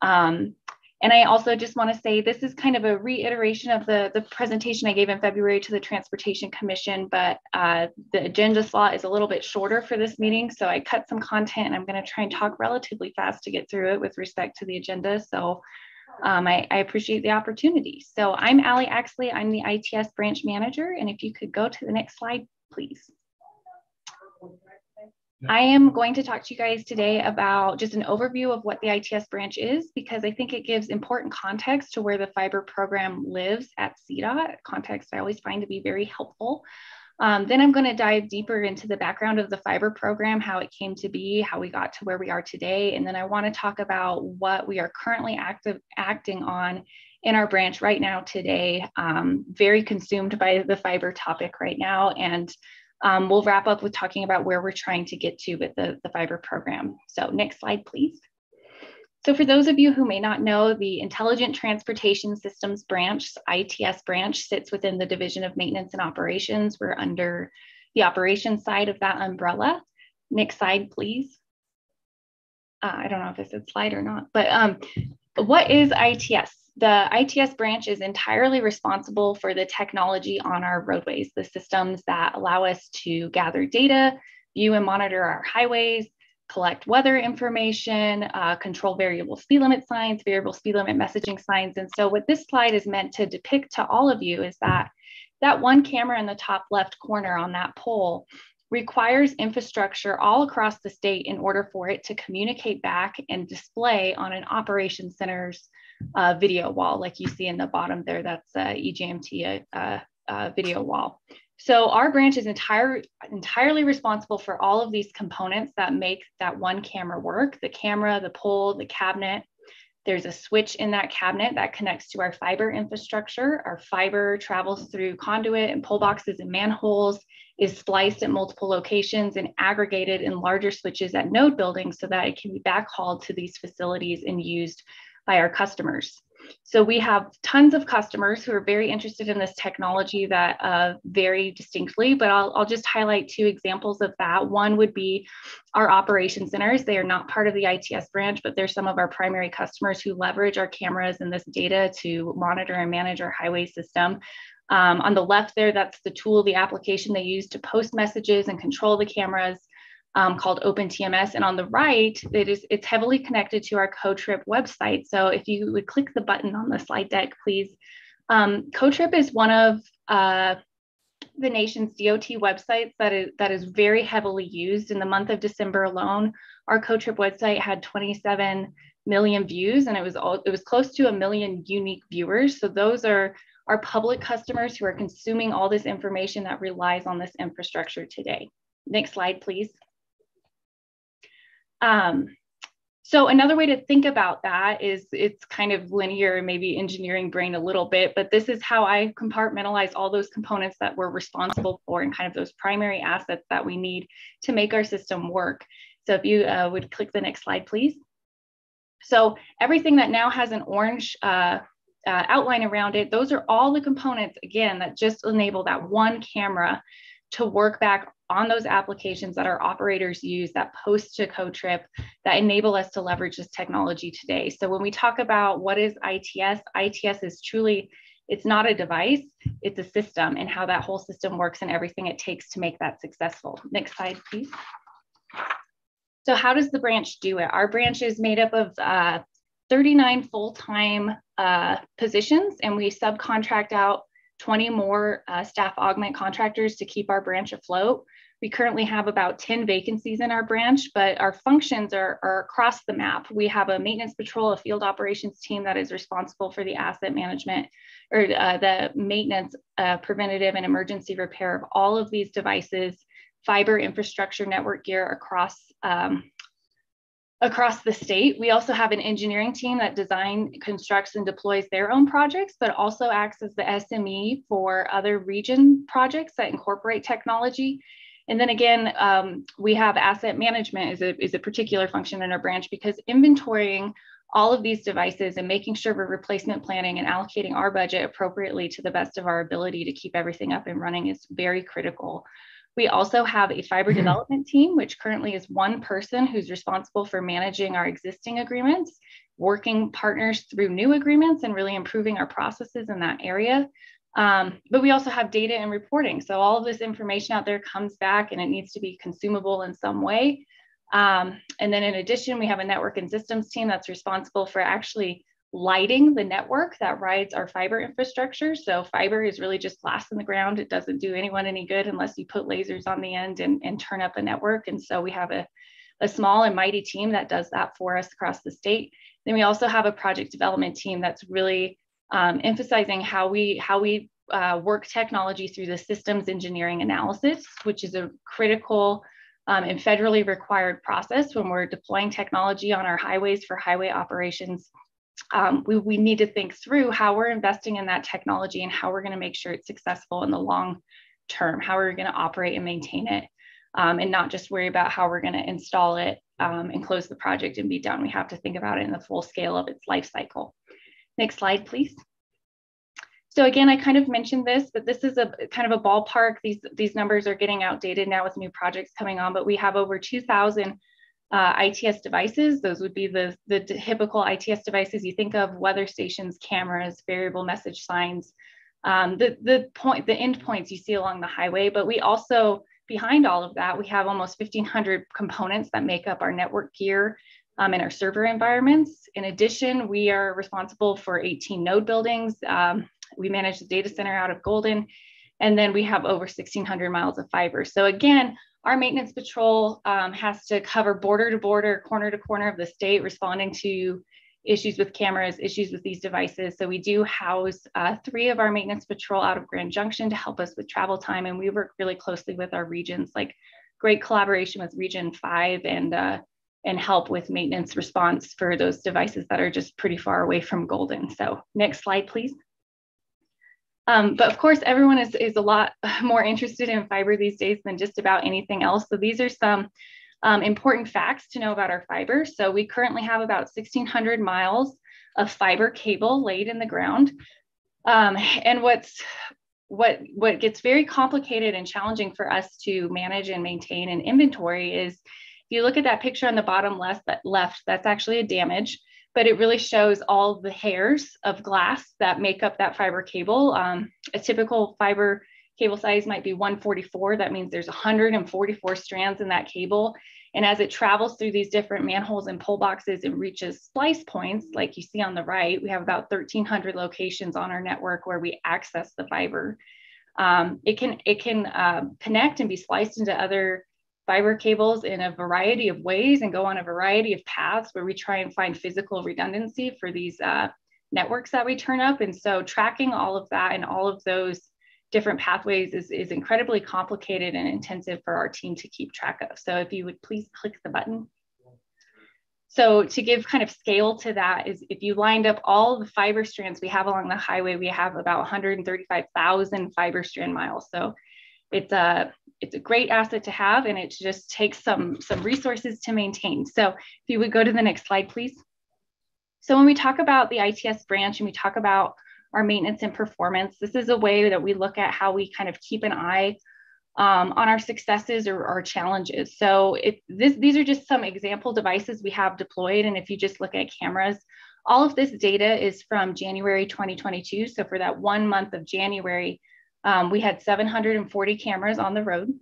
Um, and I also just want to say this is kind of a reiteration of the, the presentation I gave in February to the Transportation Commission, but uh, the agenda slot is a little bit shorter for this meeting. So I cut some content and I'm going to try and talk relatively fast to get through it with respect to the agenda. So um, I, I, appreciate the opportunity. So I'm Allie Axley. I'm the ITS branch manager. And if you could go to the next slide, please. I am going to talk to you guys today about just an overview of what the ITS branch is because I think it gives important context to where the fiber program lives at CDOT, context I always find to be very helpful. Um, then I'm going to dive deeper into the background of the fiber program, how it came to be, how we got to where we are today. And then I want to talk about what we are currently active, acting on in our branch right now today. Um, very consumed by the fiber topic right now. And um, we'll wrap up with talking about where we're trying to get to with the, the fiber program. So next slide, please. So for those of you who may not know, the Intelligent Transportation Systems branch, ITS branch, sits within the Division of Maintenance and Operations. We're under the operations side of that umbrella. Next slide, please. Uh, I don't know if this is slide or not, but um, what is ITS? The ITS branch is entirely responsible for the technology on our roadways, the systems that allow us to gather data, view and monitor our highways, collect weather information, uh, control variable speed limit signs, variable speed limit messaging signs. And so what this slide is meant to depict to all of you is that that one camera in the top left corner on that pole requires infrastructure all across the state in order for it to communicate back and display on an operation center's uh, video wall, like you see in the bottom there, that's uh, EJMT uh, uh, video wall. So our branch is entire, entirely responsible for all of these components that make that one camera work, the camera, the pole, the cabinet. There's a switch in that cabinet that connects to our fiber infrastructure. Our fiber travels through conduit and pole boxes and manholes, is spliced at multiple locations and aggregated in larger switches at node buildings so that it can be backhauled to these facilities and used by our customers. So we have tons of customers who are very interested in this technology that uh, vary distinctly, but I'll, I'll just highlight two examples of that. One would be our operation centers. They are not part of the ITS branch, but they're some of our primary customers who leverage our cameras and this data to monitor and manage our highway system. Um, on the left there, that's the tool, the application they use to post messages and control the cameras um, called OpenTMS. And on the right, it is, it's heavily connected to our CoTrip website. So if you would click the button on the slide deck, please. Um, CoTrip is one of uh, the nation's DOT websites that is, that is very heavily used. In the month of December alone, our CoTrip website had 27 million views and it was all, it was close to a million unique viewers. So those are our public customers who are consuming all this information that relies on this infrastructure today. Next slide, please. Um, so another way to think about that is it's kind of linear, maybe engineering brain a little bit, but this is how I compartmentalize all those components that we're responsible for and kind of those primary assets that we need to make our system work. So if you uh, would click the next slide, please. So everything that now has an orange uh, uh, outline around it, those are all the components, again, that just enable that one camera to work back on those applications that our operators use that post to CoTrip that enable us to leverage this technology today. So when we talk about what is ITS, ITS is truly It's not a device, it's a system and how that whole system works and everything it takes to make that successful. Next slide, please. So how does the branch do it? Our branch is made up of uh, 39 full-time uh, positions and we subcontract out 20 more uh, staff augment contractors to keep our branch afloat. We currently have about 10 vacancies in our branch, but our functions are, are across the map. We have a maintenance patrol, a field operations team that is responsible for the asset management or uh, the maintenance, uh, preventative and emergency repair of all of these devices, fiber infrastructure network gear across um, across the state. We also have an engineering team that design, constructs, and deploys their own projects, but also acts as the SME for other region projects that incorporate technology. And then again, um, we have asset management is a, is a particular function in our branch because inventorying all of these devices and making sure we're replacement planning and allocating our budget appropriately to the best of our ability to keep everything up and running is very critical. We also have a fiber mm-hmm. development team, which currently is one person who's responsible for managing our existing agreements, working partners through new agreements, and really improving our processes in that area. Um, but we also have data and reporting. So all of this information out there comes back and it needs to be consumable in some way. Um, and then in addition, we have a network and systems team that's responsible for actually lighting the network that rides our fiber infrastructure. So fiber is really just glass in the ground. It doesn't do anyone any good unless you put lasers on the end and, and turn up the network. And so we have a, a small and mighty team that does that for us across the state. Then we also have a project development team that's really um, emphasizing how we how we uh, work technology through the systems engineering analysis, which is a critical um, and federally required process when we're deploying technology on our highways for highway operations um, we, we need to think through how we're investing in that technology and how we're going to make sure it's successful in the long term, how we're going to operate and maintain it, um, and not just worry about how we're going to install it um, and close the project and be done. We have to think about it in the full scale of its life cycle. Next slide, please. So again, I kind of mentioned this, but this is a kind of a ballpark. These, these numbers are getting outdated now with new projects coming on, but we have over 2,000 uh, ITS devices. Those would be the, the typical ITS devices you think of, weather stations, cameras, variable message signs, um, the, the point, the endpoints you see along the highway. But we also, behind all of that, we have almost 1,500 components that make up our network gear um, and our server environments. In addition, we are responsible for 18 node buildings. Um, we manage the data center out of Golden. And then we have over 1,600 miles of fiber. So again, our maintenance patrol um, has to cover border to border, corner to corner of the state, responding to issues with cameras, issues with these devices. So we do house uh, three of our maintenance patrol out of Grand Junction to help us with travel time. And we work really closely with our regions, like great collaboration with Region 5 and, uh, and help with maintenance response for those devices that are just pretty far away from Golden. So next slide, please. Um, but of course, everyone is, is a lot more interested in fiber these days than just about anything else. So these are some um, important facts to know about our fiber. So we currently have about 1,600 miles of fiber cable laid in the ground. Um, and what's what what gets very complicated and challenging for us to manage and maintain an inventory is if you look at that picture on the bottom left, that left that's actually a damage but it really shows all the hairs of glass that make up that fiber cable. Um, a typical fiber cable size might be 144. That means there's 144 strands in that cable. And as it travels through these different manholes and pull boxes and reaches splice points, like you see on the right, we have about 1,300 locations on our network where we access the fiber. Um, it can, it can uh, connect and be spliced into other fiber cables in a variety of ways and go on a variety of paths where we try and find physical redundancy for these uh, networks that we turn up. And so tracking all of that and all of those different pathways is, is incredibly complicated and intensive for our team to keep track of. So if you would please click the button. So to give kind of scale to that is if you lined up all the fiber strands we have along the highway, we have about 135,000 fiber strand miles. So it's a it's a great asset to have and it just takes some some resources to maintain. So if you would go to the next slide please. So when we talk about the ITS branch and we talk about our maintenance and performance this is a way that we look at how we kind of keep an eye um, on our successes or our challenges. So if this these are just some example devices we have deployed and if you just look at cameras All of this data is from January 2022. So for that one month of January, um, we had 740 cameras on the road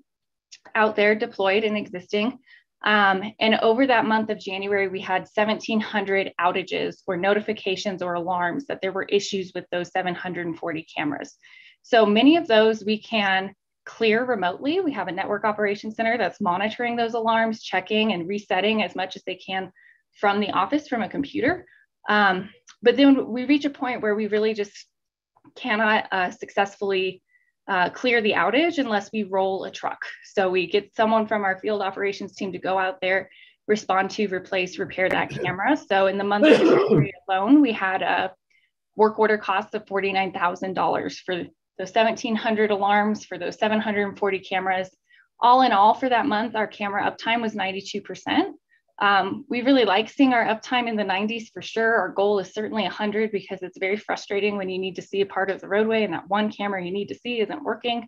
out there deployed and existing. Um, and over that month of January, we had 1,700 outages or notifications or alarms that there were issues with those 740 cameras. So many of those we can clear remotely. We have a network operations center that's monitoring those alarms, checking and resetting as much as they can from the office from a computer. Um, but then we reach a point where we really just cannot uh, successfully uh, clear the outage unless we roll a truck. So we get someone from our field operations team to go out there, respond to, replace, repair that camera. So in the month of January alone, we had a work order cost of $49,000 for those 1,700 alarms, for those 740 cameras. All in all, for that month, our camera uptime was 92%. Um, we really like seeing our uptime in the 90s for sure. Our goal is certainly 100 because it's very frustrating when you need to see a part of the roadway and that one camera you need to see isn't working.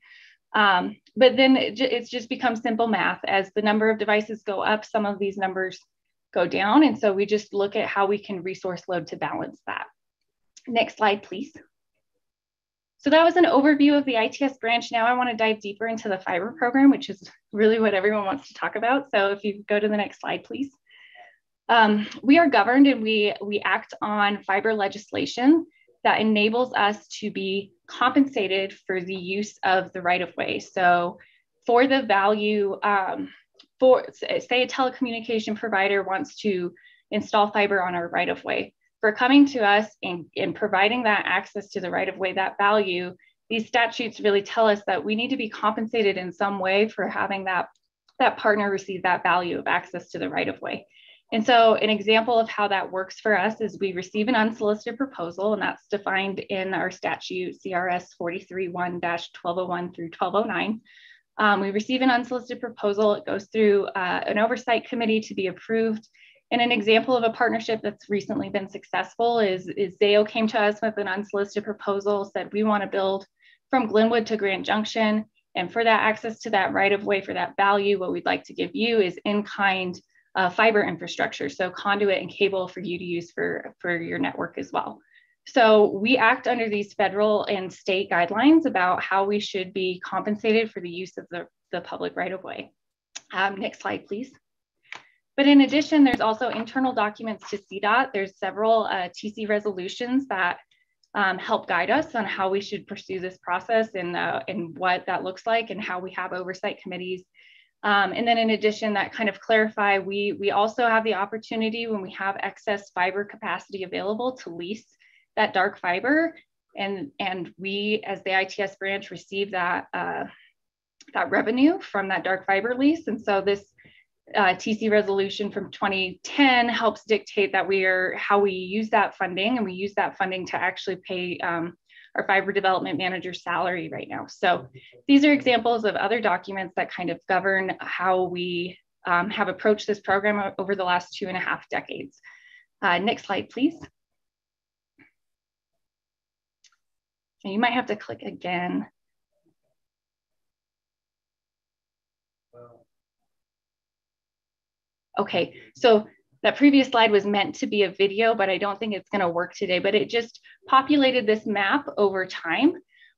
Um, but then it, it's just become simple math. As the number of devices go up, some of these numbers go down. And so we just look at how we can resource load to balance that. Next slide, please. So that was an overview of the ITS branch. Now I want to dive deeper into the fiber program, which is really what everyone wants to talk about. So if you go to the next slide, please. Um, we are governed and we, we act on fiber legislation that enables us to be compensated for the use of the right of way. So for the value, um, for say a telecommunication provider wants to install fiber on our right of way, for coming to us and, and providing that access to the right of way, that value, these statutes really tell us that we need to be compensated in some way for having that, that partner receive that value of access to the right of way. And so an example of how that works for us is we receive an unsolicited proposal, and that's defined in our statute CRS 431-1201 through 1209. Um, we receive an unsolicited proposal. It goes through uh, an oversight committee to be approved. And an example of a partnership that's recently been successful is, is Zayo came to us with an unsolicited proposal, said we want to build from Glenwood to Grand Junction. And for that access to that right of way, for that value, what we'd like to give you is in kind uh, fiber infrastructure, so conduit and cable for you to use for, for your network as well. So we act under these federal and state guidelines about how we should be compensated for the use of the, the public right of way. Um, next slide, please. But in addition, there's also internal documents to CDOT. There's several uh, TC resolutions that um, help guide us on how we should pursue this process and, uh, and what that looks like and how we have oversight committees um, and then in addition, that kind of clarify, we, we also have the opportunity when we have excess fiber capacity available to lease that dark fiber. And, and we, as the ITS branch, receive that, uh, that revenue from that dark fiber lease. And so this uh, TC resolution from 2010 helps dictate that we are how we use that funding, and we use that funding to actually pay um, our fiber development manager's salary right now. So these are examples of other documents that kind of govern how we um, have approached this program over the last two and a half decades. Uh, next slide, please. And you might have to click again. Okay, so that previous slide was meant to be a video, but I don't think it's gonna work today, but it just populated this map over time.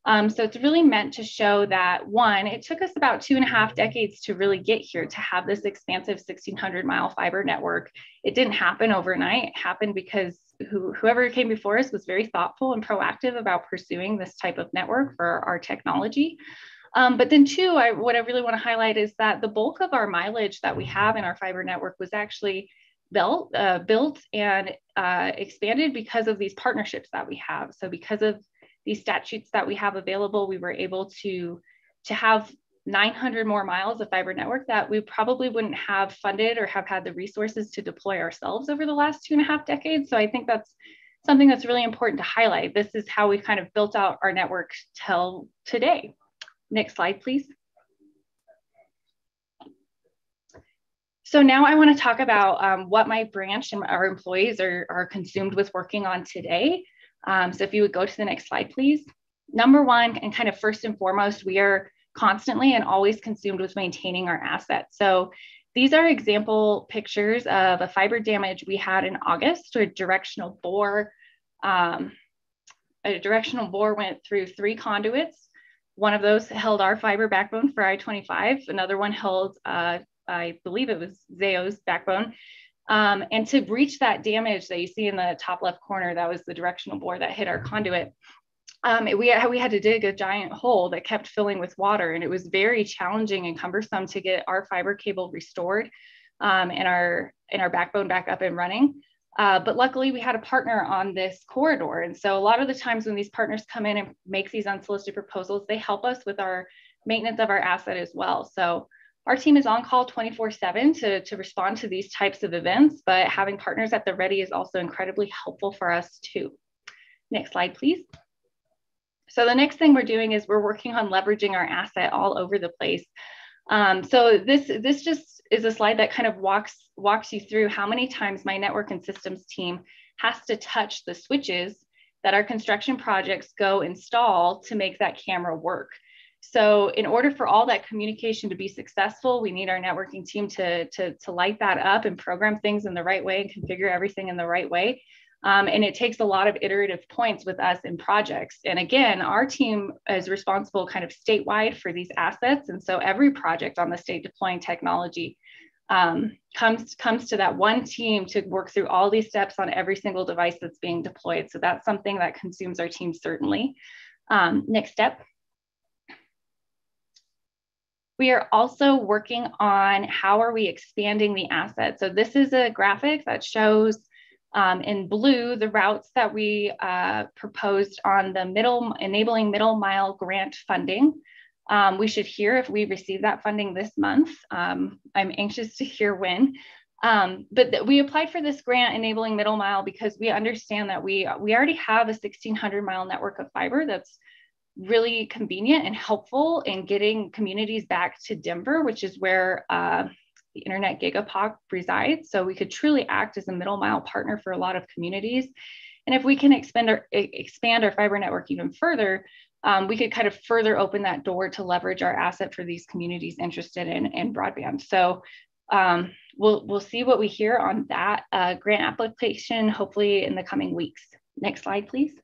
Um, so it's really meant to show that one, it took us about two and a half decades to really get here to have this expansive 1600 mile fiber network. It didn't happen overnight. It happened because who, whoever came before us was very thoughtful and proactive about pursuing this type of network for our technology. Um, but then two, I, what I really wanna highlight is that the bulk of our mileage that we have in our fiber network was actually built, uh, built and uh, expanded because of these partnerships that we have. So because of these statutes that we have available, we were able to, to have 900 more miles of fiber network that we probably wouldn't have funded or have had the resources to deploy ourselves over the last two and a half decades. So I think that's something that's really important to highlight. This is how we kind of built out our network till today. Next slide, please. So now I want to talk about um, what my branch and our employees are, are consumed with working on today. Um, so if you would go to the next slide, please. Number one, and kind of first and foremost, we are constantly and always consumed with maintaining our assets. So these are example pictures of a fiber damage we had in August, a directional bore. Um, a directional bore went through three conduits. One of those held our fiber backbone for I-25. Another one held, uh, I believe it was Zayo's backbone. Um, and to breach that damage that you see in the top left corner, that was the directional bore that hit our conduit. Um, we, we had to dig a giant hole that kept filling with water and it was very challenging and cumbersome to get our fiber cable restored um, and our and our backbone back up and running. Uh, but luckily we had a partner on this corridor. And so a lot of the times when these partners come in and make these unsolicited proposals, they help us with our maintenance of our asset as well. So our team is on call 24 seven to, to respond to these types of events, but having partners at the ready is also incredibly helpful for us too. Next slide, please. So the next thing we're doing is we're working on leveraging our asset all over the place. Um, so this, this just is a slide that kind of walks, walks you through how many times my network and systems team has to touch the switches that our construction projects go install to make that camera work. So in order for all that communication to be successful, we need our networking team to, to, to light that up and program things in the right way and configure everything in the right way. Um, and it takes a lot of iterative points with us in projects. And again, our team is responsible kind of statewide for these assets. And so every project on the state deploying technology um, comes, comes to that one team to work through all these steps on every single device that's being deployed. So that's something that consumes our team certainly. Um, next step. We are also working on how are we expanding the asset. So this is a graphic that shows um, in blue, the routes that we uh, proposed on the middle, enabling middle mile grant funding. Um, we should hear if we receive that funding this month. Um, I'm anxious to hear when. Um, but we applied for this grant enabling middle mile because we understand that we, we already have a 1600 mile network of fiber that's really convenient and helpful in getting communities back to Denver, which is where uh, the internet gigapop resides. So we could truly act as a middle mile partner for a lot of communities. And if we can expand our, expand our fiber network even further, um, we could kind of further open that door to leverage our asset for these communities interested in, in broadband. So um, we'll, we'll see what we hear on that uh, grant application, hopefully in the coming weeks. Next slide, please.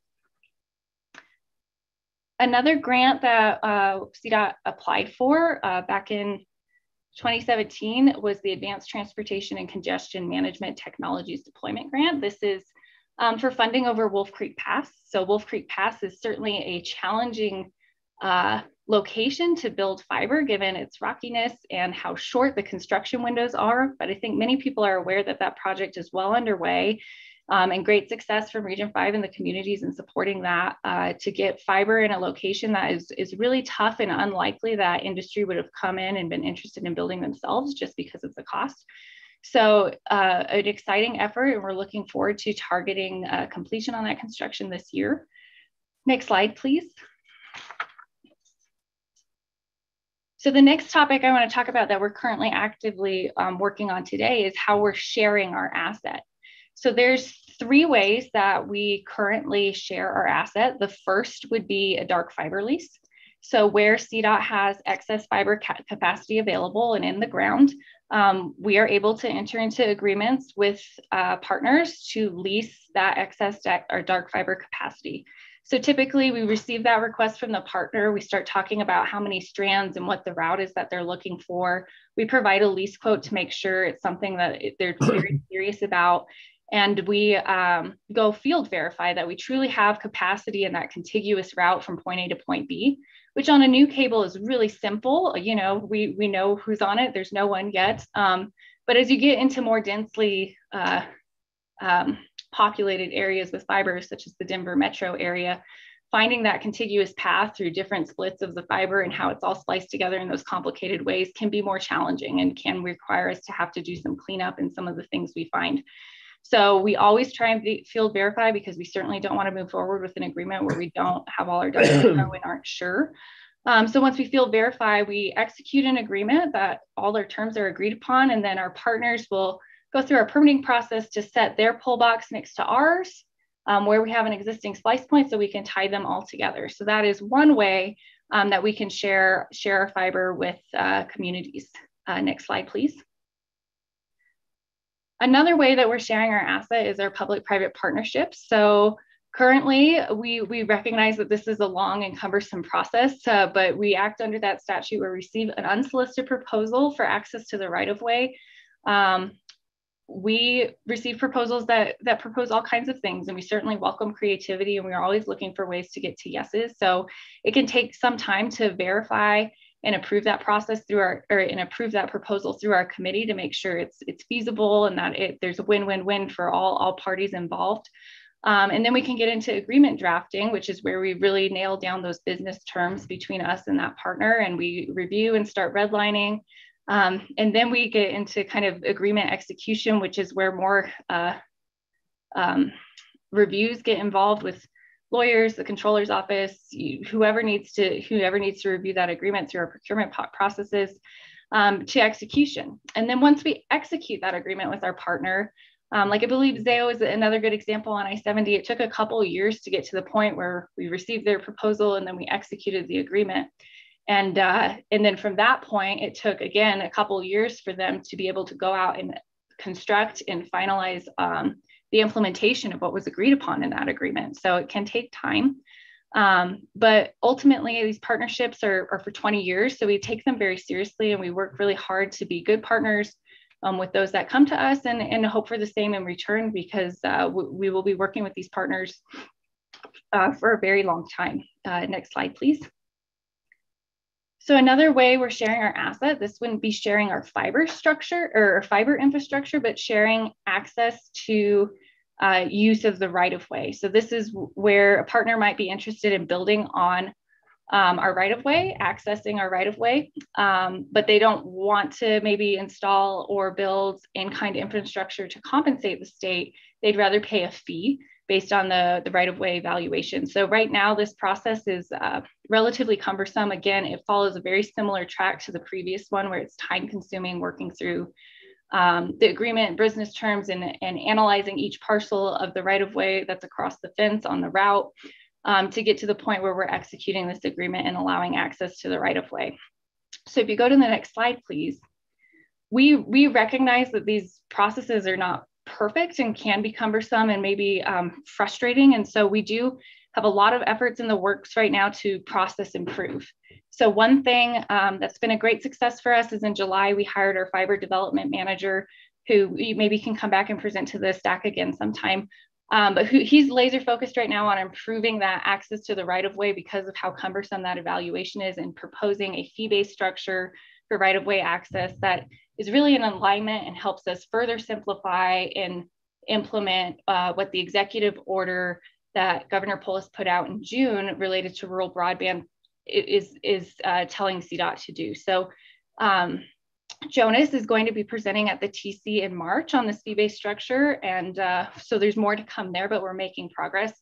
Another grant that uh, CDOT applied for uh, back in 2017 was the Advanced Transportation and Congestion Management Technologies Deployment Grant. This is um, for funding over Wolf Creek Pass. So Wolf Creek Pass is certainly a challenging uh, location to build fiber given its rockiness and how short the construction windows are. But I think many people are aware that that project is well underway um, and great success from Region 5 and the communities in supporting that uh, to get fiber in a location that is, is really tough and unlikely that industry would have come in and been interested in building themselves just because of the cost. So uh, an exciting effort and we're looking forward to targeting uh, completion on that construction this year. Next slide, please. So the next topic I want to talk about that we're currently actively um, working on today is how we're sharing our asset. So there's three ways that we currently share our asset. The first would be a dark fiber lease. So where CDOT has excess fiber ca capacity available and in the ground, um, we are able to enter into agreements with uh, partners to lease that excess or dark fiber capacity. So typically we receive that request from the partner. We start talking about how many strands and what the route is that they're looking for. We provide a lease quote to make sure it's something that they're very serious about and we um, go field verify that we truly have capacity in that contiguous route from point A to point B, which on a new cable is really simple. You know, we, we know who's on it, there's no one yet. Um, but as you get into more densely uh, um, populated areas with fibers, such as the Denver metro area, finding that contiguous path through different splits of the fiber and how it's all spliced together in those complicated ways can be more challenging and can require us to have to do some cleanup in some of the things we find. So we always try and field verify because we certainly don't want to move forward with an agreement where we don't have all our ducks in a row and aren't sure. Um, so once we field verify, we execute an agreement that all our terms are agreed upon, and then our partners will go through our permitting process to set their pull box next to ours, um, where we have an existing splice point so we can tie them all together. So that is one way um, that we can share, share our fiber with uh, communities. Uh, next slide, please. Another way that we're sharing our asset is our public-private partnerships. So currently, we, we recognize that this is a long and cumbersome process, uh, but we act under that statute where we receive an unsolicited proposal for access to the right-of-way. Um, we receive proposals that that propose all kinds of things and we certainly welcome creativity and we're always looking for ways to get to yeses so it can take some time to verify and approve that process through our or and approve that proposal through our committee to make sure it's it's feasible and that it there's a win-win-win for all all parties involved. Um, and then we can get into agreement drafting which is where we really nail down those business terms between us and that partner and we review and start redlining. Um, and then we get into kind of agreement execution which is where more uh, um, reviews get involved with lawyers, the controller's office, you, whoever needs to whoever needs to review that agreement through our procurement processes um, to execution. And then once we execute that agreement with our partner, um, like I believe Zayo is another good example on I-70. It took a couple years to get to the point where we received their proposal and then we executed the agreement. And, uh, and then from that point, it took again a couple years for them to be able to go out and construct and finalize um, the implementation of what was agreed upon in that agreement. So it can take time. Um, but ultimately, these partnerships are, are, for 20 years. So we take them very seriously and we work really hard to be good partners um, with those that come to us and, and hope for the same in return because uh, we will be working with these partners uh, for a very long time. Uh, next slide, please. So another way we're sharing our asset, this wouldn't be sharing our fiber structure or fiber infrastructure, but sharing access to uh, use of the right of way. So this is where a partner might be interested in building on um, our right of way, accessing our right of way, um, but they don't want to maybe install or build in kind infrastructure to compensate the state. They'd rather pay a fee based on the, the right of way evaluation. So right now, this process is uh, relatively cumbersome. Again, it follows a very similar track to the previous one where it's time consuming working through um, the agreement, business terms, and, and analyzing each parcel of the right of way that's across the fence on the route um, to get to the point where we're executing this agreement and allowing access to the right of way. So if you go to the next slide, please. We, we recognize that these processes are not perfect and can be cumbersome and maybe um, frustrating. And so we do have a lot of efforts in the works right now to process improve. So one thing um, that's been a great success for us is in July, we hired our fiber development manager who maybe can come back and present to the STAC again sometime. Um, but who, he's laser focused right now on improving that access to the right of way because of how cumbersome that evaluation is and proposing a fee-based structure for right of way access that is really an alignment and helps us further simplify and implement uh, what the executive order that Governor Polis put out in June related to rural broadband is, is uh, telling CDOT to do. So um, Jonas is going to be presenting at the TC in March on the fee-based structure. And uh, so there's more to come there, but we're making progress.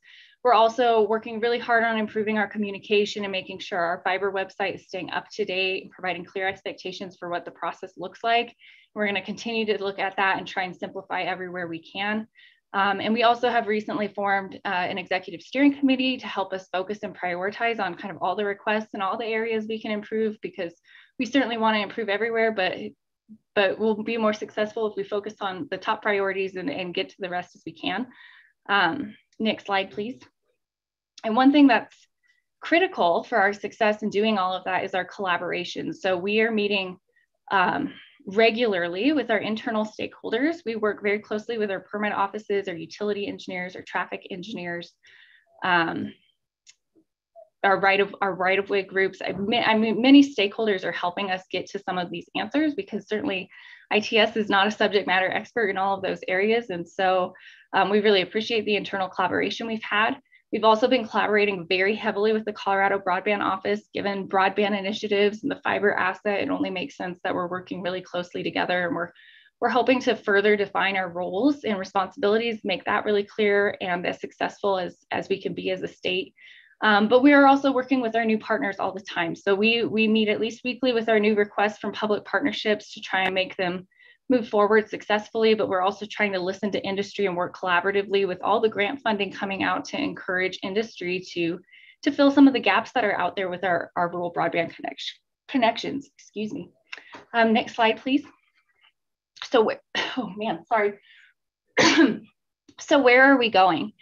We're also working really hard on improving our communication and making sure our fiber website is staying up to date and providing clear expectations for what the process looks like. We're going to continue to look at that and try and simplify everywhere we can. Um, and we also have recently formed uh, an executive steering committee to help us focus and prioritize on kind of all the requests and all the areas we can improve because we certainly want to improve everywhere, but but we'll be more successful if we focus on the top priorities and, and get to the rest as we can. Um, Next slide, please. And one thing that's critical for our success in doing all of that is our collaboration. So we are meeting um, regularly with our internal stakeholders. We work very closely with our permit offices, our utility engineers, our traffic engineers, um, our right of our right of way groups. I mean, I mean, many stakeholders are helping us get to some of these answers because certainly ITS is not a subject matter expert in all of those areas. And so um, we really appreciate the internal collaboration we've had. We've also been collaborating very heavily with the Colorado Broadband Office, given broadband initiatives and the fiber asset. It only makes sense that we're working really closely together and we're we're hoping to further define our roles and responsibilities, make that really clear and as successful as, as we can be as a state. Um, but we are also working with our new partners all the time. So we, we meet at least weekly with our new requests from public partnerships to try and make them move forward successfully, but we're also trying to listen to industry and work collaboratively with all the grant funding coming out to encourage industry to, to fill some of the gaps that are out there with our, our rural broadband connection, connections, excuse me. Um, next slide, please. so, oh man, sorry. so where are we going?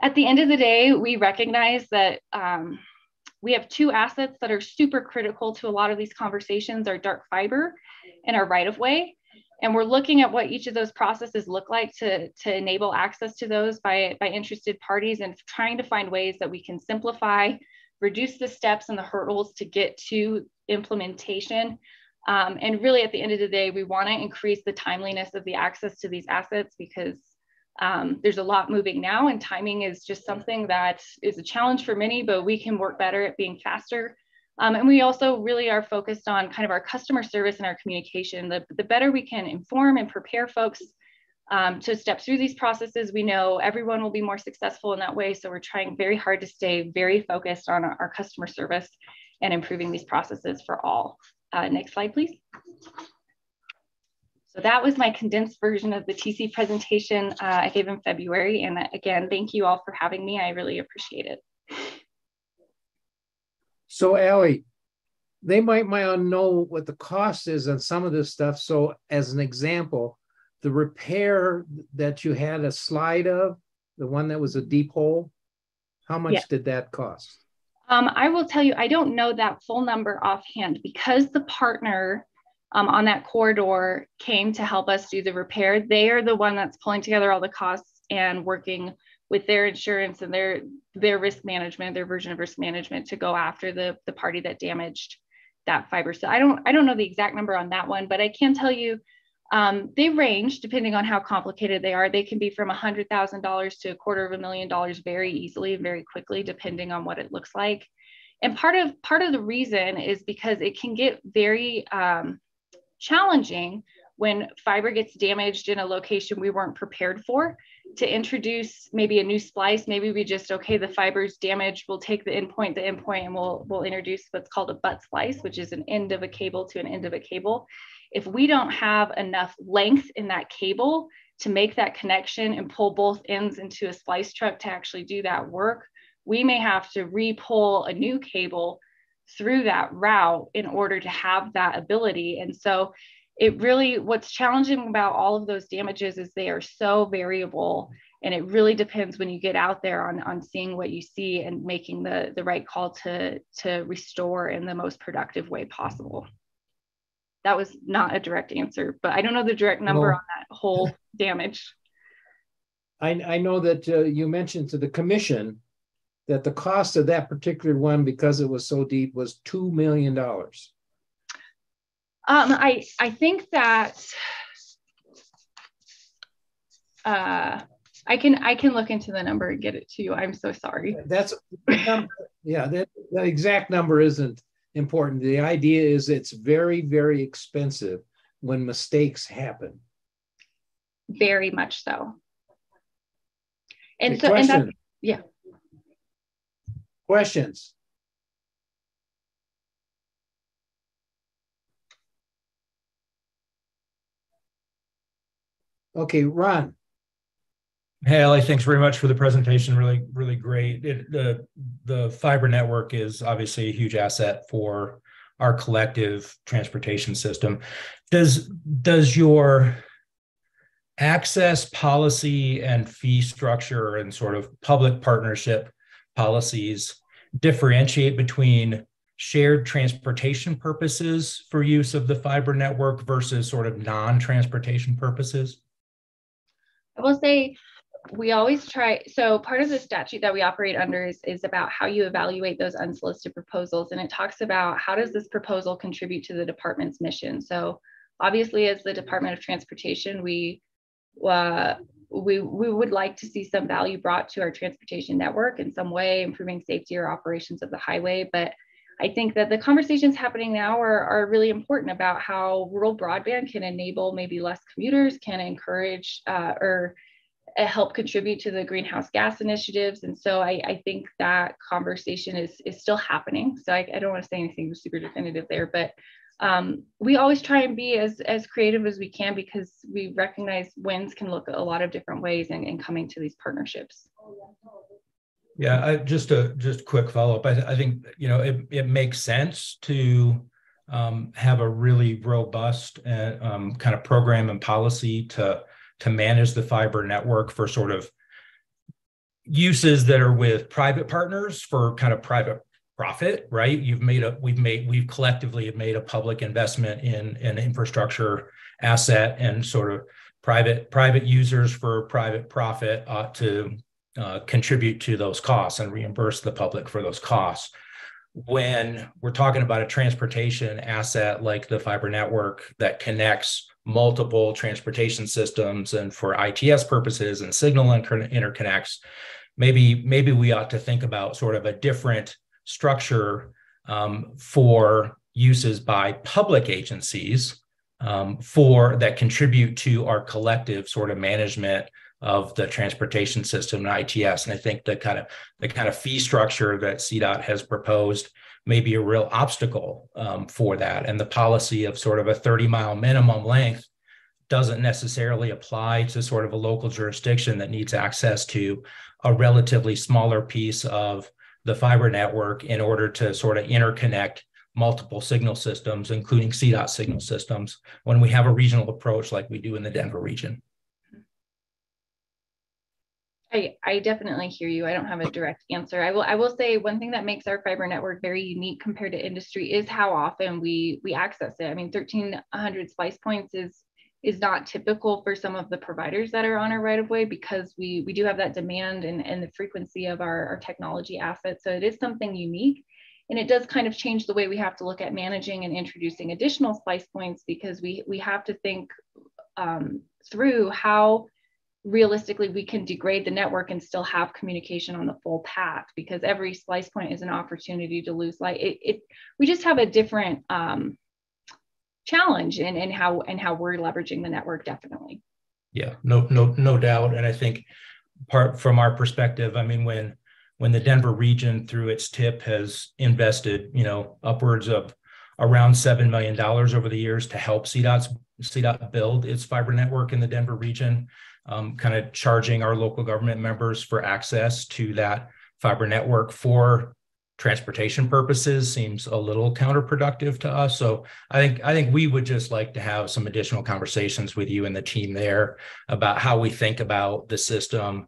At the end of the day, we recognize that um, we have two assets that are super critical to a lot of these conversations, our dark fiber and our right of way. And we're looking at what each of those processes look like to, to enable access to those by, by interested parties and trying to find ways that we can simplify, reduce the steps and the hurdles to get to implementation. Um, and really at the end of the day, we wanna increase the timeliness of the access to these assets because um, there's a lot moving now and timing is just something that is a challenge for many, but we can work better at being faster um, and we also really are focused on kind of our customer service and our communication. The, the better we can inform and prepare folks um, to step through these processes, we know everyone will be more successful in that way. So we're trying very hard to stay very focused on our, customer service and improving these processes for all. Uh, next slide, please. So that was my condensed version of the TC presentation uh, I gave in February. And again, thank you all for having me. I really appreciate it. So Allie, they might might know what the cost is on some of this stuff. So as an example, the repair that you had a slide of, the one that was a deep hole, how much yeah. did that cost? Um, I will tell you, I don't know that full number offhand because the partner um, on that corridor came to help us do the repair. They are the one that's pulling together all the costs and working with their insurance and their their risk management, their version of risk management to go after the the party that damaged that fiber. So I don't I don't know the exact number on that one, but I can tell you um, they range depending on how complicated they are. They can be from $100,000 to a quarter of a million dollars very easily and very quickly, depending on what it looks like. And part of part of the reason is because it can get very um, challenging when fiber gets damaged in a location we weren't prepared for to introduce maybe a new splice, maybe we just, okay, the fiber's damaged, we'll take the endpoint, the endpoint, and we'll, we'll introduce what's called a butt splice, which is an end of a cable to an end of a cable. If we don't have enough length in that cable to make that connection and pull both ends into a splice truck to actually do that work, we may have to re-pull a new cable through that route in order to have that ability. And so it really what's challenging about all of those damages is they are so variable and it really depends when you get out there on, on seeing what you see and making the, the right call to, to restore in the most productive way possible. That was not a direct answer, but I don't know the direct number well, on that whole damage. I, I know that uh, you mentioned to the commission that the cost of that particular one, because it was so deep, was $2 million. Um, I I think that uh, I can I can look into the number and get it to you. I'm so sorry. That's yeah. That, that exact number isn't important. The idea is it's very very expensive when mistakes happen. Very much so. And so question. and that's yeah. Questions. Okay, Ron. Hey, Ali, thanks very much for the presentation. Really, really great. It, the the fiber network is obviously a huge asset for our collective transportation system. Does does your access policy and fee structure and sort of public partnership policies differentiate between shared transportation purposes for use of the fiber network versus sort of non-transportation purposes? I will say we always try. So part of the statute that we operate under is, is about how you evaluate those unsolicited proposals. And it talks about how does this proposal contribute to the department's mission? So obviously as the Department of Transportation, we, uh, we, we would like to see some value brought to our transportation network in some way, improving safety or operations of the highway. But I think that the conversations happening now are, are really important about how rural broadband can enable maybe less commuters, can encourage uh, or uh, help contribute to the greenhouse gas initiatives. And so I, I think that conversation is, is still happening. So I, I don't want to say anything super definitive there, but um, we always try and be as, as creative as we can because we recognize wins can look a lot of different ways in, in coming to these partnerships. Yeah, I, just a just quick follow up. I, I think you know it, it makes sense to um, have a really robust uh, um, kind of program and policy to to manage the fiber network for sort of uses that are with private partners for kind of private profit right you've made a we've made we've collectively made a public investment in an infrastructure asset and sort of private private users for private profit ought to uh, contribute to those costs and reimburse the public for those costs. When we're talking about a transportation asset like the fiber network that connects multiple transportation systems and for ITS purposes and signal interconnects, maybe maybe we ought to think about sort of a different structure um, for uses by public agencies um, for that contribute to our collective sort of management of the transportation system and ITS. And I think the kind of the kind of fee structure that CDOT has proposed may be a real obstacle um, for that. And the policy of sort of a 30 mile minimum length doesn't necessarily apply to sort of a local jurisdiction that needs access to a relatively smaller piece of the fiber network in order to sort of interconnect multiple signal systems, including CDOT signal systems, when we have a regional approach like we do in the Denver region. I, I definitely hear you. I don't have a direct answer. I will I will say one thing that makes our fiber network very unique compared to industry is how often we we access it. I mean, 1300 splice points is is not typical for some of the providers that are on our right of way because we we do have that demand and, and the frequency of our, our technology assets. So it is something unique. And it does kind of change the way we have to look at managing and introducing additional splice points because we we have to think um, through how realistically we can degrade the network and still have communication on the full path because every splice point is an opportunity to lose light. It, it we just have a different um, challenge in, in how and how we're leveraging the network definitely. Yeah no no no doubt. And i think part from our perspective i mean when when the denver region through its tip has invested you know upwards of around $7 million over the years to help CDOT's, CDOT build its fiber network in the Denver region um, kind of charging our local government members for access to that fiber network for transportation purposes seems a little counterproductive to us. So I think I think we would just like to have some additional conversations with you and the team there about how we think about the system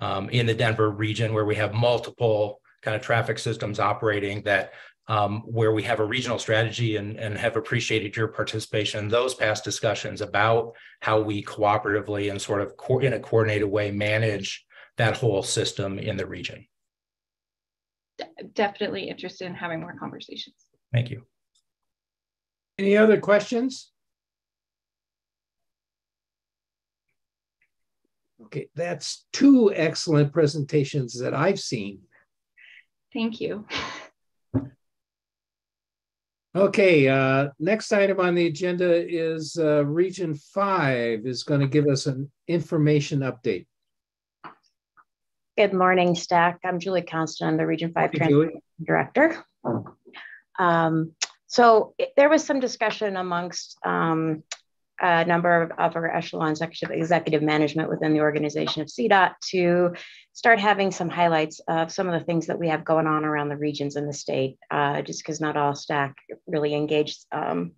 um, in the Denver region where we have multiple kind of traffic systems operating that um, where we have a regional strategy and, and have appreciated your participation in those past discussions about how we cooperatively and sort of co- in a coordinated way manage that whole system in the region. Definitely interested in having more conversations. Thank you. Any other questions? Okay, that's two excellent presentations that I've seen. Thank you. Okay, uh, next item on the agenda is uh, Region 5 is going to give us an information update. Good morning, STAC. I'm Julie Constance. I'm the Region 5 Transportation Director. Um, so there was some discussion amongst um, a number of upper echelon executive, management within the organization of CDOT to start having some highlights of some of the things that we have going on around the regions in the state, uh, just because not all STAC really engaged um,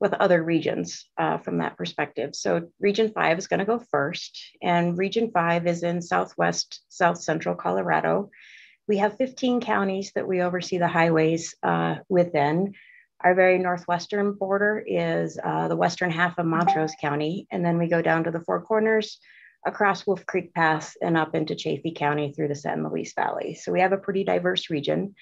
with other regions uh, from that perspective. So Region 5 is going to go first, and Region 5 is in Southwest, South Central Colorado. We have 15 counties that we oversee the highways uh, within. Our very northwestern border is uh, the western half of Montrose County, and then we go down to the Four Corners, across Wolf Creek Pass, and up into Chaffee County through the San Luis Valley. So we have a pretty diverse region.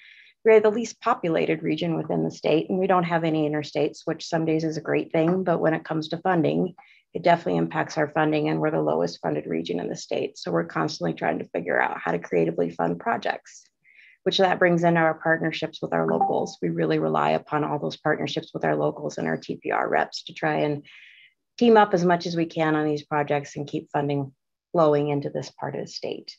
We're the least populated region within the state, and we don't have any interstates, which some days is a great thing, but when it comes to funding, it definitely impacts our funding, and we're the lowest funded region in the state. So we're constantly trying to figure out how to creatively fund projects which that brings in our partnerships with our locals. We really rely upon all those partnerships with our locals and our TPR reps to try and team up as much as we can on these projects and keep funding flowing into this part of the state.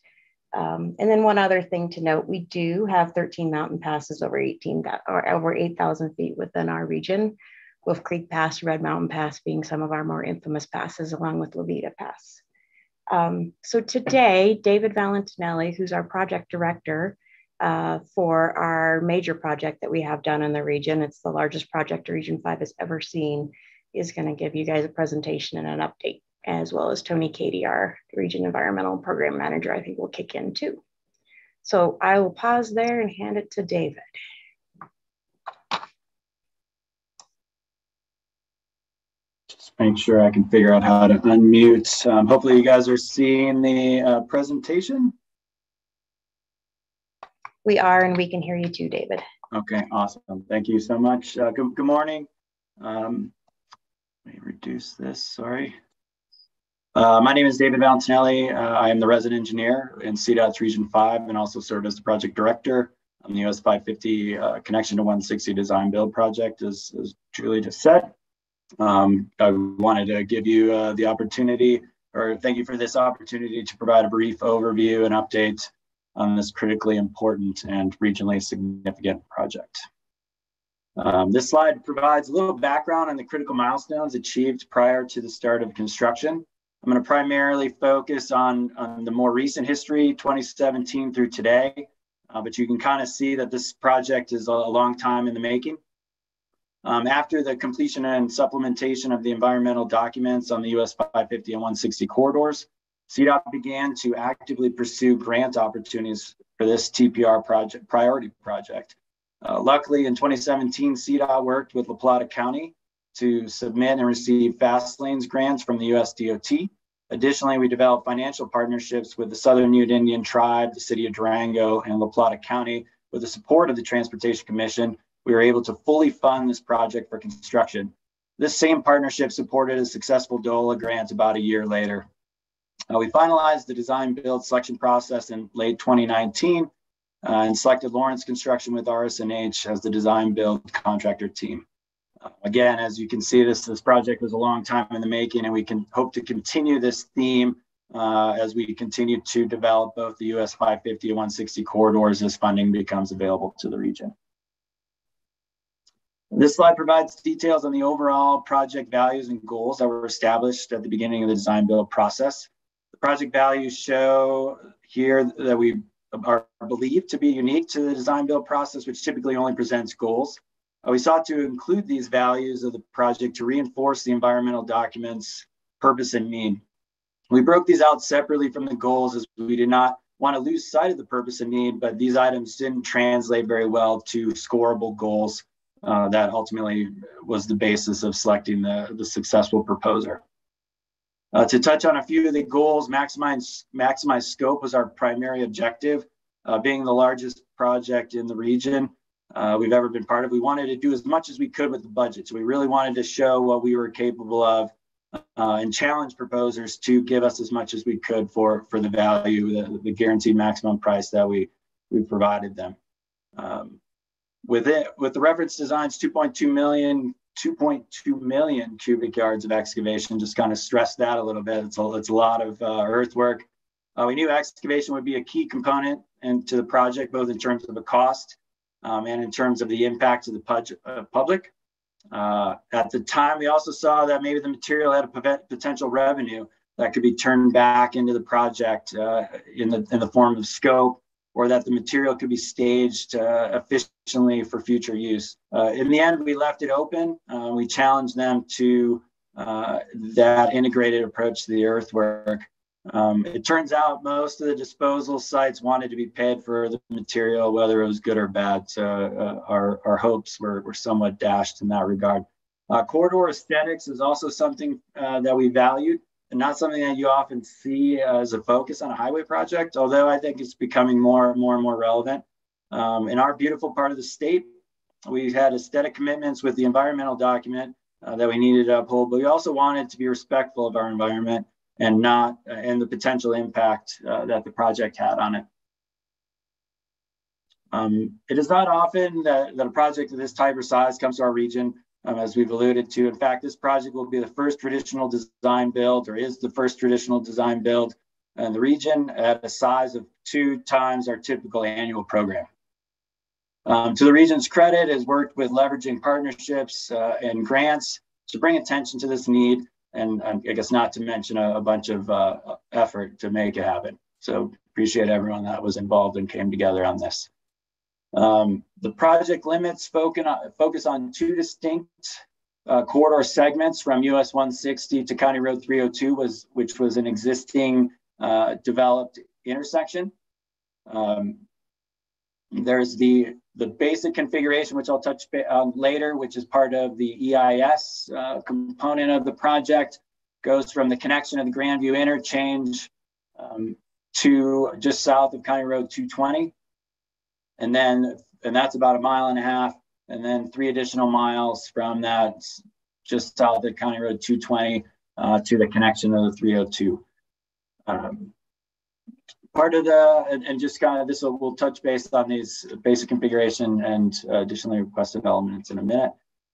Um, and then one other thing to note, we do have 13 mountain passes over 18 or over 8,000 feet within our region. Wolf Creek Pass, Red Mountain Pass being some of our more infamous passes, along with La Veta Pass. Um, so today, David Valentinelli, who's our project director, uh, for our major project that we have done in the region. It's the largest project Region 5 has ever seen. Is going to give you guys a presentation and an update, as well as Tony Katie, our Region Environmental Program Manager, I think will kick in too. So I will pause there and hand it to David. Just make sure I can figure out how to unmute. Um, hopefully you guys are seeing the uh, presentation. We are, and we can hear you too, David. Okay, awesome. Thank you so much. Uh, good, good morning. Um, let me reduce this, sorry. Uh, my name is David Valentinelli. Uh, I am the resident engineer in CDOT's Region 5 and also serve as the project director on the US 550 uh, Connection to 160 Design Build project, as, as Julie just said. Um, I wanted to give you uh, the opportunity, or thank you for this opportunity to provide a brief overview and update on this critically important and regionally significant project. Um, this slide provides a little background on the critical milestones achieved prior to the start of construction. I'm going to primarily focus on, on the more recent history, 2017 through today, uh, but you can kind of see that this project is a, a long time in the making. Um, after the completion and supplementation of the environmental documents on the US 550 and 160 corridors, CDOT began to actively pursue grant opportunities for this TPR project priority project. Uh, luckily, in 2017, CDOT worked with La Plata County to submit and receive fast lanes grants from the US DOT. Additionally, we developed financial partnerships with the Southern Ute Indian Tribe, the City of Durango, and La Plata County. With the support of the Transportation Commission, we were able to fully fund this project for construction. This same partnership supported a successful DOLA grant about a year later. Uh, we finalized the design build selection process in late 2019 uh, and selected Lawrence Construction with RS&H as the design build contractor team. Uh, again, as you can see, this, this project was a long time in the making and we can hope to continue this theme uh, as we continue to develop both the US 550 and 160 corridors as funding becomes available to the region. This slide provides details on the overall project values and goals that were established at the beginning of the design build process. The project values show here that we are believed to be unique to the design build process, which typically only presents goals. Uh, we sought to include these values of the project to reinforce the environmental documents purpose and need. We broke these out separately from the goals as we did not want to lose sight of the purpose and need, but these items didn't translate very well to scoreable goals uh, that ultimately was the basis of selecting the, the successful proposer. Uh, to touch on a few of the goals, maximize, maximize scope was our primary objective. Uh, being the largest project in the region uh, we've ever been part of, we wanted to do as much as we could with the budget. So we really wanted to show what we were capable of uh, and challenge proposers to give us as much as we could for, for the value, the, the guaranteed maximum price that we, we provided them. Um, with it, with the reference designs, 2.2 million 2.2 million cubic yards of excavation. Just kind of stress that a little bit. It's a, it's a lot of uh, earthwork. Uh, we knew excavation would be a key component into the project, both in terms of the cost um, and in terms of the impact to the pub- uh, public. Uh, at the time, we also saw that maybe the material had a potential revenue that could be turned back into the project uh, in the in the form of scope or that the material could be staged uh, efficiently for future use. Uh, in the end, we left it open. Uh, we challenged them to uh, that integrated approach to the earthwork. Um, it turns out most of the disposal sites wanted to be paid for the material, whether it was good or bad. So uh, our, our hopes were, were somewhat dashed in that regard. Uh, corridor aesthetics is also something that we valued and not something that you often see as a focus on a highway project, although I think it's becoming more, and more and more relevant. Um, in our beautiful part of the state, we've had aesthetic commitments with the environmental document uh, that we needed to uphold, but we also wanted to be respectful of our environment and not uh, and the potential impact uh, that the project had on it. Um, it is not often that, that a project of this type or size comes to our region um, as we've alluded to. In fact, this project will be the first traditional design build or is the first traditional design build in the region at a size of two times our typical annual program. Um, to the region's credit, has worked with leveraging partnerships uh, and grants to bring attention to this need, and I guess not to mention a, a bunch of uh, effort to make it happen. So appreciate everyone that was involved and came together on this. Um, the project limits focus on two distinct uh, corridor segments from US 160 to County Road 302, was, which was an existing uh, developed intersection. Um, there's the, the basic configuration, which I'll touch on later, which is part of the EIS uh, component of the project, goes from the connection of the Grandview interchange um, to just south of County Road 220. And then, and that's about a mile and a half. And then three additional miles from that, just south of County Road 220 uh, to the connection of the 302. Um, part of the, and, and just kind of this will, we'll touch base on these basic configuration and uh, additionally requested elements in a minute.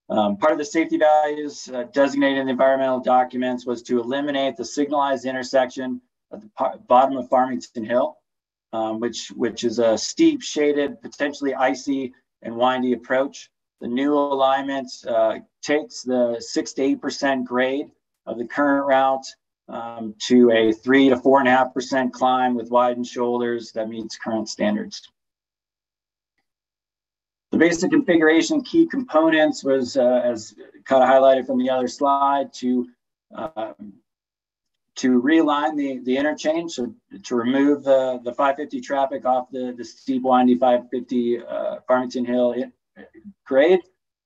Um, part of the safety values uh, designated in the environmental documents was to eliminate the signalized intersection at the bottom of Farmington Hill, um, which, which is a steep, shaded, potentially icy and windy approach. The new alignment uh, takes the six to 8% grade of the current route um, to a three to four and a half percent climb with widened shoulders that meets current standards. The basic configuration key components was, uh, as kind of highlighted from the other slide, to um, to realign the, the interchange, so to remove the, the 550 traffic off the, the steep windy 550 uh, Farmington Hill grade,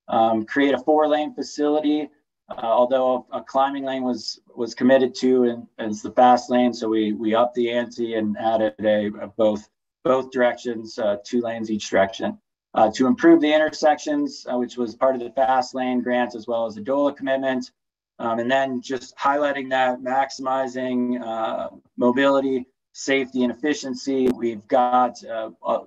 um, create a four lane facility uh, although a, climbing lane was was committed to and as the fast lane, so we we upped the ante and added a, a both both directions, uh, two lanes each direction. Uh, to improve the intersections, uh, which was part of the fast lane grant as well as the DOLA commitment. Um, and then just highlighting that maximizing uh, mobility, safety, and efficiency. We've got uh, a,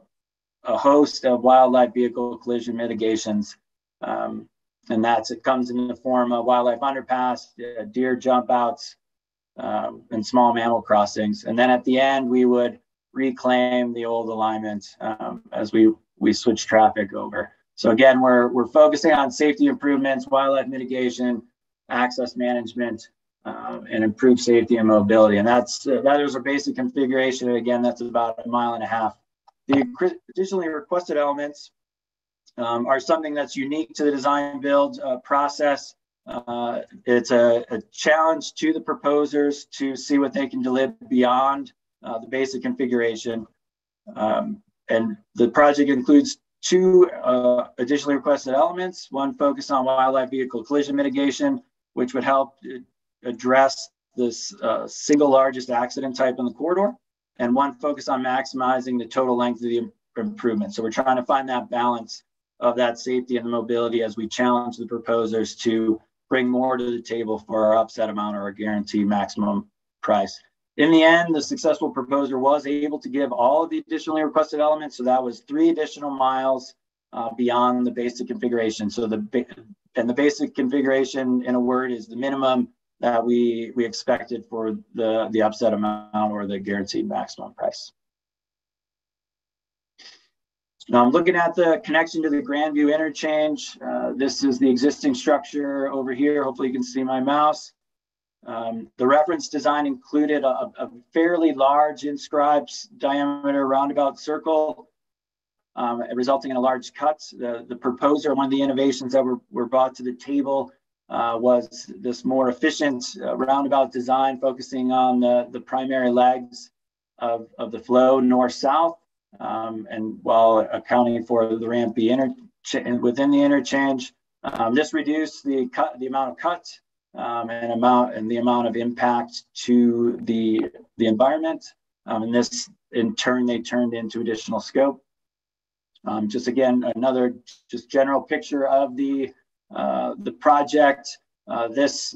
a, host of wildlife vehicle collision mitigations um, and that's it comes in the form of wildlife underpass, uh, deer jump outs, um, and small mammal crossings. And then at the end, we would reclaim the old alignment um, as we we switch traffic over. So again, we're we're focusing on safety improvements, wildlife mitigation, access management, uh, and improved safety and mobility. And that's uh, that is a basic configuration. Again, that's about a mile and a half. The additionally requested elements um, are something that's unique to the design build uh, process. Uh, it's a, a, challenge to the proposers to see what they can deliver beyond uh, the basic configuration. Um, and the project includes two uh, additionally requested elements, one focused on wildlife vehicle collision mitigation, which would help address this uh, single largest accident type in the corridor, and one focused on maximizing the total length of the improvement. So we're trying to find that balance of that safety and the mobility as we challenge the proposers to bring more to the table for our upset amount or a guaranteed maximum price. In the end, the successful proposer was able to give all of the additionally requested elements. So that was three additional miles uh, beyond the basic configuration. So the and the basic configuration, in a word, is the minimum that we we expected for the the upset amount or the guaranteed maximum price. Now I'm looking at the connection to the Grandview interchange. Uh, this is the existing structure over here. Hopefully you can see my mouse. Um, the reference design included a, a, fairly large inscribed diameter roundabout circle, um, resulting in a large cut. The, the proposer, one of the innovations that were, were brought to the table uh, was this more efficient uh, roundabout design, focusing on the, the primary legs of, of the flow north-south um, and while accounting for the rampy interchange within the interchange, um, this reduced the cut, the amount of cut um, and amount and the amount of impact to the the environment. Um, and this, in turn, they turned into additional scope. Um, just again, another just general picture of the uh, the project. Uh, this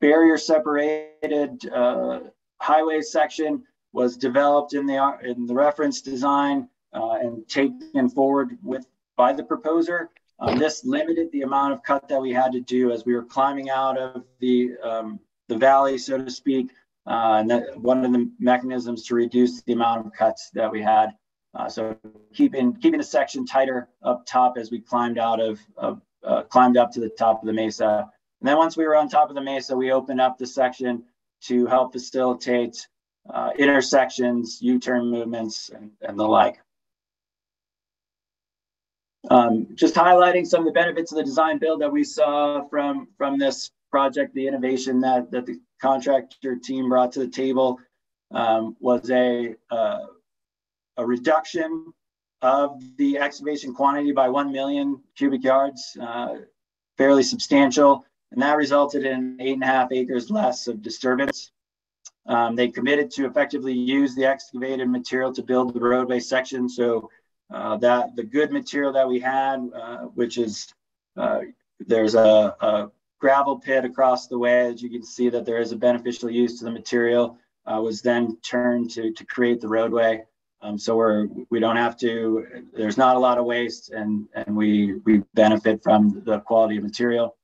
barrier separated uh, highway section was developed in the in the reference design uh, and taken forward with by the proposer. Um, this limited the amount of cut that we had to do as we were climbing out of the um, the valley, so to speak. Uh, and that one of the mechanisms to reduce the amount of cuts that we had. Uh, so keeping keeping the section tighter up top as we climbed out of, of uh, climbed up to the top of the mesa. And then once we were on top of the mesa, we opened up the section to help facilitate uh, intersections, U-turn movements, and, and the like. Um, just highlighting some of the benefits of the design build that we saw from, from this project, the innovation that, that the contractor team brought to the table um, was a, uh, a reduction of the excavation quantity by 1 million cubic yards, uh, fairly substantial. And that resulted in eight and a half acres less of disturbance. Um, they committed to effectively use the excavated material to build the roadway section. So uh, that the good material that we had, uh, which is uh, there's a, a, gravel pit across the way, as you can see that there is a beneficial use to the material, uh, was then turned to, to create the roadway. Um, so we're we don't have to. There's not a lot of waste, and and we we benefit from the quality of material.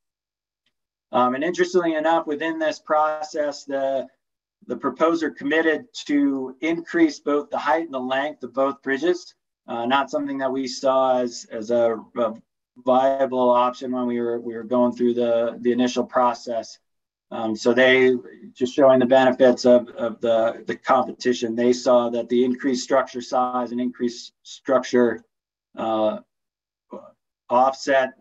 Um, and interestingly enough, within this process, the the proposer committed to increase both the height and the length of both bridges. Uh, not something that we saw as as a, a, viable option when we were we were going through the the initial process. Um, so they just showing the benefits of, of the, the competition. They saw that the increased structure size and increased structure uh, offset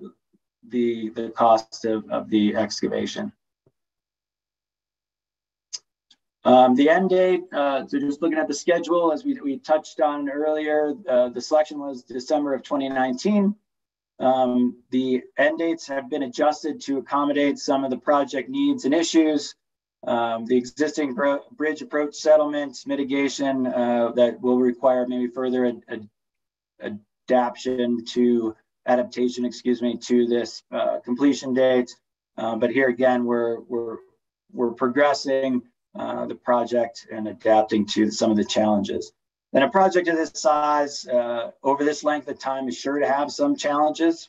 the, the cost of, of the excavation. Um, the end date, uh, so just looking at the schedule, as we, we touched on earlier, uh, the selection was December of 2019. Um, the end dates have been adjusted to accommodate some of the project needs and issues. Um, the existing bridge approach settlements, mitigation uh, that will require maybe further ad ad adaptation to adaptation, excuse me, to this uh, completion date. Uh, but here again, we're we're we're progressing uh, the project and adapting to some of the challenges. Then a project of this size uh, over this length of time is sure to have some challenges.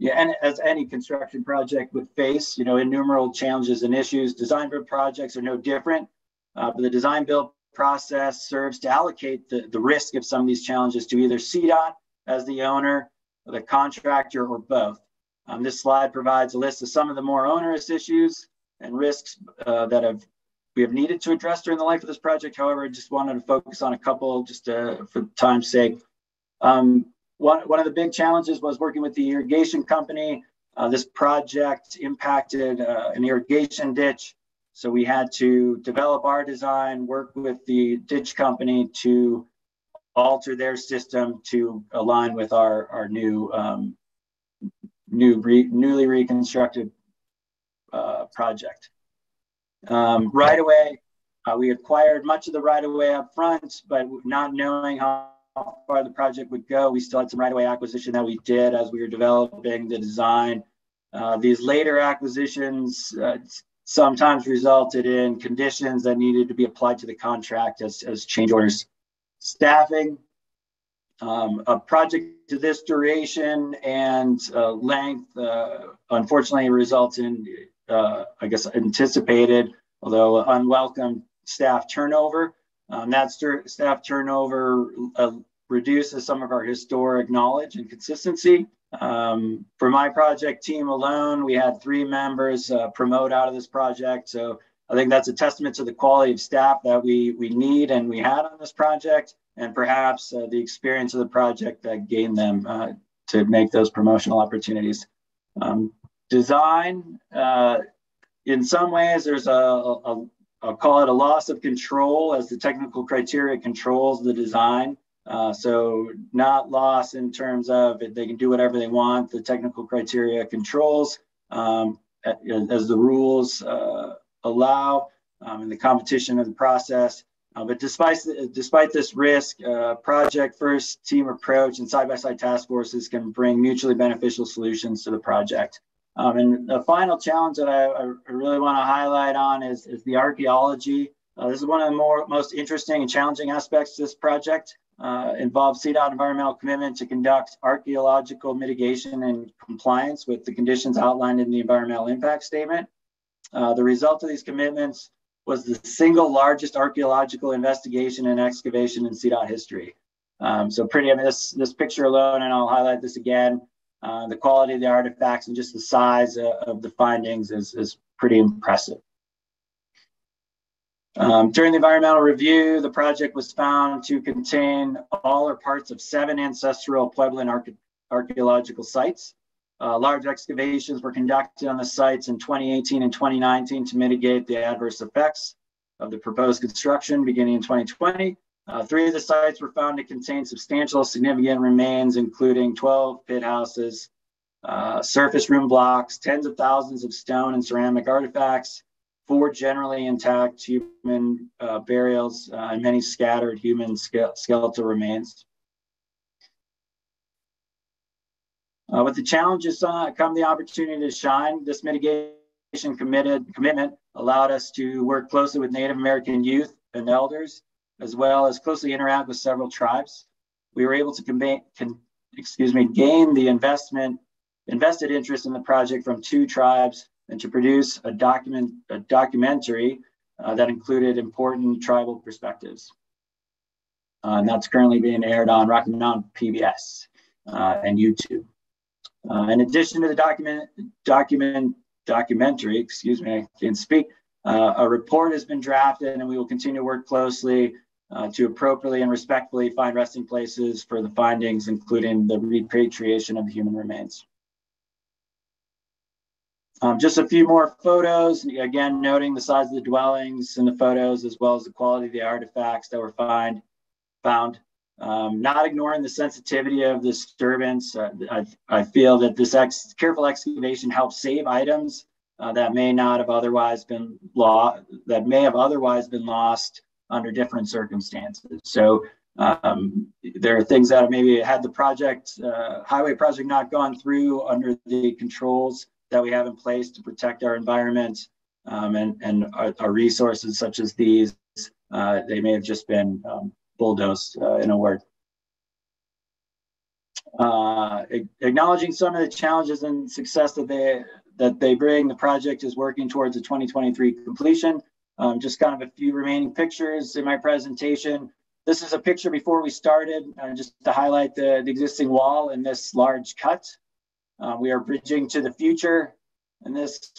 Yeah, and as any construction project would face, you know, innumerable challenges and issues. Design build projects are no different, uh, but the design build process serves to allocate the, the risk of some of these challenges to either CDOT as the owner, the contractor, or both. Um, this slide provides a list of some of the more onerous issues and risks uh, that have we have needed to address during the life of this project. However, I just wanted to focus on a couple just uh, for time's sake. Um, one, one of the big challenges was working with the irrigation company. Uh, this project impacted uh, an irrigation ditch. So we had to develop our design, work with the ditch company to alter their system to align with our, our new, um, new re, newly reconstructed uh, project. Um, right away, uh, we acquired much of the right of way up front, but not knowing how far the project would go, we still had some right of way acquisition that we did as we were developing the design. Uh, these later acquisitions uh, sometimes resulted in conditions that needed to be applied to the contract as, as change orders. Staffing, um, a project to this duration and uh, length, uh, unfortunately, results in uh, I guess, anticipated, although unwelcome staff turnover. Um, that st- staff turnover uh, reduces some of our historic knowledge and consistency. Um, for my project team alone, we had three members uh, promote out of this project. So I think that's a testament to the quality of staff that we, we need and we had on this project, and perhaps uh, the experience of the project that gained them uh, to make those promotional opportunities. Um, design, uh, in some ways, there's a, a, I'll call it a loss of control as the technical criteria controls the design. Uh, so not loss in terms of they can do whatever they want. The technical criteria controls um, as the rules uh, allow um, in the competition of the process. Uh, but despite, despite this risk, uh, project first team approach and side-by-side task forces can bring mutually beneficial solutions to the project. Um, and the final challenge that I, I really want to highlight on is, is the archaeology. Uh, this is one of the more, most interesting and challenging aspects of this project. Uh, involves CDOT environmental commitment to conduct archaeological mitigation and compliance with the conditions outlined in the environmental impact statement. Uh, the result of these commitments was the single largest archaeological investigation and excavation in CDOT history. Um, so pretty, I mean, this, this picture alone, and I'll highlight this again, uh, the quality of the artifacts and just the size uh, of the findings is, is pretty impressive. Um, during the environmental review, the project was found to contain all or parts of seven ancestral Puebloan archaeological sites. Uh, large excavations were conducted on the sites in 2018 and 2019 to mitigate the adverse effects of the proposed construction beginning in 2020. Uh, three of the sites were found to contain substantial significant remains, including 12 pit houses, uh, surface room blocks, tens of thousands of stone and ceramic artifacts, four generally intact human uh, burials, uh, and many scattered human skeletal remains. Uh, with the challenges uh, come the opportunity to shine. This mitigation committed commitment allowed us to work closely with Native American youth and elders, as well as closely interact with several tribes. We were able to convey, con, excuse me, gain the investment invested interest in the project from two tribes and to produce a document a documentary uh, that included important tribal perspectives. Uh, and that's currently being aired on Rocky Mountain PBS uh, and YouTube. Uh, in addition to the document document documentary, excuse me, I can't speak. Uh, a report has been drafted, and we will continue to work closely uh, to appropriately and respectfully find resting places for the findings, including the repatriation of the human remains. Um, just a few more photos, again, noting the size of the dwellings in the photos, as well as the quality of the artifacts that were find, found. Um, not ignoring the sensitivity of the disturbance, uh, I, I, feel that this ex careful excavation helps save items uh, that may not have otherwise been lost, that may have otherwise been lost under different circumstances. So um, there are things that maybe had the project, uh, highway project not gone through under the controls that we have in place to protect our environment um, and, and our, our, resources such as these, uh, they may have just been um, bulldozed uh, in a word. Uh, acknowledging some of the challenges and success that they that they bring, the project is working towards a 2023 completion. Um, just kind of a few remaining pictures in my presentation. This is a picture before we started, uh, just to highlight the, the existing wall in this large cut. Uh, we are bridging to the future in this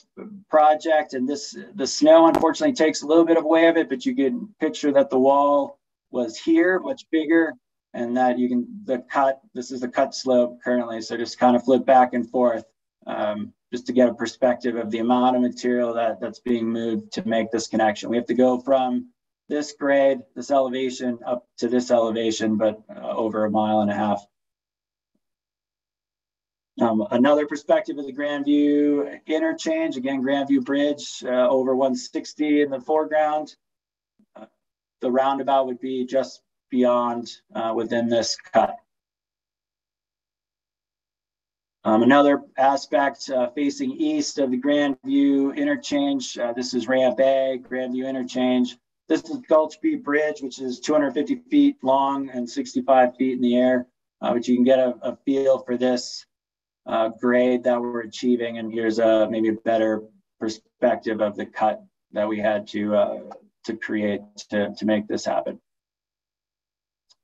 project, and this the snow unfortunately takes a little bit of away of it, but you can picture that the wall was here, much bigger, and that you can the cut. This is the cut slope currently, so just kind of flip back and forth. Um, just to get a perspective of the amount of material that, that's being moved to make this connection. We have to go from this grade, this elevation, up to this elevation, but uh, over a mile and a half. Um, another perspective of the Grandview interchange, again, Grandview Bridge uh, over 160 in the foreground. Uh, the roundabout would be just beyond uh, within this cut. Um, another aspect uh, facing east of the Grandview interchange, uh, this is Ramp A, Grandview interchange. This is Gulch B Bridge, which is 250 feet long and 65 feet in the air, uh, but you can get a, a feel for this uh, grade that we're achieving. And here's a maybe a better perspective of the cut that we had to uh, to create to, to make this happen.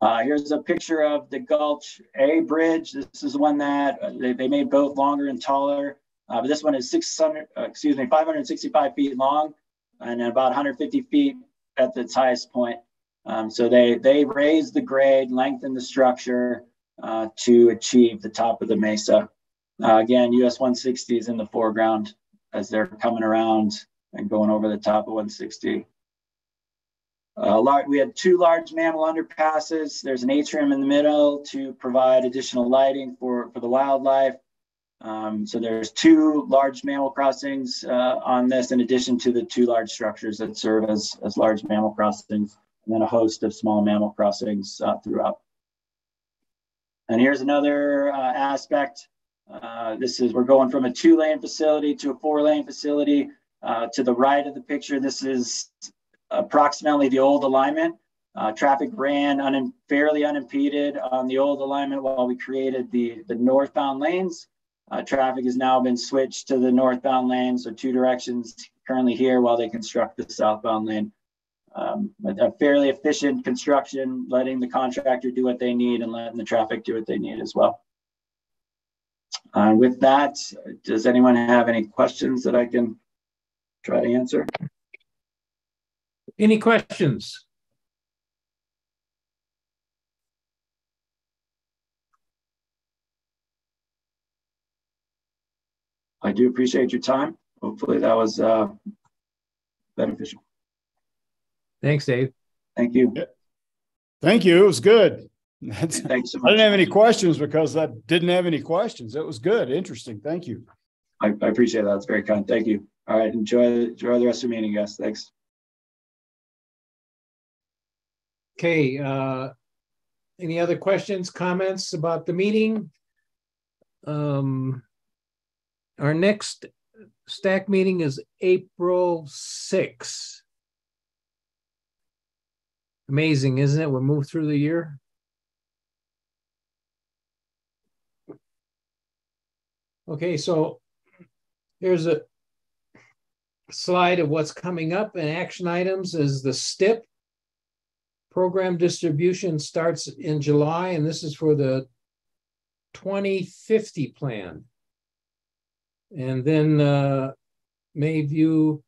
Uh, here's a picture of the Gulch A bridge. This is one that uh, they, they made both longer and taller. Uh, but this one is 600, uh, excuse me, 565 feet long and about 150 feet at its highest point. Um, so they they raised the grade, lengthened the structure uh, to achieve the top of the mesa. Uh, again, US 160 is in the foreground as they're coming around and going over the top of 160. Uh, we had two large mammal underpasses. There's an atrium in the middle to provide additional lighting for, for the wildlife. Um, so there's two large mammal crossings uh, on this, in addition to the two large structures that serve as, as large mammal crossings, and then a host of small mammal crossings uh, throughout. And here's another uh, aspect uh, this is, we're going from a two lane facility to a four lane facility. Uh, to the right of the picture, this is approximately the old alignment. Uh, traffic ran un fairly unimpeded on the old alignment while we created the, the northbound lanes. Uh, traffic has now been switched to the northbound lane, so two directions currently here while they construct the southbound lane. Um, a fairly efficient construction, letting the contractor do what they need and letting the traffic do what they need as well. Uh, with that, does anyone have any questions that I can try to answer? Any questions? I do appreciate your time. Hopefully that was uh, beneficial. Thanks, Dave. Thank you. Thank you. It was good. Thanks so I didn't have any questions because I didn't have any questions. It was good. Interesting. Thank you. I, I appreciate that. It's very kind. Thank you. All right. Enjoy, enjoy the rest of the meeting, guys. Thanks. Okay, uh, any other questions, comments about the meeting? Um, our next STAC meeting is April 6th. Amazing, isn't it? We moved through the year. Okay, so here's a slide of what's coming up and action items is the STIP. Program distribution starts in July, and this is for the 2050 plan. And then uh, Mayview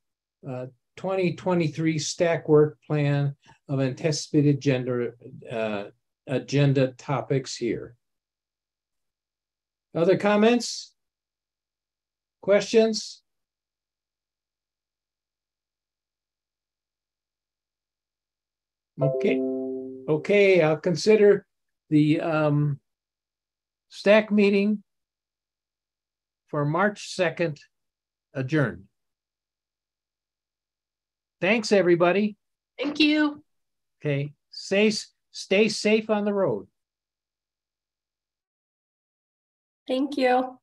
uh, 2023 STAC work plan of anticipated gender uh, agenda topics here. Other comments? Questions? Okay, okay, I'll consider the um, STAC meeting for March 2nd adjourned. Thanks, everybody. Thank you. Okay, stay, stay safe on the road. Thank you.